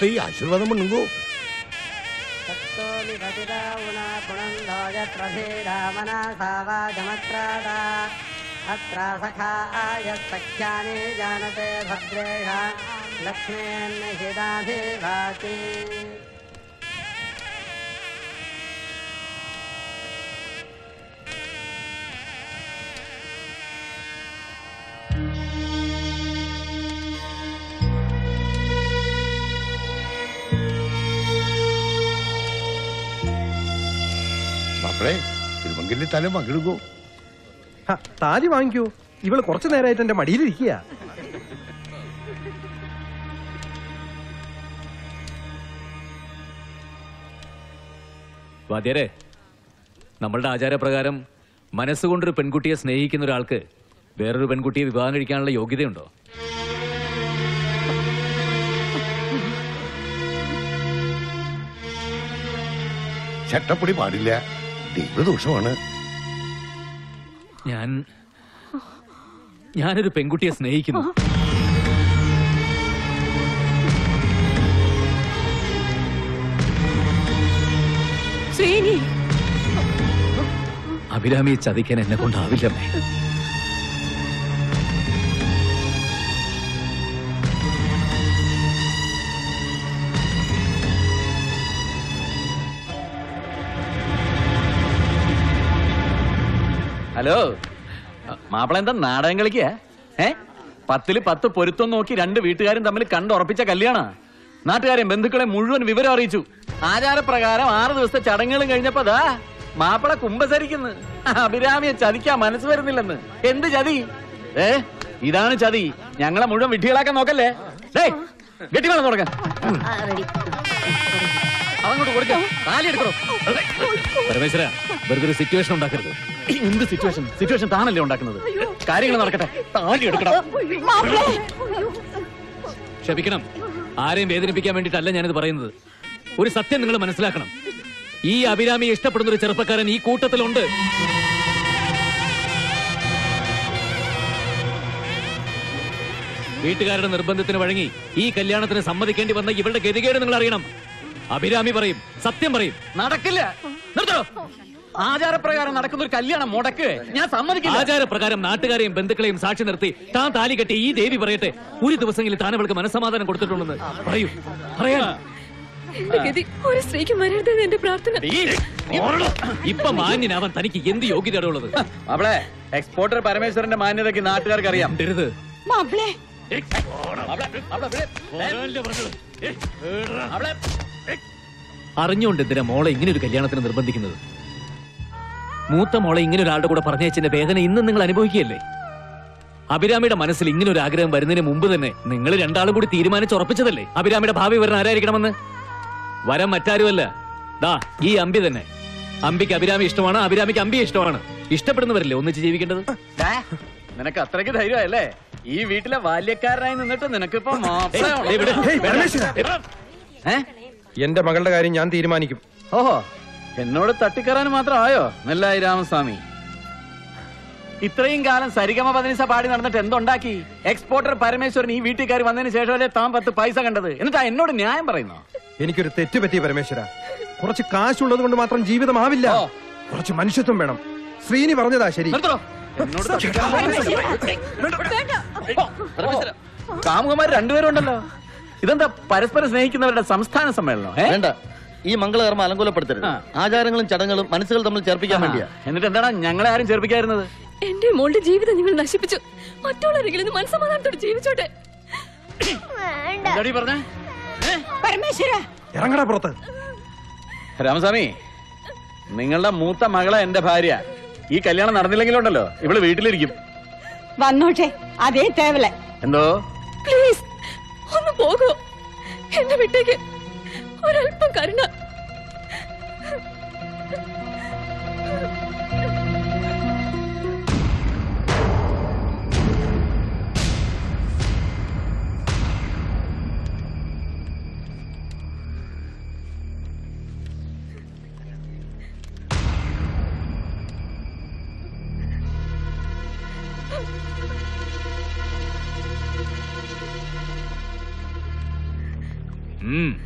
तैः आशीर्वादं मन्यो विभिता अत्रा सखा आयत्सख्यानि जानते भद्रेण। गा लक्ष्मी മാപ്പിളെ തിരുമംഗല്യ തല മകിടുങ്കോ ഹ, താലി വാങ്ങിക്കൂ. ഇവൾ കുറച്ചു നേരമായിട്ട് എന്റെ മടിയിലിരിക്കുക വാദ്യരെ നമ്മളുടെ ആചാരപ്രകാരം മനസ്സുകൊണ്ടൊരു പെൺകുട്ടിയെ സ്നേഹിക്കുന്ന ഒരാൾക്ക് വേറൊരു പെൺകുട്ടിയെ വിവാഹം കഴിക്കാനുള്ള യോഗ്യതയുണ്ടോ? ചട്ടപ്പൊടി പാടില്ല. ദൈവദോഷമാണ് ഞാൻ ഞാനൊരു പെൺകുട്ടിയെ സ്നേഹിക്കുന്നു. അഭിരാമിയെ ചതിക്കാൻ എന്നെ കൊണ്ടാവില്ലമ്മേ. ഹലോ. മാപ്പിള എന്താ നാടകം കളിക്കുക ഏ? പത്തിൽ പത്ത് പൊരുത്തം നോക്കി രണ്ട് വീട്ടുകാരും തമ്മിൽ കണ്ടുറപ്പിച്ച കല്യാണ. നാട്ടുകാരെയും ബന്ധുക്കളെ മുഴുവൻ വിവരം അറിയിച്ചു. ആചാരപ്രകാരം ആറ് ദിവസത്തെ ചടങ്ങുകളും കഴിഞ്ഞപ്പോ ദാ മാപ്പിള കുമ്പസരിക്കുന്നു അഭിരാമിയെ ചതിക്കാൻ മനസ്സ് വരുന്നില്ലെന്ന്. എന്ത് ചതി? ഏ? ഇതാണ് ചതി. ഞങ്ങളെ മുഴുവൻ വിഡ്ഢികളാക്കാൻ നോക്കല്ലേ. ഡേ ഗെട്ടി വേണം തുടങ്ങാൻ അതങ്ങോട്ട് കൊടുക്കാം. താലി എടുക്കണോ? പരമേശ്വര വെറുതെ ഒരു സിറ്റുവേഷൻ ഉണ്ടാക്കരുത്. എന്ത് സിറ്റുവേഷൻ സിറ്റുവേഷൻ താനല്ലേ ഉണ്ടാക്കുന്നത്? കാര്യങ്ങൾ നടക്കട്ടെ. താലി എടുക്കണം. ക്ഷമിക്കണം. ആരെയും വേദനിപ്പിക്കാൻ വേണ്ടിയിട്ടല്ല ഞാനിത് പറയുന്നത്. ഒരു സത്യം നിങ്ങൾ മനസ്സിലാക്കണം. ഈ അഭിരാമിയെ ഇഷ്ടപ്പെടുന്ന ഒരു ചെറുപ്പക്കാരൻ ഈ കൂട്ടത്തിലുണ്ട്. വീട്ടുകാരുടെ നിർബന്ധത്തിന് വഴങ്ങി ഈ കല്യാണത്തിന് സമ്മതിക്കേണ്ടി വന്ന ഇവരുടെ ഗതികേട് നിങ്ങൾ അറിയണം. അഭിരാമി പറയും സത്യം പറയും. നടക്കില്ല. നിർത്തോ ആചാരപ്രകാരം നടക്കുന്ന ഒരു കല്യാണം മുടക്ക്. ഞാൻ സമ്മതിക്കില്ല. ആചാരപ്രകാരം നാട്ടുകാരെയും ബന്ധുക്കളെയും സാക്ഷി നിർത്തി താൻ താലി കെട്ടി ഈ ദേവി പറയട്ടെ. ഒരു ദിവസമെങ്കിലും താൻ അവൾക്ക് മനസ്സമാധാനം കൊടുത്തിട്ടുണ്ടെന്ന് പറയൂ. പറയാ എന്റെ ഗതി ഒരു സ്ത്രീക്ക് വരരുതെന്ന് എന്റെ പ്രാർത്ഥന. ഇപ്പൊ മാന്യനാവാൻ തനിക്ക് എന്ത് യോഗ്യതയാണ് ഉള്ളത്? അവളെ എക്സ്പോർട്ടർ പരമേശ്വരന്റെ മാന്യതയ്ക്ക് നാട്ടുകാർക്ക് അറിയാം മാപ്പിളെ അറിഞ്ഞുകൊണ്ട് എന്തിനാ മോളെ ഇങ്ങനെ ഒരു കല്യാണത്തിന് നിർബന്ധിക്കുന്നത്? മൂത്ത മോളെ ഇങ്ങനെ ഒരാളുടെ കൂടെ പറഞ്ഞയച്ചതിന്റെ വേദന ഇന്നും നിങ്ങൾ അനുഭവിക്കുകയല്ലേ? അഭിരാമിയുടെ മനസ്സിൽ ഇങ്ങനെ ഒരു ആഗ്രഹം വരുന്നതിന് മുമ്പ് തന്നെ നിങ്ങൾ രണ്ടാളും കൂടി തീരുമാനിച്ചുറപ്പിച്ചതല്ലേ അഭിരാമിയുടെ ഭാവി വരൻ ആരായിരിക്കണമെന്ന്? വരം മറ്റാരുമല്ല. ദാ ഈ അമ്പി തന്നെ. അമ്പിക്ക് അഭിരാമി ഇഷ്ടമാണ് അഭിരാമിക്ക് അമ്പി ഇഷ്ടമാണ്. ഇഷ്ടപ്പെടുന്നവരല്ലേ ഒന്നിച്ച് ജീവിക്കേണ്ടത്? നിനക്ക് അത്രയ്ക്ക് ധൈര്യമല്ലേ ഈ വീട്ടിലെ ബാല്യക്കാരനായി നിന്നിട്ട് നിനക്കിപ്പോ. ഏ? എന്റെ മകളുടെ കാര്യം ഞാൻ തീരുമാനിക്കും. ഓഹോ എന്നോട് തട്ടിക്കറാൻ മാത്രം ആയോ നെല്ലായി രാമസ്വാമി. ഇത്രയും കാലം സരിഗമ പതിനിസ പാടി നടന്നിട്ട് എന്തുണ്ടാക്കി? എക്സ്പോർട്ടർ പരമേശ്വരൻ ഈ വീട്ടിൽ കയറി വന്നതിന് ശേഷമല്ലേ താൻ പത്ത് പൈസ കണ്ടത്? എന്നിട്ടാ എന്നോട് ന്യായം പറയുന്നു? എനിക്കൊരു തെറ്റ് പറ്റി പരമേശ്വര. കുറച്ച് കാശുള്ളത് കൊണ്ട് മാത്രം ജീവിതമാവില്ല. കുറച്ച് മനുഷ്യത്വം വേണം. ശ്രീനി പറഞ്ഞതാ ശരി. എന്നോട് കാമുകന്മാർ രണ്ടുപേരും ഉണ്ടല്ലോ ഇതെന്താ പരസ്പരം സ്നേഹിക്കുന്നവരുടെ സംസ്ഥാന സമ്മേളനം ഏ? വേണ്ട. ഈ മംഗളകർമ്മ അലങ്കോലപ്പെടുത്തരുത്. ആചാരങ്ങളും ചടങ്ങുകളും മനസ്സുകൾ തമ്മിൽ ചേർപ്പിക്കാൻ വേണ്ടിയാ. എന്നിട്ട് എന്താണ് ഞങ്ങളെ ആരും ചേർപ്പിക്കായിരുന്നത് എന്റെ മോളുടെ ജീവിതം നിങ്ങൾ നശിപ്പിച്ചു. മറ്റുള്ളവരെങ്കിലും മനസ്സമാധാനത്തോടെ ജീവിച്ചോട്ടെ. എന്താടി പറഞ്ഞേ? പരമേശ്വര. ഇറങ്ങടാ പുറത്ത്. രാമസ്വാമി നിങ്ങളുടെ മൂത്ത മകളെ എന്റെ ഭാര്യ. ഈ കല്യാണം നടന്നില്ലെങ്കിലുണ്ടല്ലോ. ഇവൾ വീട്ടിലിരിക്കും. വന്നോട്ടെ അതേ തേവല. എന്തോ? പ്ലീസ് ഒന്ന് പോകൂ. എന്റെ വിട്ടേക്ക്. ഒരല്പം കരുണ. ഉം.